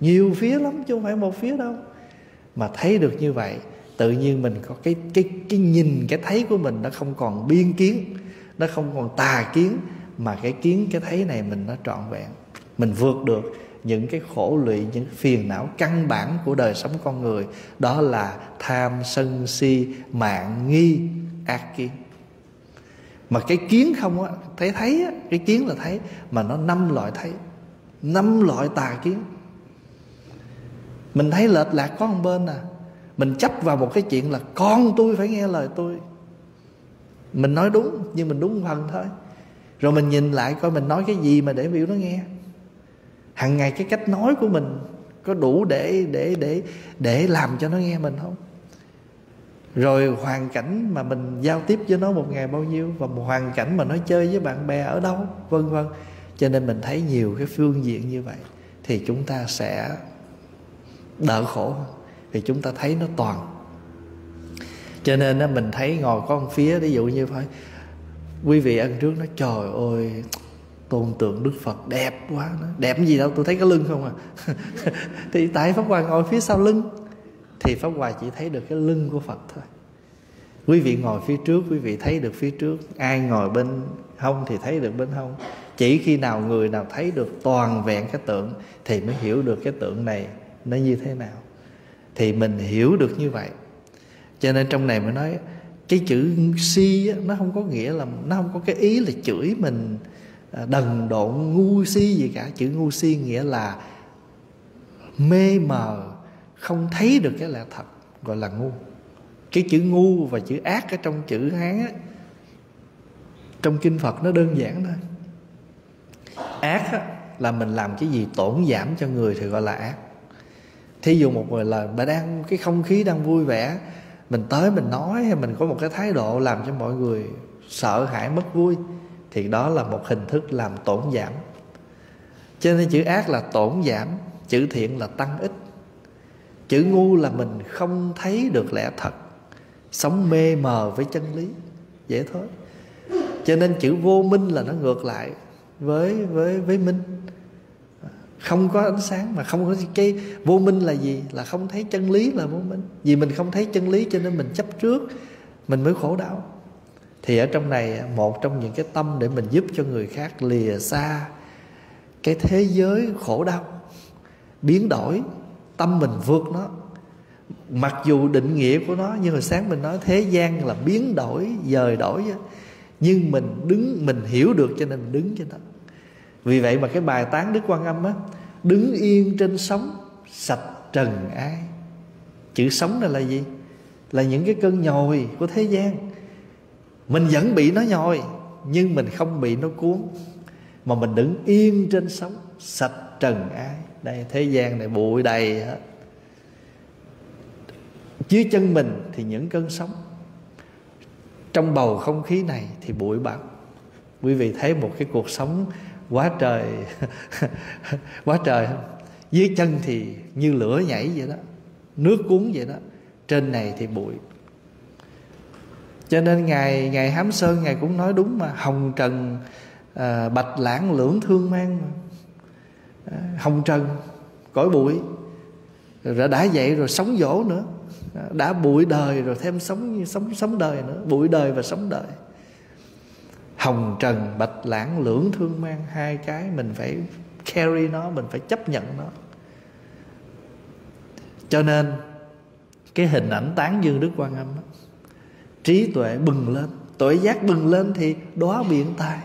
A: Nhiều phía lắm chứ không phải một phía đâu. Mà thấy được như vậy, Tự nhiên mình có cái cái cái nhìn, Cái thấy của mình nó không còn biên kiến, Nó không còn tà kiến, Mà cái kiến, cái thấy này mình nó trọn vẹn. Mình vượt được những cái khổ lụy những phiền não căn bản của đời sống con người đó là tham sân si mạng nghi ác kiến. Mà cái kiến không á thấy thấy á, cái kiến là thấy mà nó năm loại thấy năm loại tà kiến. Mình thấy lệch lạc có một bên à mình chấp vào một cái chuyện là con tôi phải nghe lời tôi. Mình nói đúng nhưng mình đúng phần thôi. Rồi mình nhìn lại coi mình nói cái gì mà để biểu nó nghe hàng ngày cái cách nói của mình có đủ để để để để làm cho nó nghe mình không? Rồi hoàn cảnh mà mình giao tiếp với nó một ngày bao nhiêu và một hoàn cảnh mà nó chơi với bạn bè ở đâu vân vân. Cho nên mình thấy nhiều cái phương diện như vậy thì chúng ta sẽ đỡ khổ vì chúng ta thấy nó toàn. Cho nên á, mình thấy ngồi có một phía ví dụ như phải quý vị ăn trước nó trời ơi tôn tượng đức phật đẹp quá. Nó đẹp gì đâu tôi thấy cái lưng không à. Thì tại pháp hòa ngồi phía sau lưng thì pháp hòa chỉ thấy được cái lưng của phật thôi. Quý vị ngồi phía trước quý vị thấy được phía trước. Ai ngồi bên hông thì thấy được bên hông. Chỉ khi nào người nào thấy được toàn vẹn cái tượng thì mới hiểu được cái tượng này nó như thế nào. Thì mình hiểu được như vậy. Cho nên trong này mới nói cái chữ si á, nó không có nghĩa là nó không có cái ý là chửi mình À, đần độn ngu si gì cả. Chữ ngu si nghĩa là mê mờ không thấy được cái lẽ thật gọi là ngu. Cái chữ ngu và chữ ác ở trong chữ hán á, trong kinh phật nó đơn giản thôi. Ác á, là mình làm cái gì tổn giảm cho người thì gọi là ác. Thí dụ một người là bà đang cái không khí đang vui vẻ mình tới mình nói hay mình có một cái thái độ làm cho mọi người sợ hãi mất vui thì đó là một hình thức làm tổn giảm. Cho nên chữ ác là tổn giảm, chữ thiện là tăng ích chữ ngu là mình không thấy được lẽ thật, sống mê mờ với chân lý. Dễ thôi. Cho nên chữ vô minh là nó ngược lại với với với minh. Không có ánh sáng mà không có cái vô minh là gì? Là không thấy chân lý là vô minh. Vì mình không thấy chân lý cho nên mình chấp trước, mình mới khổ đau thì ở trong này à, một trong những cái tâm để mình giúp cho người khác lìa xa cái thế giới khổ đau, biến đổi, tâm mình vượt nó. Mặc dù định nghĩa của nó như hồi sáng mình nói thế gian là biến đổi, dời đổi nhưng mình đứng, mình hiểu được cho nên mình đứng trên đó. Vì vậy mà cái bài tán đức quan âm á, đứng yên trên sóng, sạch trần ai. Chữ sống này là gì? Là những cái cơn nhồi của thế gian mình vẫn bị nó nhồi, nhưng mình không bị nó cuốn. Mà mình đứng yên trên sóng, sạch trần ai. Đây, thế gian này bụi đầy hết. Dưới chân mình thì những cơn sóng. Trong bầu không khí này thì bụi bặm. Quý vị thấy một cái cuộc sống quá trời quá trời không? Dưới chân thì như lửa nhảy vậy đó, nước cuốn vậy đó. Trên này thì bụi cho nên ngài ngài hám sơn ngài cũng nói đúng mà hồng trần à, bạch lãng lưỡng thương mang mà. À, hồng trần cõi bụi rồi đã vậy rồi sống dỗ nữa. À, đã bụi đời rồi thêm sống sống sống đời nữa bụi đời và sống đời. Hồng trần bạch lãng lưỡng thương mang hai cái mình phải carry nó mình phải chấp nhận nó. Cho nên cái hình ảnh tán dương đức quan âm đó, trí tuệ bừng lên. Tuệ giác bừng lên thì đóa biển tài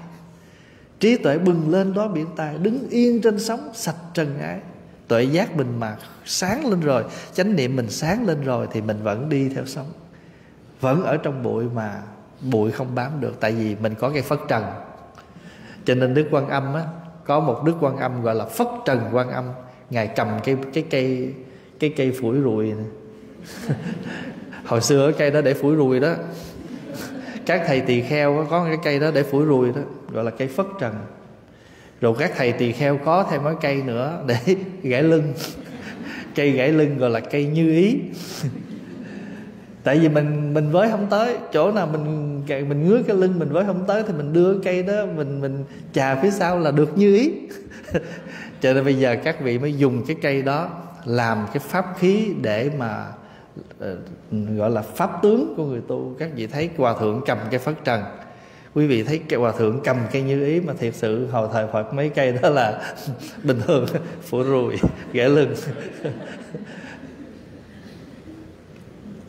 A: trí tuệ bừng lên, đóa biển tài đứng yên trên sóng sạch trần ái tuệ giác mình mà sáng lên rồi, chánh niệm mình sáng lên rồi thì mình vẫn đi theo sóng. Vẫn ở trong bụi mà bụi không bám được, tại vì mình có cái phất trần. Cho nên đức quan âm á, có một đức quan âm gọi là phất trần quan âm. Ngài cầm cái cái cây cái cây phủi ruồi hồi xưa cái cây đó để phủi ruồi đó. Các thầy tỳ kheo có cái cây đó để phủi ruồi đó, gọi là cây phất trần. Rồi các thầy tỳ kheo có thêm mấy cây nữa để gãy lưng. Cây gãy lưng gọi là cây như ý. Tại vì mình mình với không tới. Chỗ nào mình mình ngứa cái lưng mình với không tới thì mình đưa cái cây đó, mình mình chà phía sau là được như ý. Cho nên bây giờ các vị mới dùng cái cây đó làm cái pháp khí để mà Ờ, gọi là pháp tướng của người tu. Các vị thấy hòa thượng cầm cây phất trần. Quý vị thấy cái hòa thượng cầm cây như ý mà thiệt sự hồi thời phật mấy cây đó là bình thường, phủ rùi ghẻ lưng.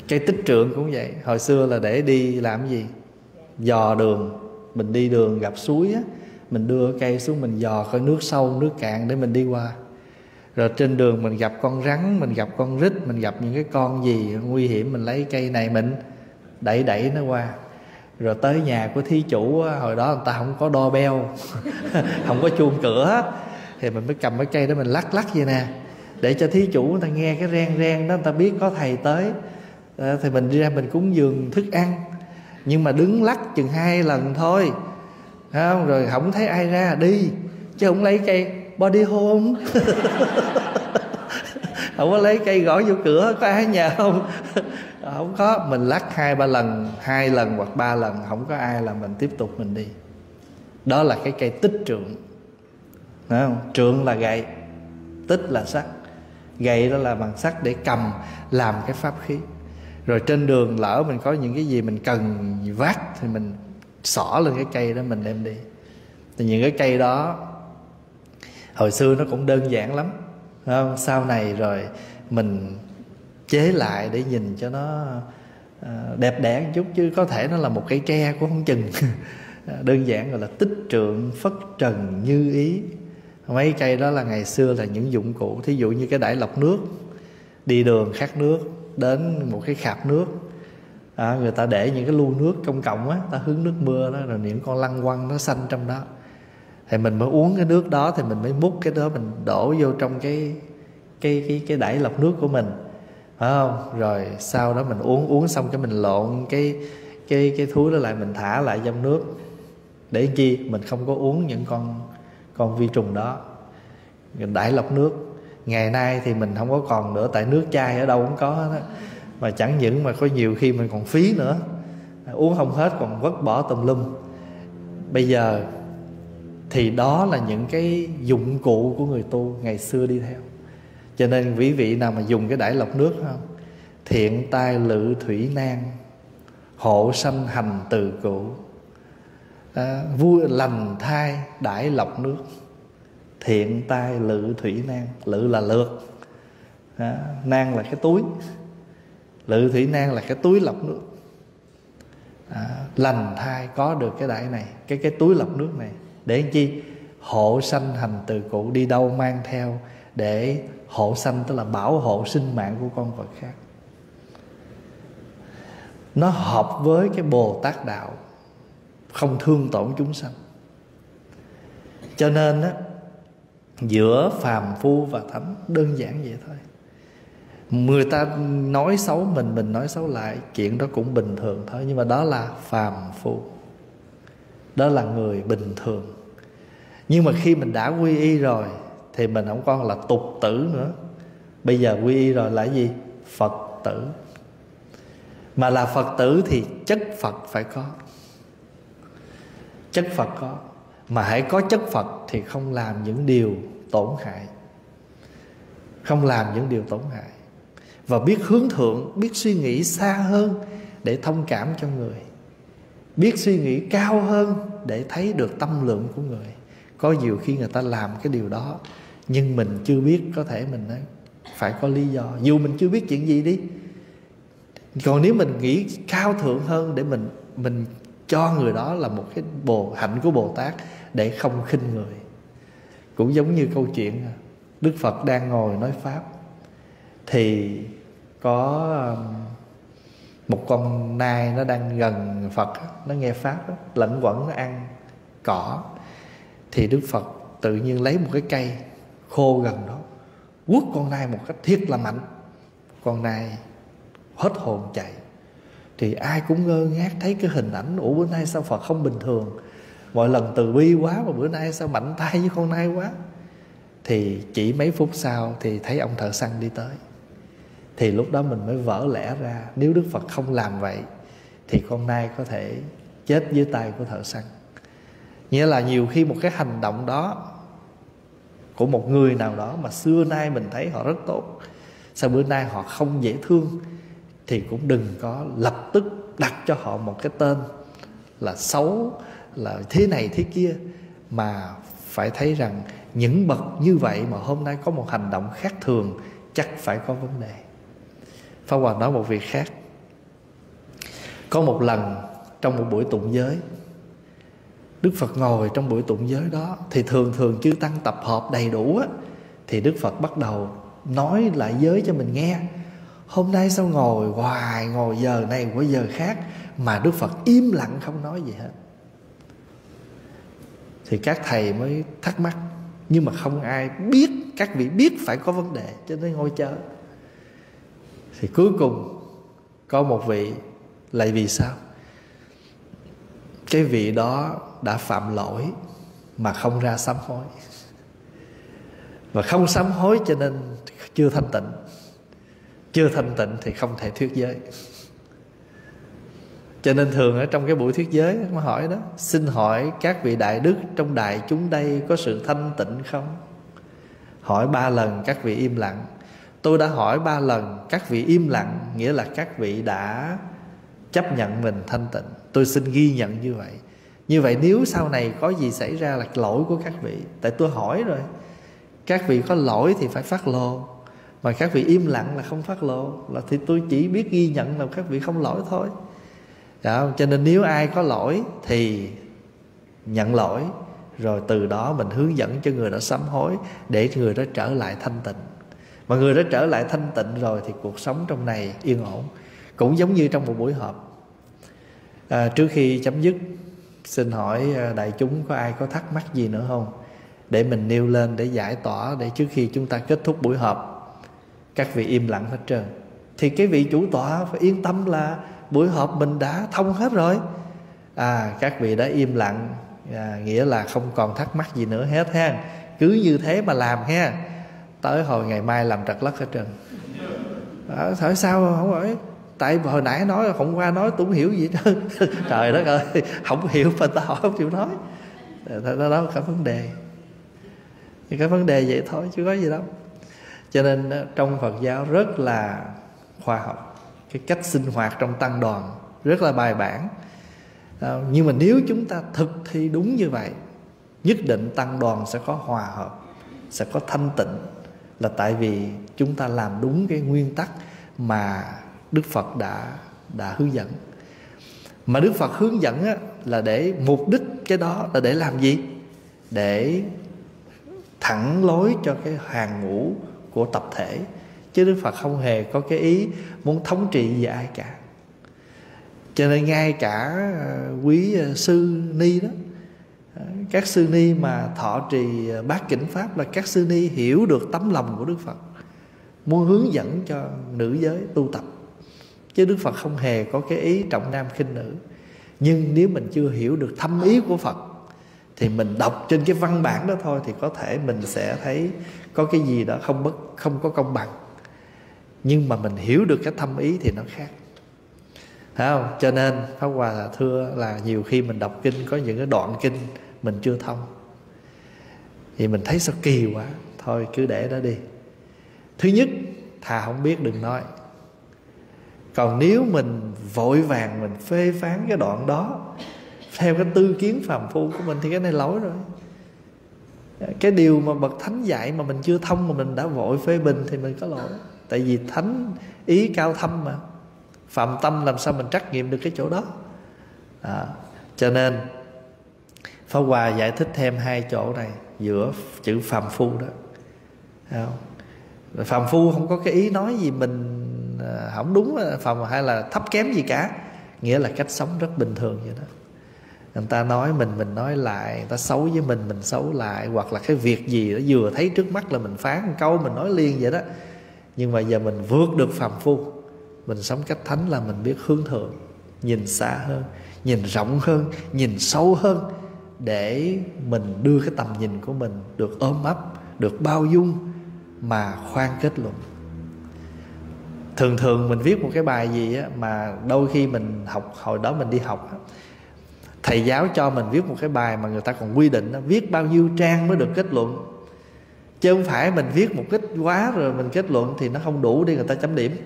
A: Cây tích trượng cũng vậy. Hồi xưa là để đi làm gì? Dò đường. Mình đi đường gặp suối á, mình đưa cây xuống mình dò coi nước sâu, nước cạn để mình đi qua rồi trên đường mình gặp con rắn, mình gặp con rít, mình gặp những cái con gì nguy hiểm, mình lấy cây này mình đẩy đẩy nó qua. Rồi tới nhà của thí chủ hồi đó người ta không có đo beo, không có chuông cửa thì mình mới cầm cái cây đó mình lắc lắc vậy nè, để cho thí chủ người ta nghe cái ren ren đó, người ta biết có thầy tới. Ờ, thì mình đi ra mình cúng dường thức ăn. Nhưng mà đứng lắc chừng hai lần thôi. Không? Rồi không thấy ai ra, đi, chứ không lấy cây body home. Không có lấy cây gõ vô cửa, có ai nhà không? Không có. Mình lắc hai ba lần, hai lần hoặc ba lần, không có ai là mình tiếp tục mình đi. Đó là cái cây tích trượng Đúng không? trượng là gậy, tích là sắt. Gậy đó là bằng sắt để cầm, làm cái pháp khí. Rồi trên đường lỡ mình có những cái gì mình cần vác thì mình xỏ lên cái cây đó mình đem đi. Thì những cái cây đó hồi xưa nó cũng đơn giản lắm. Không? sau này rồi mình chế lại để nhìn cho nó ờ, đẹp đẽ một chút chứ có thể nó là một cây tre cũng không chừng. Đơn giản gọi là tích trượng phất trần như ý. Mấy cây đó là ngày xưa là những dụng cụ thí dụ như cái đải lọc nước đi đường khát nước đến một cái khạp nước. À, người ta để những cái lu nước công cộng á ta hứng nước mưa đó rồi những con lăng quăng nó xanh trong đó thì mình mới uống cái nước đó thì mình mới múc cái đó, mình đổ vô trong cái cái cái cái đẩy lọc nước của mình. Phải không? Rồi sau đó mình uống uống xong cái mình lộn cái cái cái thúi đó lại, mình thả lại trong nước. Để chi? Mình không có uống những con con vi trùng đó. Mình đẩy lọc nước. Ngày nay thì mình không có còn nữa, tại nước chai ở đâu cũng có đó mà chẳng những mà có nhiều khi mình còn phí nữa. Uống không hết còn vứt bỏ tùm lum. Bây giờ thì đó là những cái dụng cụ của người tu ngày xưa đi theo. Cho nên quý vị nào mà dùng cái đải lọc nước không thiện tai lự thủy nan hộ sanh hành từ cũ à, vui lành thai đải lọc nước thiện tai lự thủy nan lự là lượt à, nan là cái túi lự thủy nan là cái túi lọc nước. À, lành thai có được cái đại này cái cái túi lọc nước này để chi? Hộ sanh hành từ cụ đi đâu mang theo để hộ sanh, tức là bảo hộ sinh mạng của con vật khác. Nó hợp với cái bồ tát đạo, không thương tổn chúng sanh. Cho nên á, giữa phàm phu và thánh, đơn giản vậy thôi. Người ta nói xấu mình mình nói xấu lại, chuyện đó cũng bình thường thôi. Nhưng mà đó là phàm phu. Đó là người bình thường nhưng mà khi mình đã quy y rồi, thì mình không còn là tục tử nữa. Bây giờ quy y rồi là gì? Phật tử. Mà là phật tử thì chất phật phải có. Chất phật có. Mà hãy có chất phật thì không làm những điều tổn hại. Không làm những điều tổn hại. Và biết hướng thượng, biết suy nghĩ xa hơn để thông cảm cho người. Biết suy nghĩ cao hơn để thấy được tâm lượng của người có nhiều khi người ta làm cái điều đó nhưng mình chưa biết có thể mình nói phải có lý do. Dù mình chưa biết chuyện gì đi còn nếu mình nghĩ cao thượng hơn để mình mình cho người đó là một cái bồ hạnh của bồ tát để không khinh người. Cũng giống như câu chuyện à, đức phật đang ngồi nói pháp thì có um, một con nai nó đang gần phật nó nghe pháp đó, quẩn nó ăn cỏ thì đức phật tự nhiên lấy một cái cây khô gần đó, quất con nai một cách thiết là mạnh. Con nai hết hồn chạy. Thì ai cũng ngơ ngác thấy cái hình ảnh, ủa, bữa nay sao phật không bình thường? Mọi lần từ bi quá mà bữa nay sao mạnh tay với con nai quá? Thì chỉ mấy phút sau thì thấy ông thợ săn đi tới. Thì lúc đó mình mới vỡ lẽ ra, nếu đức phật không làm vậy, thì con nai có thể chết dưới tay của thợ săn nghĩa là nhiều khi một cái hành động đó của một người nào đó mà xưa nay mình thấy họ rất tốt sao bữa nay họ không dễ thương, thì cũng đừng có lập tức đặt cho họ một cái tên là xấu, là thế này thế kia, mà phải thấy rằng những bậc như vậy mà hôm nay có một hành động khác thường chắc phải có vấn đề. Pháp Hòa nói một việc khác. Có một lần trong một buổi tụng giới Đức Phật ngồi trong buổi tụng giới đó Thì thường thường chư Tăng tập hợp đầy đủ á, Thì Đức Phật bắt đầu nói lại giới cho mình nghe. Hôm nay sao ngồi hoài Ngồi giờ này qua giờ khác Mà Đức Phật im lặng không nói gì hết. Thì các thầy mới thắc mắc Nhưng mà không ai biết Các vị biết phải có vấn đề Cho nên ngồi chờ. Thì cuối cùng có một vị lại vì sao? Cái vị đó đã phạm lỗi mà không ra sám hối. Và không sám hối cho nên chưa thanh tịnh. Chưa thanh tịnh thì không thể thuyết giới. Cho nên thường ở trong cái buổi thuyết giới mà hỏi đó, xin hỏi các vị đại đức trong đại chúng đây có sự thanh tịnh không? Hỏi ba lần, các vị im lặng. Tôi đã hỏi ba lần, các vị im lặng, nghĩa là các vị đã chấp nhận mình thanh tịnh. Tôi xin ghi nhận như vậy như vậy nếu sau này có gì xảy ra là lỗi của các vị tại tôi hỏi rồi các vị có lỗi thì phải phát lô mà các vị im lặng là không phát lô là thì tôi chỉ biết ghi nhận là các vị không lỗi thôi. Đó, cho nên nếu ai có lỗi thì nhận lỗi rồi từ đó mình hướng dẫn cho người đó sám hối để người đó trở lại thanh tịnh. Mà người đó trở lại thanh tịnh rồi thì cuộc sống trong này yên ổn cũng giống như trong một buổi họp. À, trước khi chấm dứt xin hỏi ờ, đại chúng có ai có thắc mắc gì nữa không? Để mình nêu lên để giải tỏa để trước khi chúng ta kết thúc buổi họp. Các vị im lặng hết trơn. Thì cái vị chủ tọa phải yên tâm là buổi họp mình đã thông hết rồi. À các vị đã im lặng à, nghĩa là không còn thắc mắc gì nữa hết ha. Cứ như thế mà làm ha. Tới hồi ngày mai làm trật lất hết trơn. Ờ, à, hỏi sao không hỏi tại hồi nãy nói hôm qua nói tôi không hiểu gì đó trời đất ơi không hiểu mà ta hỏi không chịu nói. Đó, đó cả vấn đề. Thì cái vấn đề vậy thôi chứ có gì đâu. Cho nên ờ, trong phật giáo rất là khoa học. Cái cách sinh hoạt trong tăng đoàn rất là bài bản. À, nhưng mà nếu chúng ta thực thi đúng như vậy nhất định tăng đoàn sẽ có hòa hợp sẽ có thanh tịnh. Là tại vì chúng ta làm đúng cái nguyên tắc mà đức phật đã đã hướng dẫn. Mà đức phật hướng dẫn á, là để mục đích cái đó là để làm gì? Để thẳng lối cho cái hàng ngũ của tập thể. Chứ đức phật không hề có cái ý muốn thống trị về ai cả. Cho nên ngay cả ờ, quý ờ, sư ni đó ờ, các sư ni mà thọ trì bát kinh pháp là các sư ni hiểu được tấm lòng của đức phật muốn hướng dẫn cho nữ giới tu tập chứ đức phật không hề có cái ý trọng nam khinh nữ. Nhưng nếu mình chưa hiểu được thâm ý của phật, thì mình đọc trên cái văn bản đó thôi thì có thể mình sẽ thấy có cái gì đó không bất, không có công bằng. Nhưng mà mình hiểu được cái thâm ý thì nó khác. Thấy không? Cho nên Pháp Hòa thưa là nhiều khi mình đọc kinh, có những cái đoạn kinh mình chưa thông, thì mình thấy sao kỳ quá. Thôi cứ để đó đi. Thứ nhất, thà không biết đừng nói còn nếu mình vội vàng mình phê phán cái đoạn đó theo cái tư kiến phàm phu của mình thì cái này lỗi rồi. Cái điều mà bậc thánh dạy mà mình chưa thông mà mình đã vội phê bình thì mình có lỗi. Tại vì thánh ý cao thâm mà. Phạm tâm làm sao mình trắc nghiệm được cái chỗ đó. À, cho nên Pháp Hòa giải thích thêm hai chỗ này giữa chữ phàm phu đó. Không? phàm phu không có cái ý nói gì mình Ờ, không đúng phàm hay là thấp kém gì cả. Nghĩa là cách sống rất bình thường vậy đó. Người ta nói mình mình nói lại, người ta xấu với mình mình xấu lại. Hoặc là cái việc gì đó vừa thấy trước mắt là mình phán một câu, mình nói liền vậy đó. Nhưng mà giờ mình vượt được phàm phu. Mình sống cách thánh là mình biết hướng thượng, nhìn xa hơn, nhìn rộng hơn, nhìn sâu hơn để mình đưa cái tầm nhìn của mình được ôm ấp, được bao dung mà khoan kết luận thường thường mình viết một cái bài gì á, mà đôi khi mình học hồi đó mình đi học á, thầy giáo cho mình viết một cái bài mà người ta còn quy định đó, viết bao nhiêu trang mới được kết luận. Chứ không phải mình viết một ít quá rồi mình kết luận thì nó không đủ để người ta chấm điểm.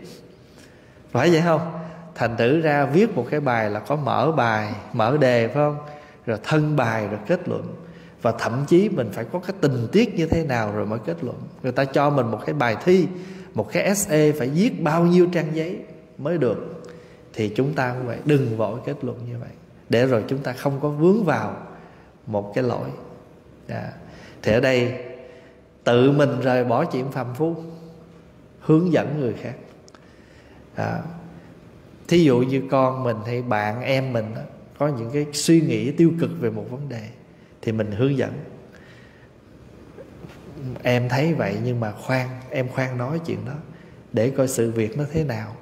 A: Phải vậy không? Thành thử ra viết một cái bài là có mở bài mở đề phải không? Rồi thân bài rồi kết luận. Và thậm chí mình phải có cái tình tiết như thế nào rồi mới kết luận. Người ta cho mình một cái bài thi một cái se phải viết bao nhiêu trang giấy mới được. Thì chúng ta cũng vậy đừng vội kết luận như vậy. Để rồi chúng ta không có vướng vào một cái lỗi. À. thì ở đây tự mình rời bỏ chuyện phàm phu hướng dẫn người khác. À. thí dụ như con mình hay bạn em mình đó, có những cái suy nghĩ tiêu cực về một vấn đề thì mình hướng dẫn em thấy vậy nhưng mà khoan, em khoan nói chuyện đó, để coi sự việc nó thế nào.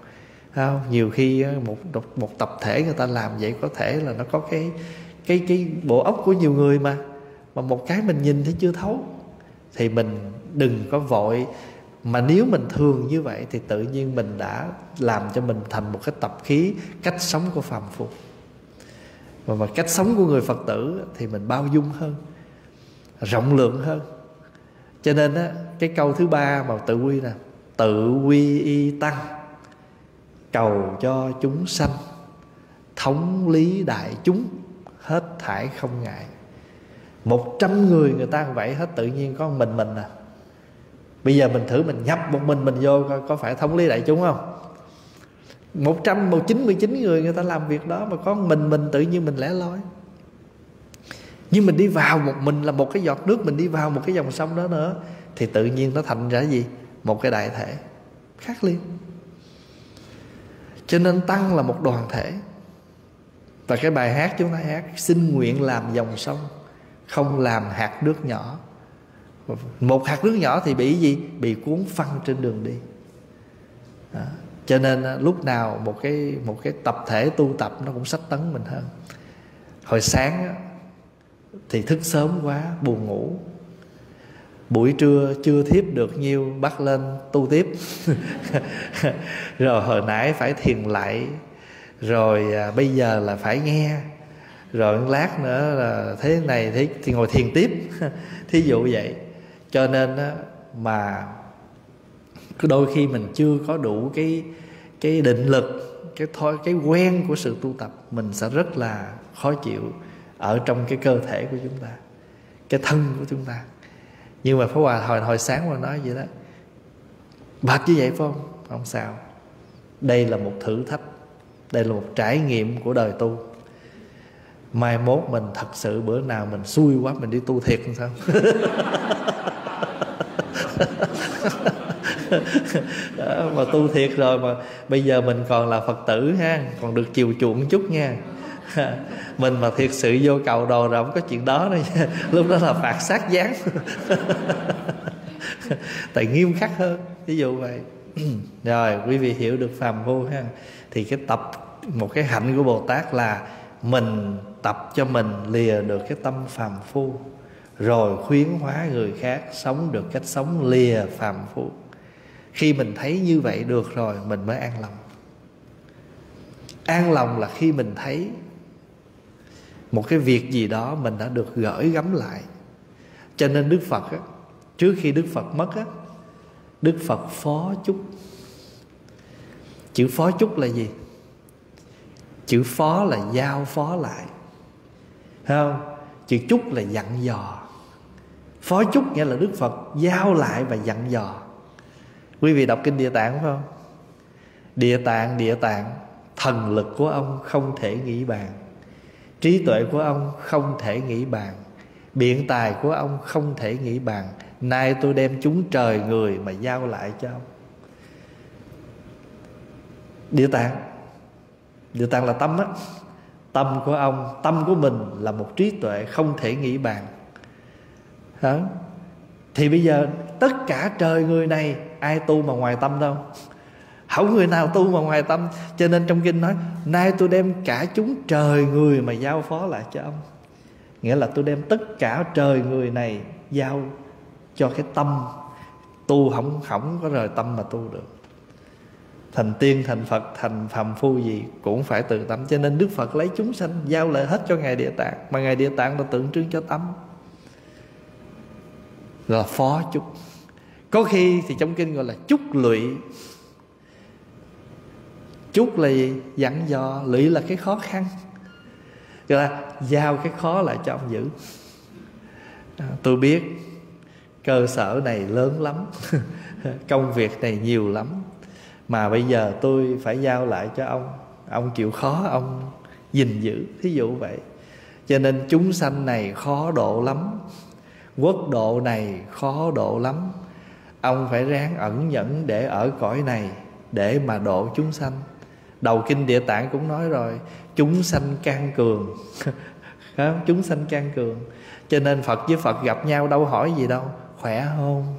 A: Không? nhiều khi ờ, một một tập thể người ta làm vậy có thể là nó có cái cái cái bộ óc của nhiều người mà mà một cái mình nhìn thấy chưa thấu. Thì mình đừng có vội, mà nếu mình thường như vậy thì tự nhiên mình đã làm cho mình thành một cái tập khí, cách sống của phàm phu. Và mà cách sống của người phật tử thì mình bao dung hơn, rộng lượng hơn cho nên á, cái câu thứ ba mà tự quy nè tự quy y tăng cầu cho chúng sanh thống lý đại chúng hết thải không ngại. Một trăm người người ta vậy hết tự nhiên có mình mình à. Bây giờ mình thử mình nhập một mình mình vô coi có phải thống lý đại chúng không? Một trăm một chín mươi chín người người ta làm việc đó mà có mình mình tự nhiên mình lẻ loi nhưng mình đi vào một mình là một cái giọt nước, mình đi vào một cái dòng sông đó nữa, thì tự nhiên nó thành ra gì? Một cái đại thể khác liền. Cho nên tăng là một đoàn thể. Và cái bài hát chúng ta hát, xin nguyện làm dòng sông, không làm hạt nước nhỏ. Một hạt nước nhỏ thì bị gì? Bị cuốn phăng trên đường đi. Đó. cho nên à, lúc nào một cái một cái tập thể tu tập nó cũng sách tấn mình hơn. Hồi sáng thì thức sớm quá buồn ngủ. Buổi trưa chưa thiếp được nhiêu bắt lên tu tiếp. Rồi hồi nãy phải thiền lại. Rồi à, bây giờ là phải nghe. Rồi lát nữa là thế này thế thì ngồi thiền tiếp. Thí dụ vậy. Cho nên á, mà đôi khi mình chưa có đủ cái cái định lực cái thói cái quen của sự tu tập mình sẽ rất là khó chịu ở trong cái cơ thể của chúng ta cái thân của chúng ta. Nhưng mà Pháp Hòa hồi hồi sáng mà nói vậy đó bạch như vậy phải không? Không sao. Đây là một thử thách. Đây là một trải nghiệm của đời tu. Mai mốt mình thật sự bữa nào mình xui quá mình đi tu thiệt làm sao? Đó, mà tu thiệt rồi mà bây giờ mình còn là phật tử ha còn được chiều chuộng chút nha. mình mà thiệt sự vô cầu đồ rồi không có chuyện đó đâu nha. Lúc đó là phạt sát gián. Tại nghiêm khắc hơn, ví dụ vậy. Rồi, quý vị hiểu được phàm phu ha. Thì cái tập, một cái hạnh của bồ tát là mình tập cho mình lìa được cái tâm phàm phu, rồi khuyến hóa người khác sống được cách sống lìa phàm phu. Khi mình thấy như vậy được rồi, mình mới an lòng. An lòng là khi mình thấy một cái việc gì đó mình đã được gửi gắm lại. Cho nên đức phật á, trước khi đức phật mất á, đức phật phó chúc. Chữ phó chúc là gì? Chữ phó là giao phó lại. Thấy không? Chữ chúc là dặn dò. Phó chúc nghĩa là đức phật giao lại và dặn dò. Quý vị đọc kinh địa tạng phải không? Địa tạng địa tạng thần lực của ông không thể nghĩ bàn trí tuệ của ông không thể nghĩ bàn biện tài của ông không thể nghĩ bàn. Nay tôi đem chúng trời người mà giao lại cho ông. Địa tạng. Địa tạng là tâm á. Tâm của ông, tâm của mình là một trí tuệ không thể nghĩ bàn. Đó. thì bây giờ tất cả trời người này ai tu mà ngoài tâm đâu? Không người nào tu mà ngoài tâm. Cho nên trong kinh nói, nay tôi đem cả chúng trời người mà giao phó lại cho ông. Nghĩa là tôi đem tất cả trời người này giao cho cái tâm. Tu không không có rời tâm mà tu được. Thành tiên, thành phật, thành phàm phu gì cũng phải từ tâm. Cho nên đức phật lấy chúng sanh giao lại hết cho ngài địa tạng. Mà ngài địa tạng là tượng trưng cho tâm. Là phó chúc. Có khi thì trong kinh gọi là chúc lụy chúc là gì dặn dò lụy là cái khó khăn. Gọi là giao cái khó lại cho ông giữ à, tôi biết cơ sở này lớn lắm công việc này nhiều lắm mà bây giờ tôi phải giao lại cho ông. Ông chịu khó ông gìn giữ thí dụ vậy. Cho nên chúng sanh này khó độ lắm quốc độ này khó độ lắm. Ông phải ráng ẩn nhẫn để ở cõi này để mà độ chúng sanh đầu kinh địa tạng cũng nói rồi, chúng sanh can cường. Chúng sanh can cường. Cho nên phật với phật gặp nhau đâu hỏi gì đâu, khỏe không?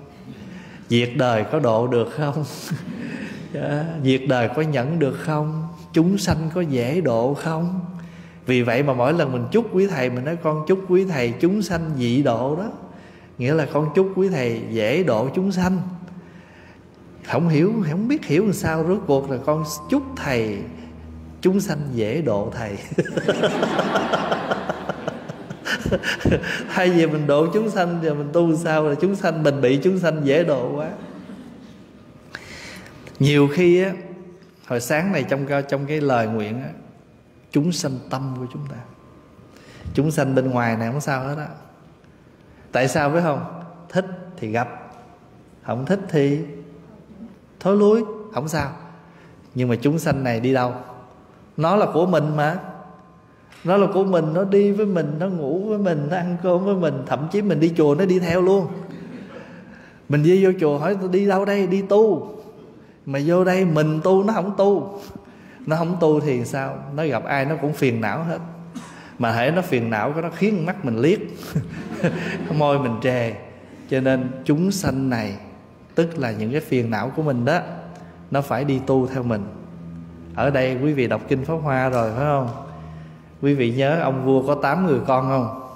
A: Việc đời có độ được không? Dạ, việc đời có nhẫn được không? Chúng sanh có dễ độ không? Vì vậy mà mỗi lần mình chúc quý thầy, mình nói con chúc quý thầy chúng sanh dị độ đó. Nghĩa là con chúc quý thầy dễ độ chúng sanh không hiểu, không biết hiểu làm sao. Rốt cuộc là con chúc thầy, chúng sanh dễ độ thầy. Thay vì mình độ chúng sanh rồi mình tu sao là chúng sanh, mình bị chúng sanh dễ độ quá. Nhiều khi á, hồi sáng này trong trong cái lời nguyện á, chúng sanh tâm của chúng ta. Chúng sanh bên ngoài này không sao hết á. Tại sao phải không? Thích thì gặp, không thích thì thối lui không sao. Nhưng mà chúng sanh này đi đâu? Nó là của mình mà. Nó là của mình, nó đi với mình, nó ngủ với mình, nó ăn cơm với mình. Thậm chí mình đi chùa nó đi theo luôn. Mình đi vô chùa hỏi tôi đi đâu đây? Đi tu. Mà vô đây mình tu, nó không tu. Nó không tu thì sao? Nó gặp ai nó cũng phiền não hết. Mà hễ nó phiền não cái nó khiến mắt mình liếc. Môi mình trề. Cho nên chúng sanh này tức là những cái phiền não của mình đó, nó phải đi tu theo mình. Ở đây quý vị đọc kinh pháp hoa rồi, phải không? Quý vị nhớ ông vua có 8 người con không?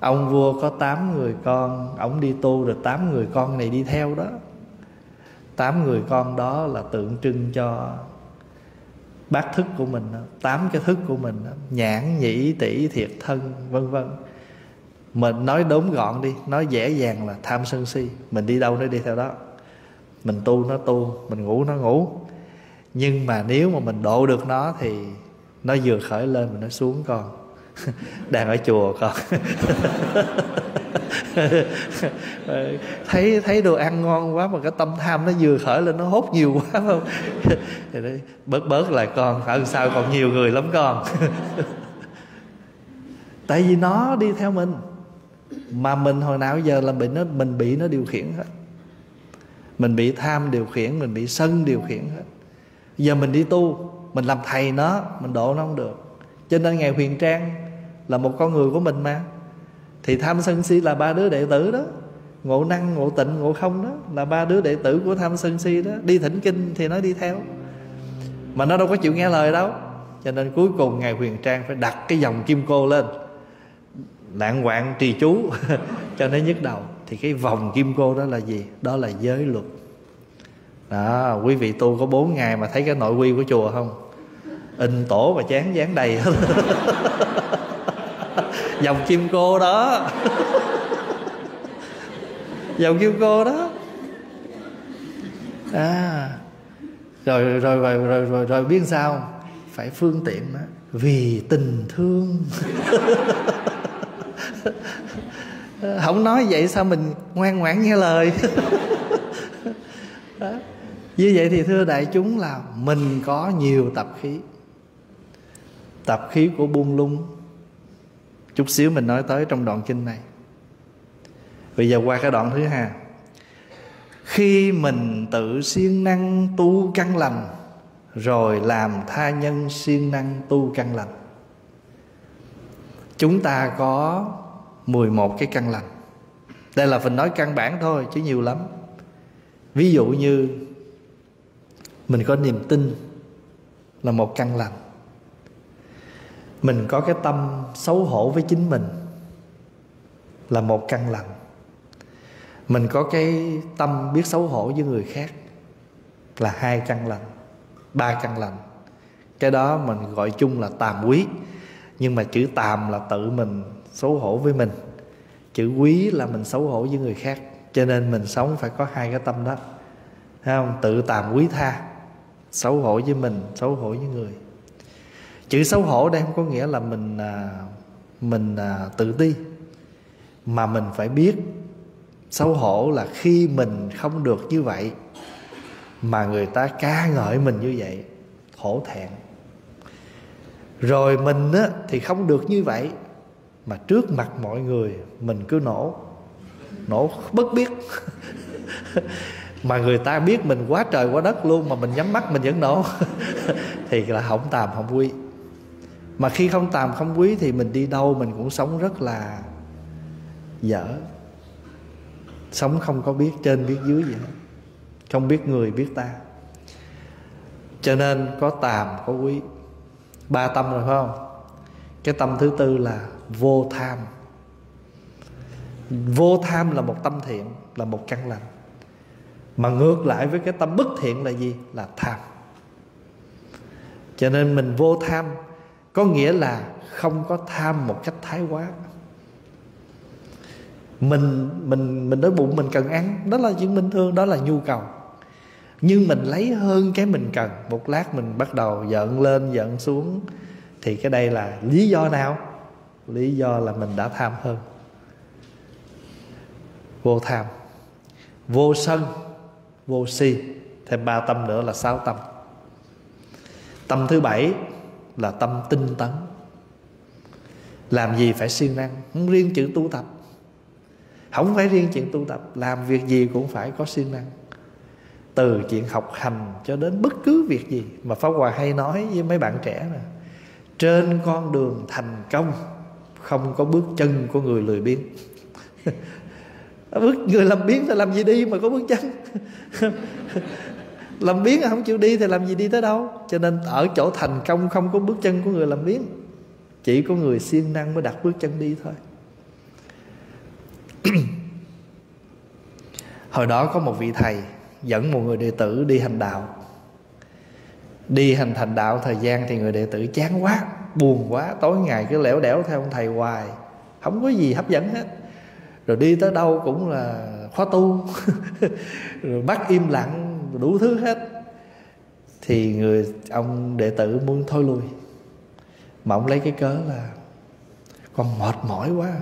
A: Ông vua có tám người con, ông đi tu rồi tám người con này đi theo đó. Tám người con đó là tượng trưng cho bát thức của mình, tám cái thức của mình, nhãn nhĩ tỷ thiệt thân, vân vân mình nói đốn gọn đi nói dễ dàng là tham sân si. Mình đi đâu nó đi theo đó. Mình tu nó tu mình ngủ nó ngủ. Nhưng mà nếu mà mình độ được nó thì nó vừa khởi lên mà nó xuống con. Đang ở chùa con. Thấy thấy đồ ăn ngon quá mà cái tâm tham nó vừa khởi lên nó hốt nhiều quá không? Thì đấy, bớt bớt lại con. Ở sao còn nhiều người lắm con? Tại vì nó đi theo mình mà mình hồi nào giờ là bị nó, mình bị nó điều khiển hết. Mình bị tham điều khiển, mình bị sân điều khiển hết. Giờ mình đi tu, mình làm thầy nó, mình độ nó không được. Cho nên ngài huyền trang là một con người của mình mà. Thì tham sân si là ba đứa đệ tử đó. Ngộ năng, ngộ tịnh, ngộ không đó là ba đứa đệ tử của tham sân si đó. Đi thỉnh kinh thì nó đi theo. Mà nó đâu có chịu nghe lời đâu. Cho nên cuối cùng ngài huyền trang phải đặt cái dòng kim cô lên lạng quạng trì chú. Cho nó nhức đầu. Thì cái vòng kim cô đó là gì? Đó là giới luật. Đó quý vị tu có 4 ngày mà thấy cái nội quy của chùa không? In tổ và chán dán đầy hết. Dòng kim cô đó. Dòng kim cô đó. À rồi rồi rồi rồi rồi, rồi, rồi biết sao phải phương tiện đó vì tình thương. Ờ, không nói vậy sao mình ngoan ngoãn nghe lời? Đó. như vậy thì thưa đại chúng là mình có nhiều tập khí. Tập khí của buông lung. Chút xíu mình nói tới trong đoạn kinh này. Bây giờ qua cái đoạn thứ hai. Khi mình tự siêng năng tu căn lành, rồi làm tha nhân siêng năng tu căn lành, chúng ta có 11 cái căn lành. Đây là phần nói căn bản thôi, chứ nhiều lắm. Ví dụ như mình có niềm tin là một căn lành. Mình có cái tâm xấu hổ với chính mình là một căn lành. Mình có cái tâm biết xấu hổ với người khác là hai căn lành, ba căn lành. Cái đó mình gọi chung là tàm quý, nhưng mà chữ tàm là tự mình xấu hổ với mình. Chữ quý là mình xấu hổ với người khác cho nên mình sống phải có hai cái tâm đó. Thấy không? Tự tàm quý tha xấu hổ với mình xấu hổ với người. Chữ xấu hổ đây không có nghĩa là mình à, mình à, tự ti mà mình phải biết xấu hổ là khi mình không được như vậy mà người ta ca ngợi mình như vậy hổ thẹn. Rồi mình á, thì không được như vậy mà trước mặt mọi người, mình cứ nổ. Nổ bất biết. Mà người ta biết mình quá trời quá đất luôn, mà mình nhắm mắt mình vẫn nổ. Thì là không tàm, không quý mà khi không tàm, không quý thì mình đi đâu mình cũng sống rất là dở. Sống không có biết trên biết dưới gì hết. Không biết người, biết ta. Cho nên có tàm, có quý ba tâm rồi phải không? Cái tâm thứ tư là vô tham. Vô tham là một tâm thiện, là một căn lành. Mà ngược lại với cái tâm bất thiện là gì? Là tham. Cho nên mình vô tham có nghĩa là không có tham một cách thái quá. Mình mình mình đói bụng mình cần ăn, đó là chuyện bình thường, đó là nhu cầu. Nhưng mình lấy hơn cái mình cần, một lát mình bắt đầu giận lên, giận xuống, thì cái đây là lý do nào? Lý do là mình đã tham hơn. Vô tham. Vô sân, vô si. Thêm ba tâm nữa là sáu tâm. Tâm thứ bảy là tâm tinh tấn. Làm gì phải siêng năng? Không riêng chữ tu tập. Không phải riêng chuyện tu tập. Làm việc gì cũng phải có siêng năng. Từ chuyện học hành cho đến bất cứ việc gì mà pháp hòa hay nói với mấy bạn trẻ nè. Trên con đường thành công không có bước chân của người lười biếng. Bước người làm biếng thì làm gì đi mà có bước chân? Làm biếng không chịu đi thì làm gì đi tới đâu? Cho nên ở chỗ thành công không có bước chân của người làm biếng. Chỉ có người siêng năng mới đặt bước chân đi thôi. Hồi đó có một vị thầy dẫn một người đệ tử đi hành đạo. Đi hành thành đạo thời gian thì người đệ tử chán quá buồn quá tối ngày cứ lẻo đẻo theo ông thầy hoài. Không có gì hấp dẫn hết. Rồi đi tới đâu cũng là khóa tu. Rồi bắt im lặng đủ thứ hết. Thì người ông đệ tử muốn thôi lui. Mà ông lấy cái cớ là con mệt mỏi quá.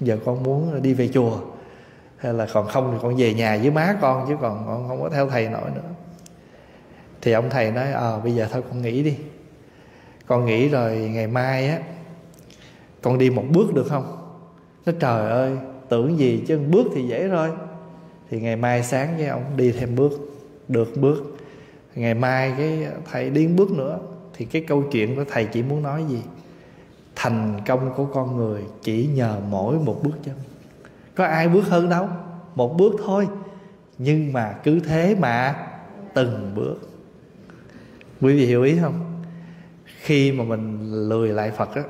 A: Giờ con muốn đi về chùa. Hay là còn không thì con về nhà với má con chứ còn con không có theo thầy nổi nữa. Thì ông thầy nói ờ à, bây giờ thôi con nghỉ đi con nghĩ rồi ngày mai á, con đi một bước được không? Nó trời ơi, tưởng gì chứ bước thì dễ thôi thì ngày mai sáng với ông đi thêm bước, được bước. Ngày mai cái thầy đi bước nữa, thì cái câu chuyện của thầy chỉ muốn nói gì? Thành công của con người chỉ nhờ mỗi một bước chân. Có ai bước hơn đâu, một bước thôi. Nhưng mà cứ thế mà, từng bước. Quý vị hiểu ý không? Khi mà mình lười lại phật á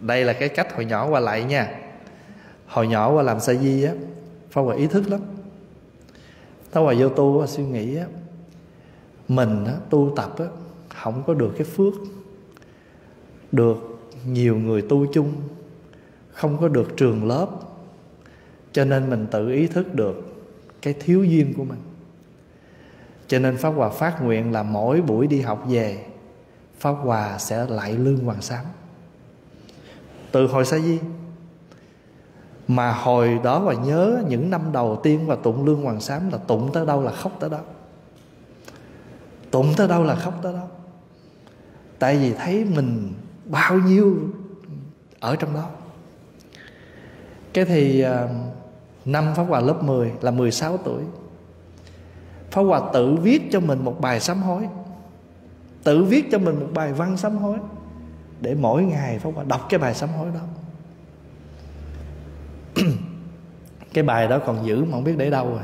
A: đây là cái cách hồi nhỏ qua lại nha. Hồi nhỏ qua làm sa di á phong hòa ý thức lắm. Tao hòa vô tu và suy nghĩ á mình á, tu tập á, không có được cái phước được nhiều người tu chung không có được trường lớp cho nên mình tự ý thức được cái thiếu duyên của mình. Cho nên pháp hòa phát nguyện là mỗi buổi đi học về pháp hòa sẽ lại lương hoàng sám. Từ hồi sa di, mà hồi đó và nhớ những năm đầu tiên và tụng lương hoàng sám là tụng tới đâu là khóc tới đó. Tụng tới đâu là khóc tới đó. Tại vì thấy mình bao nhiêu ở trong đó. Cái thì à, năm Pháp Hòa lớp 10 là 16 tuổi. Pháp Hòa tự viết cho mình một bài sám hối. Tự viết cho mình một bài văn sám hối Để mỗi ngày Pháp Hòa đọc cái bài sám hối đó. Cái bài đó còn giữ mà không biết để đâu rồi.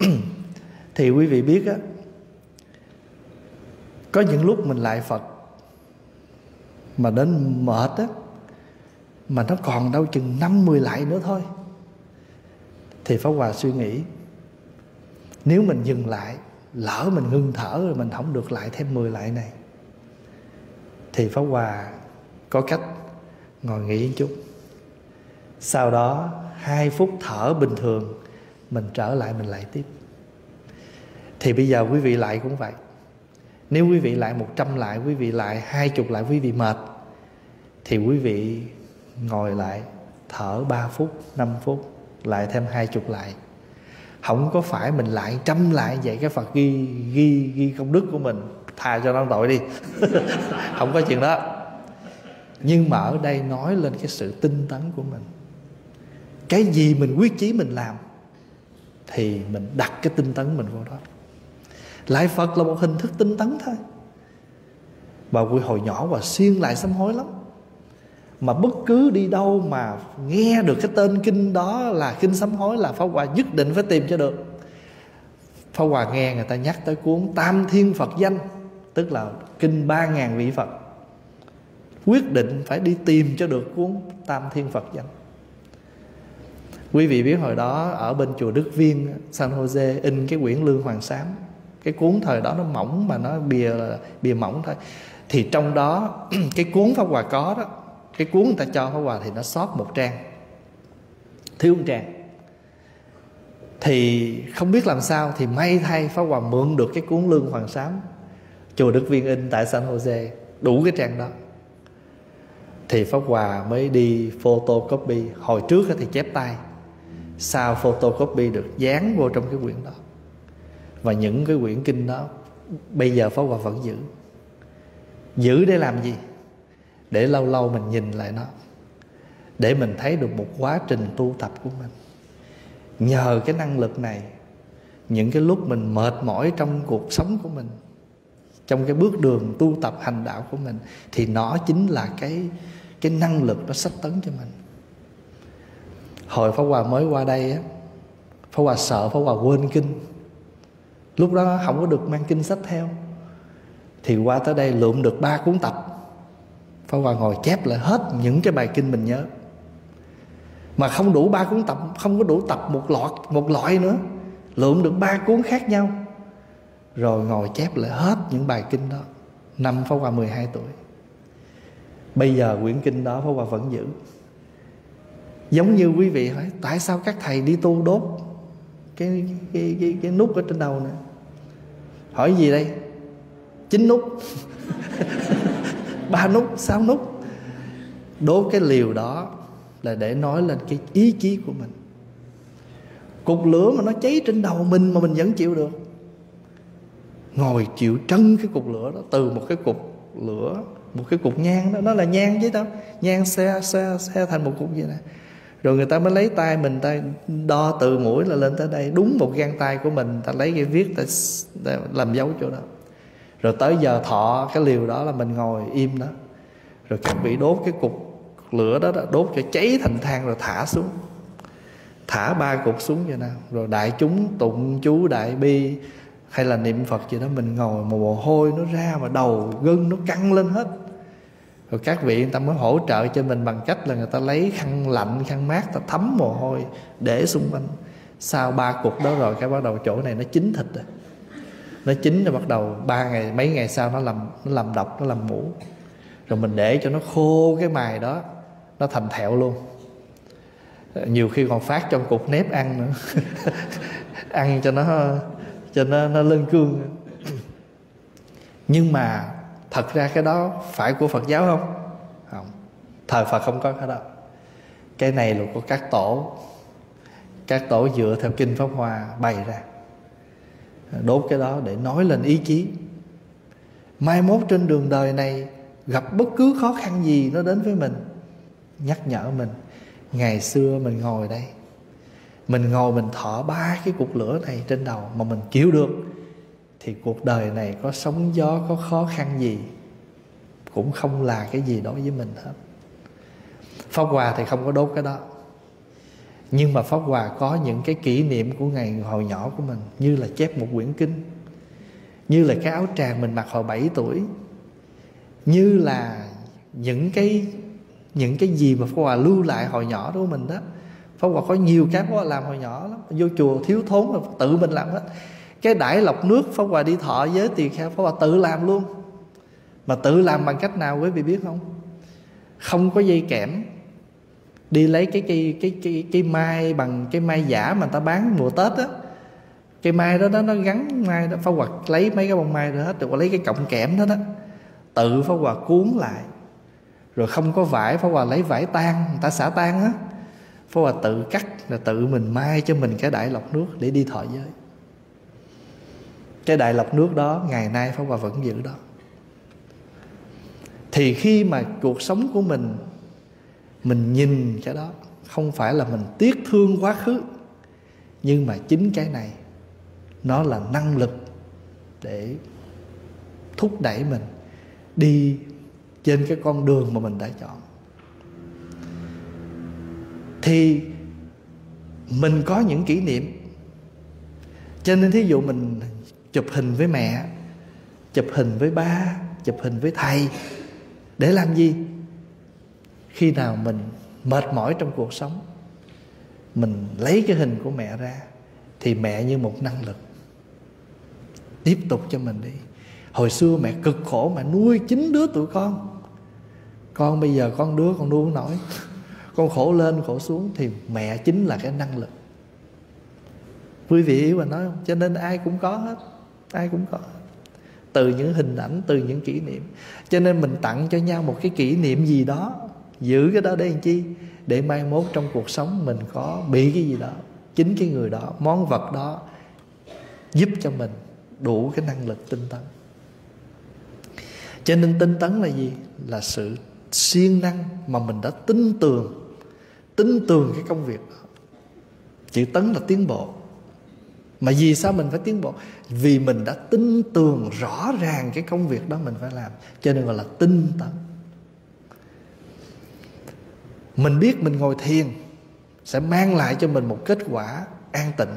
A: Thì quý vị biết á, Có những lúc mình lại Phật Mà đến mệt á, Mà nó còn đâu chừng năm mười lại nữa thôi. Thì pháp hòa suy nghĩ, nếu mình dừng lại lỡ mình ngưng thở rồi mình không được lại thêm 10 lại này. Thì pháp hòa có cách ngồi nghỉ một chút. Sau đó, hai phút thở bình thường, mình trở lại mình lại tiếp. Thì bây giờ quý vị lại cũng vậy. Nếu quý vị lại 100 lại, quý vị lại hai chục lại, quý vị mệt, thì quý vị ngồi lại thở 3 phút 5 phút, lại thêm hai chục lại không có phải mình lại trăm lại vậy cái phật ghi ghi ghi công đức của mình. Tha cho nó tội đi. Không có chuyện đó. Nhưng mà ở đây nói lên cái sự tinh tấn của mình. Cái gì mình quyết chí mình làm, thì mình đặt cái tinh tấn mình vào đó. Lại phật là một hình thức tinh tấn thôi. Bà quý hồi nhỏ và xuyên lại sám hối lắm mà bất cứ đi đâu mà nghe được cái tên kinh đó là kinh sám hối là Pháp Hòa nhất định phải tìm cho được. Pháp Hòa nghe người ta nhắc tới cuốn Tam Thiên Phật Danh, Tức là kinh ba ngàn vị Phật, Quyết định phải đi tìm cho được cuốn Tam Thiên Phật Danh. Quý vị biết hồi đó ở bên chùa Đức Viên, San Jose, in cái quyển Lương Hoàng Sám, Cái cuốn thời đó nó mỏng mà nó bìa bìa mỏng thôi. Thì trong đó, cái cuốn Pháp Hòa có đó cái cuốn người ta cho Pháp Hòa thì nó sót một trang. Thiếu một trang. Thì không biết làm sao thì may thay Pháp Hòa mượn được cái cuốn Lương Hoàng Sám, chùa Đức Viên in tại San Jose, đủ cái trang đó. Thì Pháp Hòa mới đi photocopy. Hồi trước thì chép tay. Sau photocopy được dán vô trong cái quyển đó. Và những cái quyển kinh đó bây giờ Pháp Hòa vẫn giữ. Giữ để làm gì? Để lâu lâu mình nhìn lại nó, để mình thấy được một quá trình tu tập của mình. Nhờ cái năng lực này, những cái lúc mình mệt mỏi trong cuộc sống của mình, trong cái bước đường tu tập hành đạo của mình, thì nó chính là cái cái năng lực nó sách tấn cho mình. Hồi Pháp Hòa mới qua đây á, Pháp Hòa sợ, Pháp Hòa quên kinh. Lúc đó không có được mang kinh sách theo. Thì qua tới đây lượm được ba cuốn tập. Pháp Hòa ngồi chép lại hết những cái bài kinh mình nhớ. Mà không đủ ba cuốn tập không có đủ tập một loại một loại nữa. Lượm được ba cuốn khác nhau. Rồi ngồi chép lại hết những bài kinh đó. Năm Pháp Hòa 12 tuổi. Bây giờ quyển kinh đó Pháp Hòa vẫn giữ. Giống như quý vị hỏi Tại sao các thầy đi tu đốt Cái, cái, cái, cái nút ở trên đầu nè? Hỏi gì đây? Chín nút. Ba nút, sáu nút. Đốt cái liều đó Là để nói lên cái ý chí của mình. Cục lửa mà nó cháy trên đầu mình Mà mình vẫn chịu được. Ngồi chịu trân cái cục lửa đó từ một cái cục lửa một cái cục nhang đó. Nó là nhang chứ đâu nhang xe xe xe thành một cục vậy nè. Rồi người ta mới lấy tay mình ta đo từ mũi là lên tới đây. Đúng một gang tay của mình ta lấy cái viết ta, ta làm dấu chỗ đó rồi tới giờ thọ cái liều đó là mình ngồi im đó. Rồi các vị đốt cái cục lửa đó, đó đốt cho cháy thành than rồi thả xuống. Thả ba cục xuống vậy nào. Rồi đại chúng tụng chú đại bi hay là niệm phật gì đó mình ngồi mà mồ hôi nó ra mà đầu gân nó căng lên hết. Rồi các vị người ta mới hỗ trợ cho mình bằng cách là người ta lấy khăn lạnh khăn mát ta thấm mồ hôi để xung quanh. Sau ba cục đó rồi cái bắt đầu chỗ này nó chín thịt rồi nó chín rồi bắt đầu, ba ngày, mấy ngày sau nó làm nó làm độc, nó làm mũ rồi mình để cho nó khô cái mài đó, nó thành thẹo luôn. Nhiều khi còn phát trong cục nếp ăn nữa. Ăn cho nó cho nó nó lên cương. Nhưng mà thật ra cái đó phải của phật giáo không? Không. Thời phật không có cái đó. Cái này là của các tổ. Các tổ dựa theo kinh pháp hoa bày ra đốt cái đó để nói lên ý chí. Mai mốt trên đường đời này, gặp bất cứ khó khăn gì nó đến với mình, nhắc nhở mình, ngày xưa mình ngồi đây, mình ngồi mình thọ ba cái cục lửa này trên đầu mà mình chịu được, thì cuộc đời này có sóng gió, có khó khăn gì, cũng không là cái gì đối với mình hết. Pháp hòa thì không có đốt cái đó nhưng mà pháp hòa có những cái kỷ niệm của ngày hồi nhỏ của mình, như là chép một quyển kinh, như là cái áo tràng mình mặc hồi 7 tuổi, như là những cái những cái gì mà pháp hòa lưu lại hồi nhỏ của mình đó. Pháp Hòa có nhiều cái Pháp Hòa làm hồi nhỏ lắm, Vô chùa thiếu thốn là tự mình làm hết. Cái đải lọc nước, Pháp Hòa đi thọ với tỳ kheo Pháp Hòa tự làm luôn. Mà tự làm bằng cách nào quý vị biết không? Không có dây kẽm. Đi lấy cái cây cái, cái, cái mai bằng cái mai giả mà người ta bán mùa Tết á. Cây mai đó, đó nó gắn mai đó Pháp Hòa lấy mấy cái bông mai đó hết Rồi lấy cái cọng kẽm đó đó Tự Pháp Hòa cuốn lại. Rồi không có vải Pháp Hòa lấy vải tan Người ta xả tan á. Pháp Hòa tự cắt là tự mình mai cho mình cái đại lọc nước để đi thọ giới. Cái đại lọc nước đó ngày nay Pháp Hòa vẫn giữ đó. Thì khi mà cuộc sống của mình mình nhìn cái đó, không phải là mình tiếc thương quá khứ, nhưng mà chính cái này, nó là năng lực để thúc đẩy mình đi trên cái con đường mà mình đã chọn. Thì mình có những kỷ niệm. Cho nên thí dụ mình chụp hình với mẹ, chụp hình với ba, chụp hình với thầy, để làm gì? Khi nào mình mệt mỏi trong cuộc sống, mình lấy cái hình của mẹ ra, thì mẹ như một năng lực. Tiếp tục cho mình đi. Hồi xưa mẹ cực khổ mà nuôi chín đứa tụi con. Con bây giờ con đứa con nuôi không nổi. Con khổ lên, khổ xuống, thì mẹ chính là cái năng lực. Quý vị hiểu mà nói không? Cho nên ai cũng có hết, ai cũng có từ những hình ảnh, từ những kỷ niệm. Cho nên mình tặng cho nhau một cái kỷ niệm gì đó giữ cái đó để làm chi? Để mai mốt trong cuộc sống mình có bị cái gì đó, chính cái người đó, món vật đó giúp cho mình đủ cái năng lực tinh tấn. Cho nên tinh tấn là gì? Là sự siêng năng mà mình đã tin tưởng tin tưởng cái công việc đó. Chữ tấn là tiến bộ. Mà vì sao mình phải tiến bộ? Vì mình đã tin tưởng rõ ràng cái công việc đó mình phải làm. Cho nên gọi là tinh tấn mình biết mình ngồi thiền sẽ mang lại cho mình một kết quả an tịnh.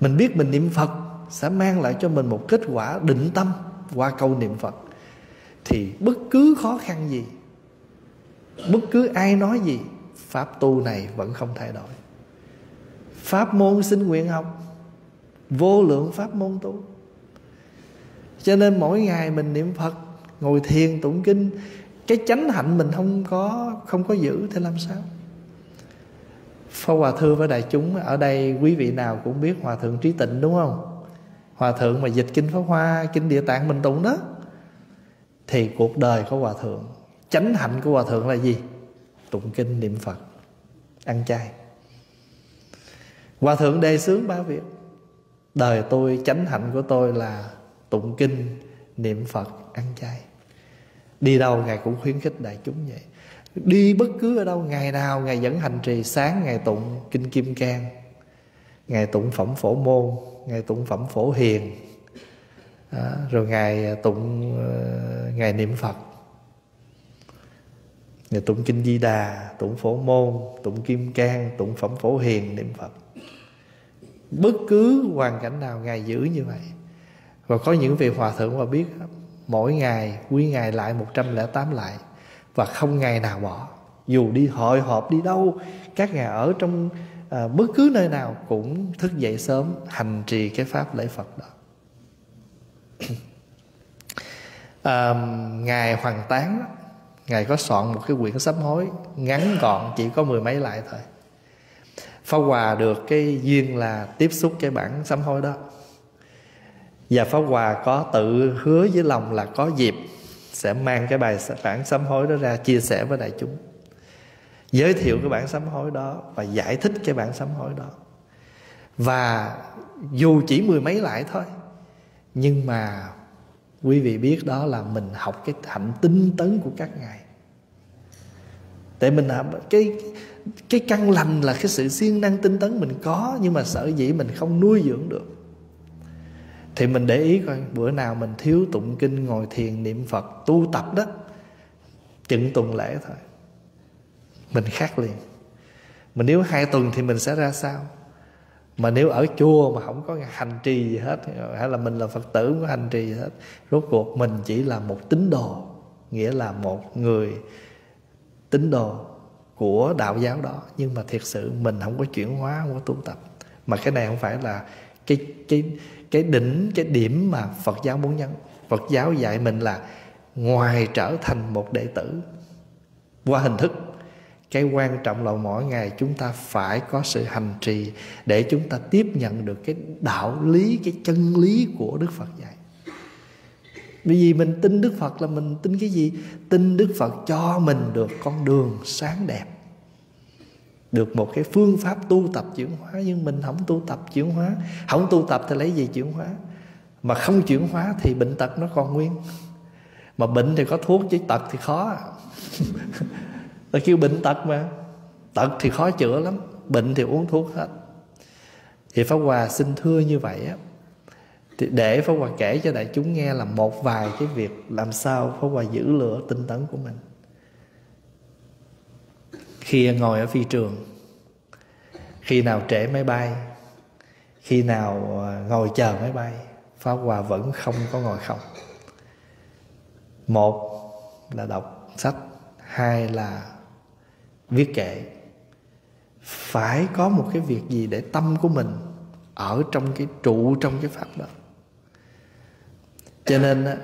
A: Mình biết mình niệm phật sẽ mang lại cho mình một kết quả định tâm qua câu niệm phật. Thì bất cứ khó khăn gì, bất cứ ai nói gì, pháp tu này vẫn không thay đổi. Pháp môn sinh nguyện học, vô lượng pháp môn tu. Cho nên mỗi ngày mình niệm phật, ngồi thiền tụng kinh cái chánh hạnh mình không có không có giữ thì làm sao? Phó Hòa Thưa với đại chúng, Ở đây quý vị nào cũng biết Hòa Thượng Trí Tịnh đúng không? Hòa Thượng mà dịch Kinh Pháp Hoa, Kinh Địa Tạng mình tụng đó. Thì cuộc đời của Hòa Thượng, Chánh hạnh của Hòa Thượng là gì? Tụng Kinh niệm Phật, Ăn chay. Hòa Thượng đề xướng ba việc. Đời tôi, chánh hạnh của tôi là Tụng Kinh Niệm Phật, Ăn chay. Đi đâu Ngài cũng khuyến khích đại chúng vậy. Đi bất cứ ở đâu Ngày nào Ngài vẫn hành trì Sáng Ngài tụng Kinh Kim Cang. Ngài tụng Phẩm Phổ Môn Ngài tụng Phẩm Phổ Hiền. À, Rồi Ngài à, tụng ờ, Ngài niệm Phật. Ngài tụng Kinh Di Đà Tụng Phổ Môn Tụng Kim Cang Tụng Phẩm Phổ Hiền niệm Phật. Bất cứ hoàn cảnh nào Ngài giữ như vậy. Và có những vị hòa thượng mà biết Mỗi ngày quý ngày lại 108 lại và không ngày nào bỏ. Dù đi hội họp đi đâu các ngài ở trong à, bất cứ nơi nào cũng thức dậy sớm hành trì cái pháp lễ phật đó. À, ngài hoàng tán ngài có soạn một cái quyển sám hối ngắn gọn chỉ có mười mấy lại thôi. Pháp Hòa được cái duyên là tiếp xúc cái bản sám hối đó. Và Pháp Hòa có tự hứa với lòng là có dịp sẽ mang cái bài bản sám hối đó ra chia sẻ với đại chúng. Giới thiệu cái bản sám hối đó và giải thích cái bản sám hối đó. Và dù chỉ mười mấy lại thôi, nhưng mà quý vị biết đó là mình học cái hạnh tinh tấn của các ngài. Tại mình cái cái căn lành là cái sự siêng năng tinh tấn mình có, nhưng mà sợ dĩ mình không nuôi dưỡng được thì mình để ý coi, bữa nào mình thiếu tụng kinh, ngồi thiền, niệm phật, tu tập đó, chừng tuần lễ thôi, mình khác liền. Mà nếu hai tuần thì mình sẽ ra sao? Mà nếu ở chùa mà không có hành trì gì hết, hay là mình là phật tử không có hành trì gì hết, rốt cuộc mình chỉ là một tín đồ, nghĩa là một người tín đồ của đạo giáo đó. Nhưng mà thiệt sự mình không có chuyển hóa, không có tu tập. Mà cái này không phải là cái cái cái đỉnh, cái điểm mà Phật giáo muốn nhấn. Phật giáo dạy mình là ngoài trở thành một đệ tử qua hình thức. Cái quan trọng là mỗi ngày chúng ta phải có sự hành trì để chúng ta tiếp nhận được cái đạo lý, cái chân lý của Đức Phật dạy. Bởi vì mình tin Đức Phật là mình tin cái gì? Tin Đức Phật cho mình được con đường sáng đẹp được một cái phương pháp tu tập chuyển hóa, nhưng mình không tu tập chuyển hóa, không tu tập thì lấy gì chuyển hóa? Mà không chuyển hóa thì bệnh tật nó còn nguyên. Mà bệnh thì có thuốc chứ tật thì khó à. ta kêu bệnh tật mà. Tật thì khó chữa lắm, bệnh thì uống thuốc hết. Thì pháp hòa xin thưa như vậy á, thì để pháp hòa kể cho đại chúng nghe là một vài cái việc làm sao pháp hòa giữ lửa tinh tấn của mình khi ngồi ở phi trường. Khi nào trễ máy bay, khi nào ờ, ngồi chờ máy bay, pháp hòa vẫn không có ngồi không. Một là đọc sách, hai là viết kệ. Phải có một cái việc gì để tâm của mình ở trong cái, trụ trong cái pháp đó. Cho nên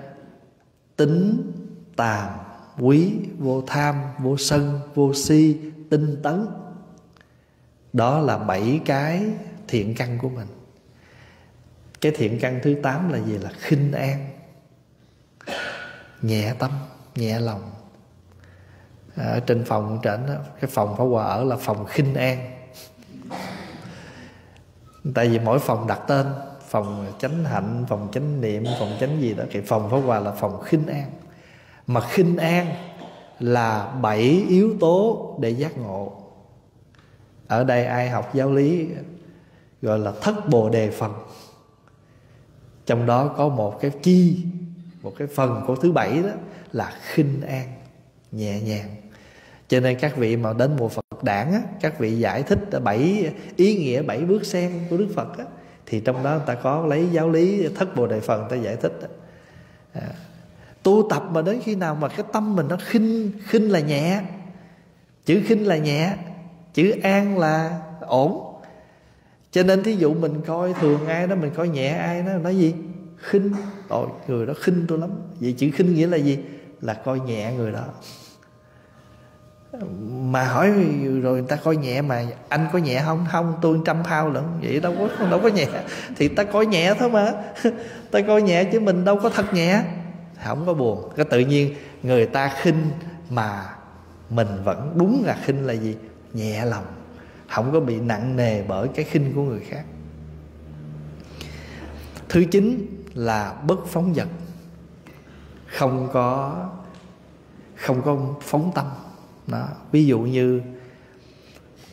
A: tính tàm quý, vô tham, vô sân, vô si, tinh tấn. Đó là bảy cái thiện căn của mình. Cái thiện căn thứ tám là gì? Là khinh an, nhẹ tâm, nhẹ lòng. À, ở trên phòng trển cái phòng phá hòa ở là phòng khinh an. Tại vì mỗi phòng đặt tên, phòng chánh hạnh, phòng chánh niệm, phòng chánh gì đó, thì phòng phá hòa là phòng khinh an mà khinh an là bảy yếu tố để giác ngộ. Ở đây ai học giáo lý gọi là thất bồ đề phần trong đó có một cái chi một cái phần của thứ bảy đó là khinh an nhẹ nhàng. Cho nên các vị mà đến mùa Phật đản á, các vị giải thích bảy ý nghĩa bảy bước sen của Đức Phật á, thì trong đó người ta có lấy giáo lý thất bồ đề phần người ta giải thích đó. À, tu tập mà đến khi nào mà cái tâm mình nó khinh khinh là nhẹ, chữ khinh là nhẹ, chữ an là ổn. Cho nên thí dụ mình coi thường ai đó, mình coi nhẹ ai đó, nói gì? Khinh. Tội, người đó khinh tôi lắm. Vậy chữ khinh nghĩa là gì? Là coi nhẹ người đó. Mà hỏi rồi người ta coi nhẹ mà anh có nhẹ không? Không, tôi trăm phao lận. Vậy đâu có đâu có nhẹ. Thì ta coi nhẹ thôi mà. Ta coi nhẹ chứ mình đâu có thật nhẹ không có buồn. Cái tự nhiên người ta khinh mà mình vẫn đúng là khinh là gì? Nhẹ lòng. Không có bị nặng nề bởi cái khinh của người khác. Thứ chín là bất phóng vật không có không có phóng tâm. Đó. Ví dụ như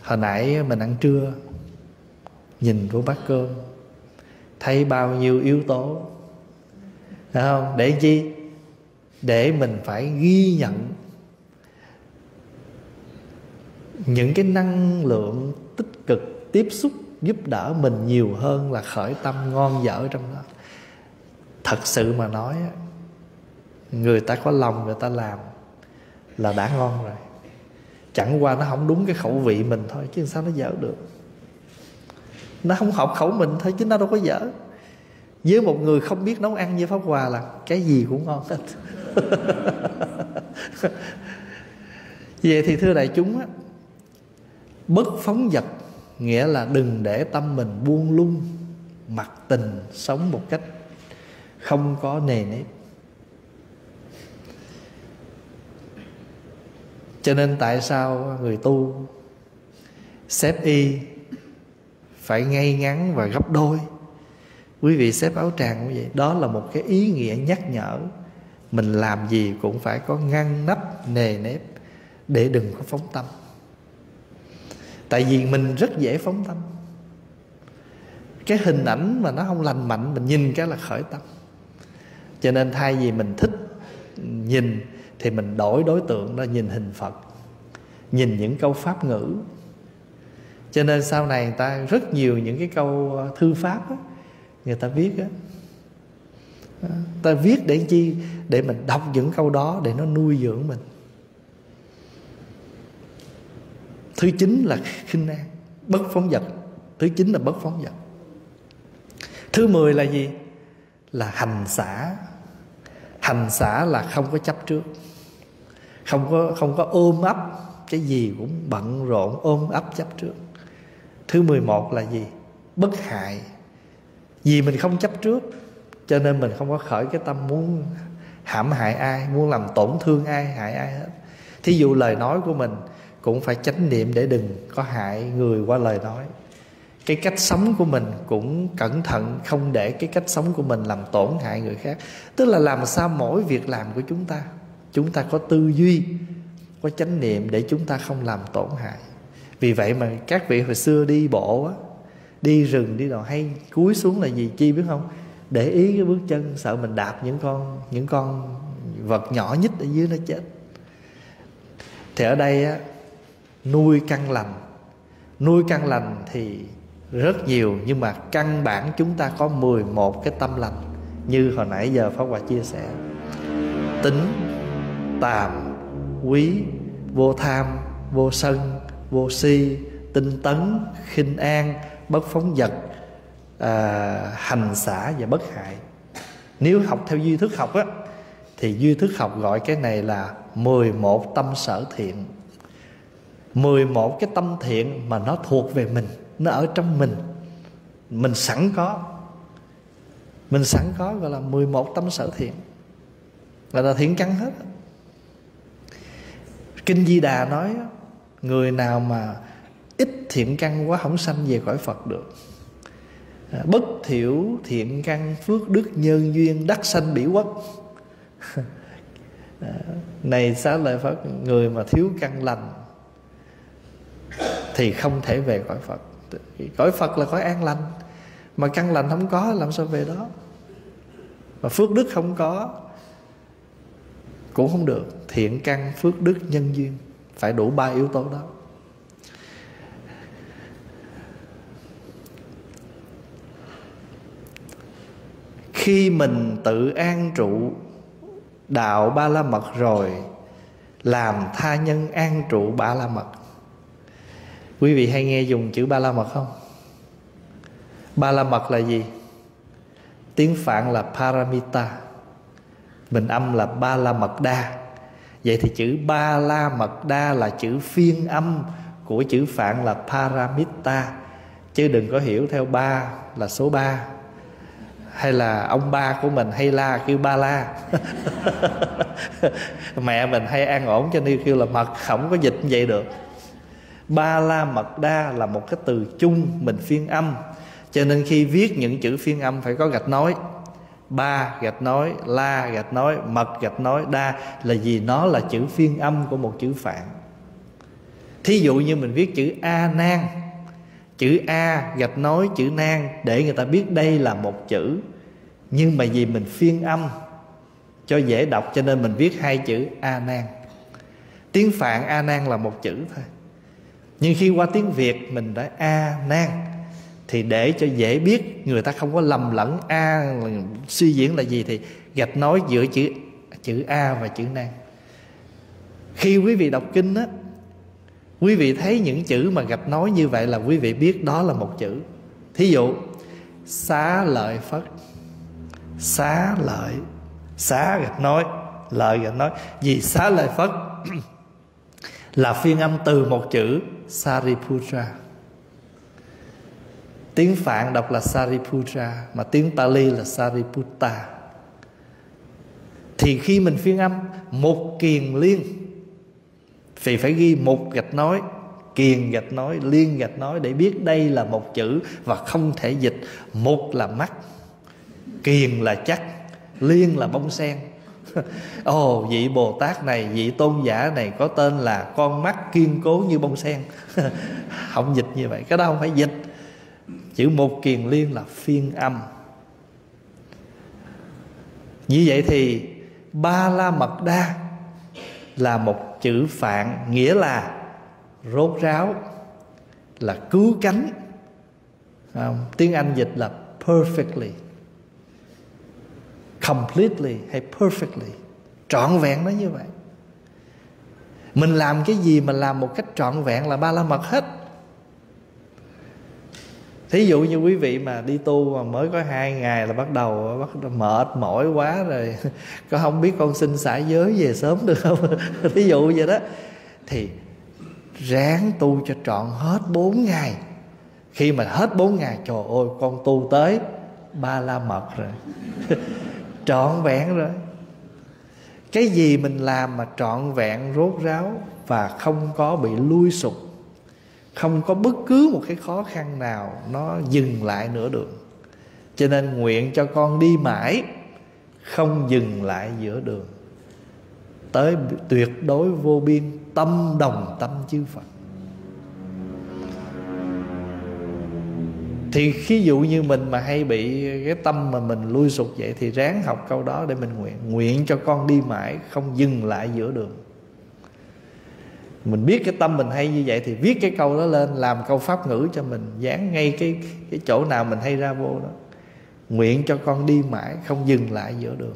A: hồi nãy mình ăn trưa, nhìn vô bát cơm, thấy bao nhiêu yếu tố. Thấy không? Để chi? Để mình phải ghi nhận những cái năng lượng tích cực tiếp xúc giúp đỡ mình nhiều hơn là khởi tâm ngon dở trong đó. Thật sự mà nói người ta có lòng người ta làm là đã ngon rồi. Chẳng qua nó không đúng cái khẩu vị mình thôi, chứ sao nó dở được. Nó không hợp khẩu mình thôi, chứ nó đâu có dở. Với một người không biết nấu ăn như pháp hòa là cái gì cũng ngon hết vậy thì thưa đại chúng á, bất phóng dật nghĩa là đừng để tâm mình buông lung, mặc tình sống một cách không có nề nếp. Cho nên tại sao người tu xếp y phải ngay ngắn và gấp đôi? Quý vị xếp áo tràng cũng vậy, đó là một cái ý nghĩa nhắc nhở mình làm gì cũng phải có ngăn nắp nề nếp để đừng có phóng tâm tại vì mình rất dễ phóng tâm cái hình ảnh mà nó không lành mạnh mình nhìn cái là khởi tâm cho nên thay vì mình thích nhìn thì mình đổi đối tượng đó nhìn hình phật nhìn những câu pháp ngữ. Cho nên sau này người ta rất nhiều những cái câu ờ, thư pháp đó, người ta viết á ta viết để chi? Để mình đọc những câu đó để nó nuôi dưỡng mình. Thứ chín là khinh an, bất phóng vật. Thứ chín là bất phóng vật. Thứ mười là gì? Là hành xả. Hành xả là không có chấp trước. Không có không có ôm ấp, cái gì cũng bận rộn, ôm ấp chấp trước. Thứ mười một là gì? Bất hại. Vì mình không chấp trước cho nên mình không có khởi cái tâm muốn hãm hại ai, muốn làm tổn thương ai, hại ai hết. Thí dụ lời nói của mình cũng phải chánh niệm để đừng có hại người qua lời nói. Cái cách sống của mình cũng cẩn thận, không để cái cách sống của mình làm tổn hại người khác. Tức là làm sao mỗi việc làm của chúng ta chúng ta có tư duy, có chánh niệm để chúng ta không làm tổn hại. Vì vậy mà các vị hồi xưa đi bộ á, đi rừng, đi đồ hay cúi xuống là gì, chi biết không? Để ý cái bước chân, sợ mình đạp những con những con vật nhỏ nhất ở dưới nó chết. Thì ở đây á, nuôi căn lành. Nuôi căn lành thì rất nhiều, nhưng mà căn bản chúng ta có 11 cái tâm lành, như hồi nãy giờ Pháp Hòa chia sẻ. Tính, tàm, quý, vô tham, vô sân, vô si, tinh tấn, khinh an, bất phóng vật à, hành xả và bất hại. Nếu học theo duy thức học á thì duy thức học gọi cái này là 11 tâm sở thiện. 11 cái tâm thiện mà nó thuộc về mình Nó ở trong mình. Mình sẵn có. Mình sẵn có gọi là 11 tâm sở thiện. Gọi là thiện căn hết. Kinh Di Đà nói Người nào mà ít thiện căn quá không sanh về cõi Phật được. À, bất thiểu thiện căn phước đức nhân duyên đắc sanh bỉ quốc. À, này xá lợi Phật, Người mà thiếu căn lành thì không thể về cõi Phật. Cõi Phật là cõi an lành, mà căn lành không có làm sao về đó? Mà phước đức không có cũng không được. Thiện căn, phước đức, nhân duyên phải đủ ba yếu tố đó. Khi mình tự an trụ đạo ba la mật rồi, làm tha nhân an trụ ba la mật quý vị hay nghe dùng chữ ba la mật không? Ba la mật là gì? Tiếng phạn là paramita, bình âm là ba la mật đa vậy thì chữ ba la mật đa là chữ phiên âm của chữ phạn là paramita. Chứ đừng có hiểu theo ba là số ba hay là ông ba của mình hay la kêu ba la? Mẹ mình hay an ổn cho nên kêu là mật, không có dịch như vậy được. Ba la mật đa là một cái từ chung, mình phiên âm. Cho nên khi viết những chữ phiên âm phải có gạch nói. Ba gạch nói, la gạch nói, mật gạch nói, đa là vì nó là chữ phiên âm của một chữ phạn. Thí dụ như mình viết chữ a nan chữ a gạch nói chữ nan để người ta biết đây là một chữ. Nhưng mà vì mình phiên âm, cho dễ đọc cho nên mình viết hai chữ a nan tiếng phạn a nan là một chữ thôi. Nhưng khi qua tiếng việt mình đã a nan thì để cho dễ biết, người ta không có lầm lẫn a là suy diễn là gì thì gạch nói giữa chữ chữ a và chữ nan khi quý vị đọc kinh á quý vị thấy những chữ mà gặp nói như vậy là quý vị biết đó là một chữ. Thí dụ, xá lợi phất. Xá lợi. Xá gặp nói, lợi gặp nói. Vì xá lợi phất là phiên âm từ một chữ Sariputra tiếng Phạn đọc là Sariputra mà tiếng Pali là Sariputta. Thì khi mình phiên âm một kiền liên thì phải ghi một gạch nói kiền gạch nói liên gạch nói để biết đây là một chữ và không thể dịch. Một là mắt kiền là chắc liên là bông sen. Ồ oh, vị bồ tát này vị tôn giả này có tên là con mắt kiên cố như bông sen. Không dịch như vậy cái đó không phải dịch. Chữ một kiền liên là phiên âm. Như vậy thì ba la mật đa là một chữ phạn nghĩa là rốt ráo, là cứu cánh không? tiếng anh dịch là perfectly, completely hay perfectly, trọn vẹn nó như vậy mình làm cái gì mà làm một cách trọn vẹn là ba la mật hết thí dụ như quý vị mà đi tu mà mới có hai ngày là bắt đầu bắt đầu mệt mỏi quá rồi. Có không biết con xin xả giới về sớm được không? Thí dụ vậy đó. Thì ráng tu cho trọn hết bốn ngày. Khi mà hết bốn ngày, trời ơi, con tu tới ba la mật rồi. Trọn vẹn rồi. Cái gì mình làm mà trọn vẹn rốt ráo và không có bị lui sụp không có bất cứ một cái khó khăn nào nó dừng lại nửa đường cho nên nguyện cho con đi mãi, không dừng lại giữa đường. Tới tuyệt đối vô biên, tâm đồng tâm chư phật. Thì khi dụ như mình mà hay bị cái tâm mà mình lui sụt vậy thì ráng học câu đó để mình nguyện. Nguyện cho con đi mãi, không dừng lại giữa đường mình biết cái tâm mình hay như vậy thì viết cái câu đó lên, làm câu pháp ngữ cho mình, dán ngay cái cái chỗ nào mình hay ra vô đó. Nguyện cho con đi mãi, không dừng lại giữa đường.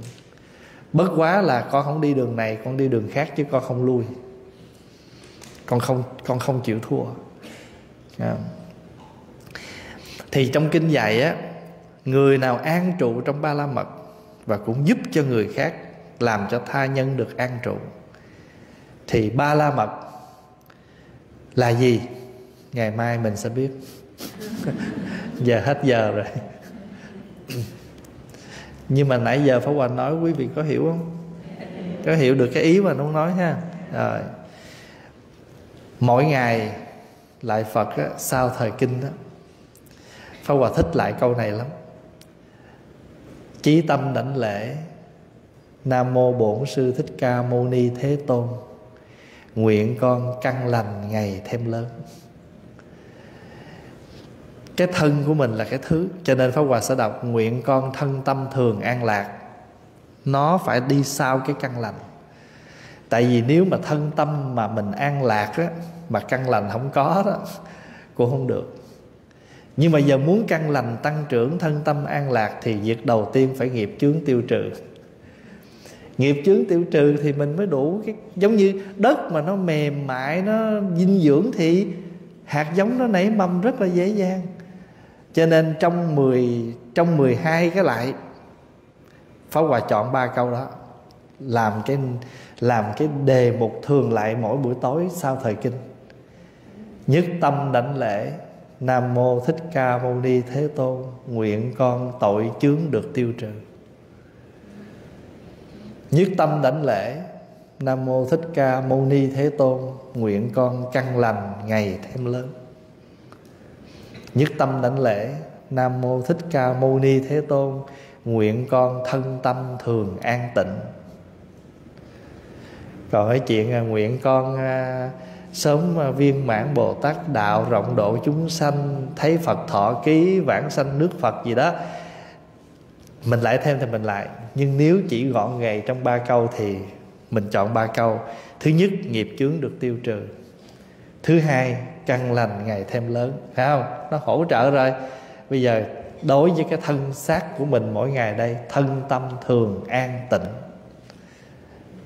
A: Bất quá là con không đi đường này, con đi đường khác chứ con không lui. Con không con không chịu thua. Dạ. Thì trong kinh dạy á, người nào an trụ trong ba la mật và cũng giúp cho người khác, làm cho tha nhân được an trụ, thì ba la mật là gì? Ngày mai mình sẽ biết. Giờ hết giờ rồi. Nhưng mà nãy giờ Pháp Hòa nói quý vị có hiểu không? Có hiểu được cái ý mà nó nói ha. Rồi. Mỗi ngày lại Phật á, sau thời kinh đó Pháp Hòa thích lại câu này lắm. Chí tâm đảnh lễ. Nam mô Bổn sư Thích Ca Mâu Ni Thế Tôn. Nguyện con căn lành ngày thêm lớn. Cái thân của mình là cái thứ, Cho nên Pháp Hòa sẽ đọc, Nguyện con thân tâm thường an lạc. Nó phải đi sau cái căn lành. Tại vì nếu mà thân tâm mà mình an lạc á, Mà căn lành không có đó, Cũng không được. Nhưng mà giờ muốn căn lành tăng trưởng, thân tâm an lạc thì việc đầu tiên phải nghiệp chướng tiêu trừ nghiệp chướng tiêu trừ thì mình mới đủ cái, giống như đất mà nó mềm mại, nó dinh dưỡng thì hạt giống nó nảy mầm rất là dễ dàng. Cho nên trong 10 trong 12 cái lại, Pháp Hòa chọn ba câu đó, làm cái làm cái đề mục thường lại mỗi buổi tối sau thời kinh. Nhất tâm đảnh lễ, nam mô thích ca mâu ni thế tôn, nguyện con tội chướng được tiêu trừ nhất tâm đảnh lễ, nam mô thích ca mâu ni thế tôn, nguyện con căn lành ngày thêm lớn. Nhất tâm đảnh lễ, nam mô thích ca mâu ni thế tôn, nguyện con thân tâm thường an tịnh. Còn cái chuyện à, nguyện con à, sớm à, viên mãn bồ tát đạo rộng độ chúng sanh, thấy phật thọ ký vãng sanh nước phật gì đó. Mình lại thêm thì mình lại nhưng nếu chỉ gọn gầy trong ba câu thì mình chọn ba câu. Thứ nhất, nghiệp chướng được tiêu trừ. Thứ hai, căn lành ngày thêm lớn. Phải không? Nó hỗ trợ rồi. Bây giờ, đối với cái thân xác của mình mỗi ngày đây, thân tâm thường an tịnh.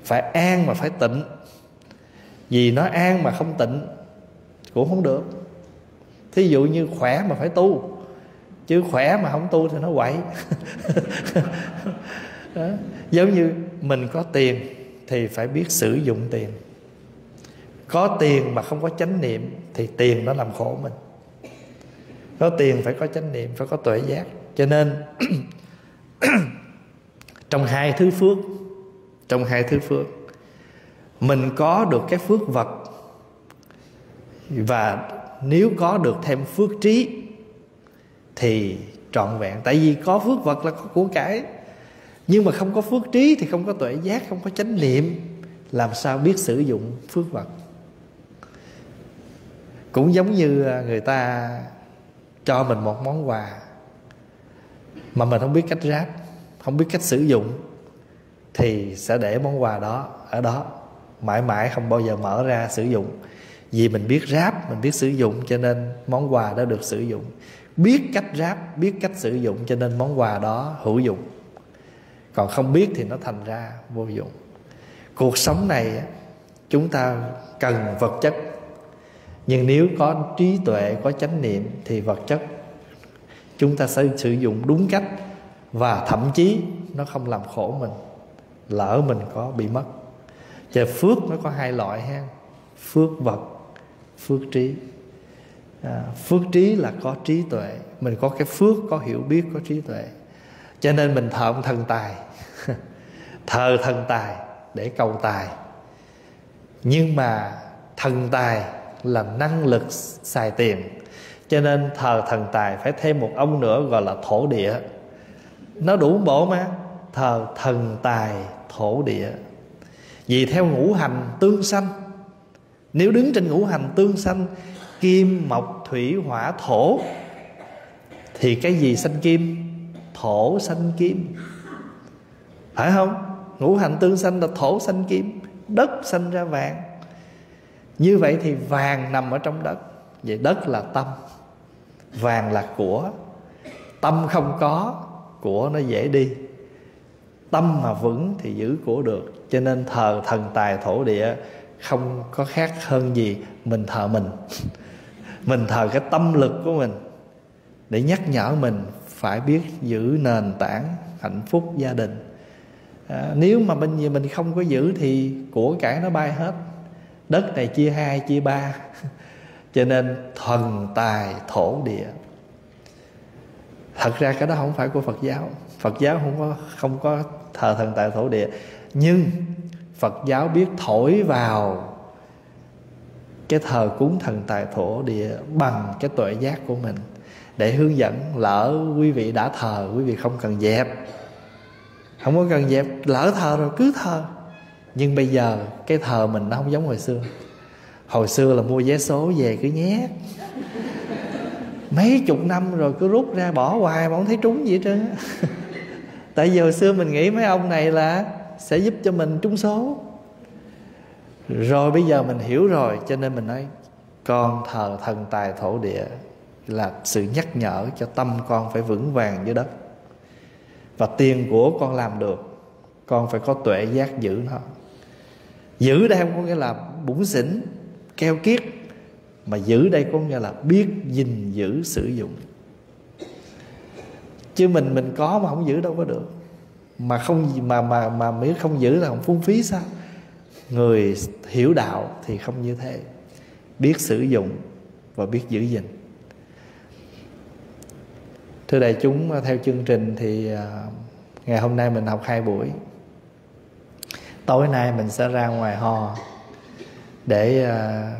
A: Phải an mà phải tịnh. Vì nó an mà không tịnh, cũng không được. Thí dụ như khỏe mà phải tu. Chứ khỏe mà không tu thì nó quậy. đó. giống như mình có tiền thì phải biết sử dụng tiền. Có tiền mà không có chánh niệm thì tiền nó làm khổ mình. Có tiền phải có chánh niệm, phải có tuệ giác. Cho nên trong hai thứ phước, trong hai thứ phước, mình có được cái phước vật và nếu có được thêm phước trí thì trọn vẹn. Tại vì có phước vật là có của cải nhưng mà không có phước trí thì không có tuệ giác, không có chánh niệm, làm sao biết sử dụng phước vật? Cũng giống như à, người ta cho mình một món quà mà mình không biết cách ráp, không biết cách sử dụng, thì sẽ để món quà đó ở đó. Mãi mãi không bao giờ mở ra sử dụng. Vì mình biết ráp, mình biết sử dụng cho nên món quà đó được sử dụng. Biết cách ráp, biết cách sử dụng cho nên món quà đó hữu dụng còn không biết thì nó thành ra vô dụng. Cuộc sống này chúng ta cần vật chất. Nhưng nếu có trí tuệ có chánh niệm thì vật chất chúng ta sẽ sử dụng đúng cách và thậm chí nó không làm khổ mình lỡ mình có bị mất. Và phước nó có hai loại ha phước vật phước trí. À, phước trí là có trí tuệ mình có cái phước có hiểu biết có trí tuệ. Cho nên mình thợ thần tài thờ thần tài để cầu tài. Nhưng mà thần tài là năng lực xài tiền, cho nên thờ thần tài phải thêm một ông nữa gọi là thổ địa. Nó đủ bổ mà, thờ thần tài thổ địa. Vì theo ngũ hành tương sanh, nếu đứng trên ngũ hành tương sanh, kim, mộc, thủy, hỏa, thổ, thì cái gì sanh kim? Thổ sanh kim. Phải không? Ngũ hành tương sanh là thổ sanh kim, đất sanh ra vàng. Như vậy thì vàng nằm ở trong đất. Vậy đất là tâm, vàng là của. Tâm không có, của nó dễ đi. Tâm mà vững thì giữ của được. Cho nên thờ thần tài thổ địa không có khác hơn gì mình thờ mình. Mình thờ cái tâm lực của mình. Để nhắc nhở mình phải biết giữ nền tảng hạnh phúc gia đình à, nếu mà mình mình không có giữ thì của cải nó bay hết. Đất này chia hai chia ba. Cho nên thần tài thổ địa. Thật ra cái đó không phải của phật giáo. Phật giáo không có không có thờ thần tài thổ địa. Nhưng phật giáo biết thổi vào cái thờ cúng thần tài thổ địa bằng cái tuệ giác của mình để hướng dẫn lỡ quý vị đã thờ quý vị không cần dẹp không có cần dẹp, lỡ thờ rồi cứ thờ. Nhưng bây giờ cái thờ mình nó không giống hồi xưa. Hồi xưa là mua vé số về cứ nhét. Mấy chục năm rồi cứ rút ra bỏ hoài mà không thấy trúng gì hết trơn tại vì hồi xưa mình nghĩ mấy ông này là sẽ giúp cho mình trúng số. Rồi bây giờ mình hiểu rồi, cho nên mình nói, con thờ thần tài thổ địa là sự nhắc nhở cho tâm con phải vững vàng dưới đất và tiền của con làm được, con phải có tuệ giác giữ nó. Giữ đây không có nghĩa là bủn xỉn, keo kiết, mà giữ đây có nghĩa là biết gìn giữ sử dụng. Chứ mình mình có mà không giữ đâu có được. Mà không, mà mà mà miễn không giữ là không phung phí sao? Người hiểu đạo thì không như thế. Biết sử dụng và biết giữ gìn thưa đại chúng theo chương trình thì à, ngày hôm nay mình học hai buổi. Tối nay mình sẽ ra ngoài ho để à,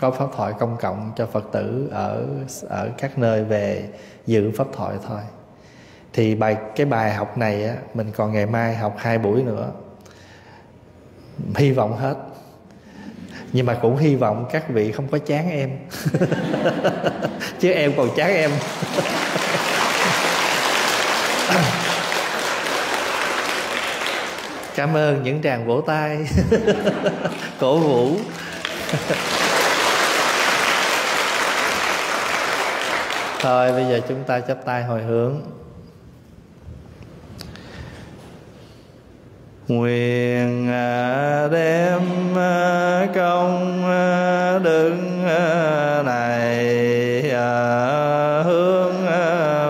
A: có pháp thoại công cộng cho phật tử ở ở các nơi về dự pháp thoại thôi. Thì bài cái bài học này á, mình còn ngày mai học hai buổi nữa. Hy vọng hết nhưng mà cũng hy vọng các vị không có chán em. Chứ em còn chán em. Cảm ơn những tràng vỗ tay. Cổ vũ. Thôi bây giờ chúng ta chắp tay hồi hướng nguyện à, đem à, công à, đức này hướng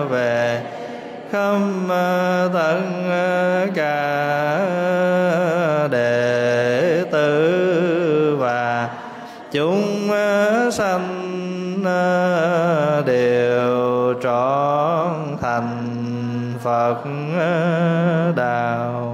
A: về khắp tất cả đệ tử và chúng sanh đều trọn thành Phật đạo.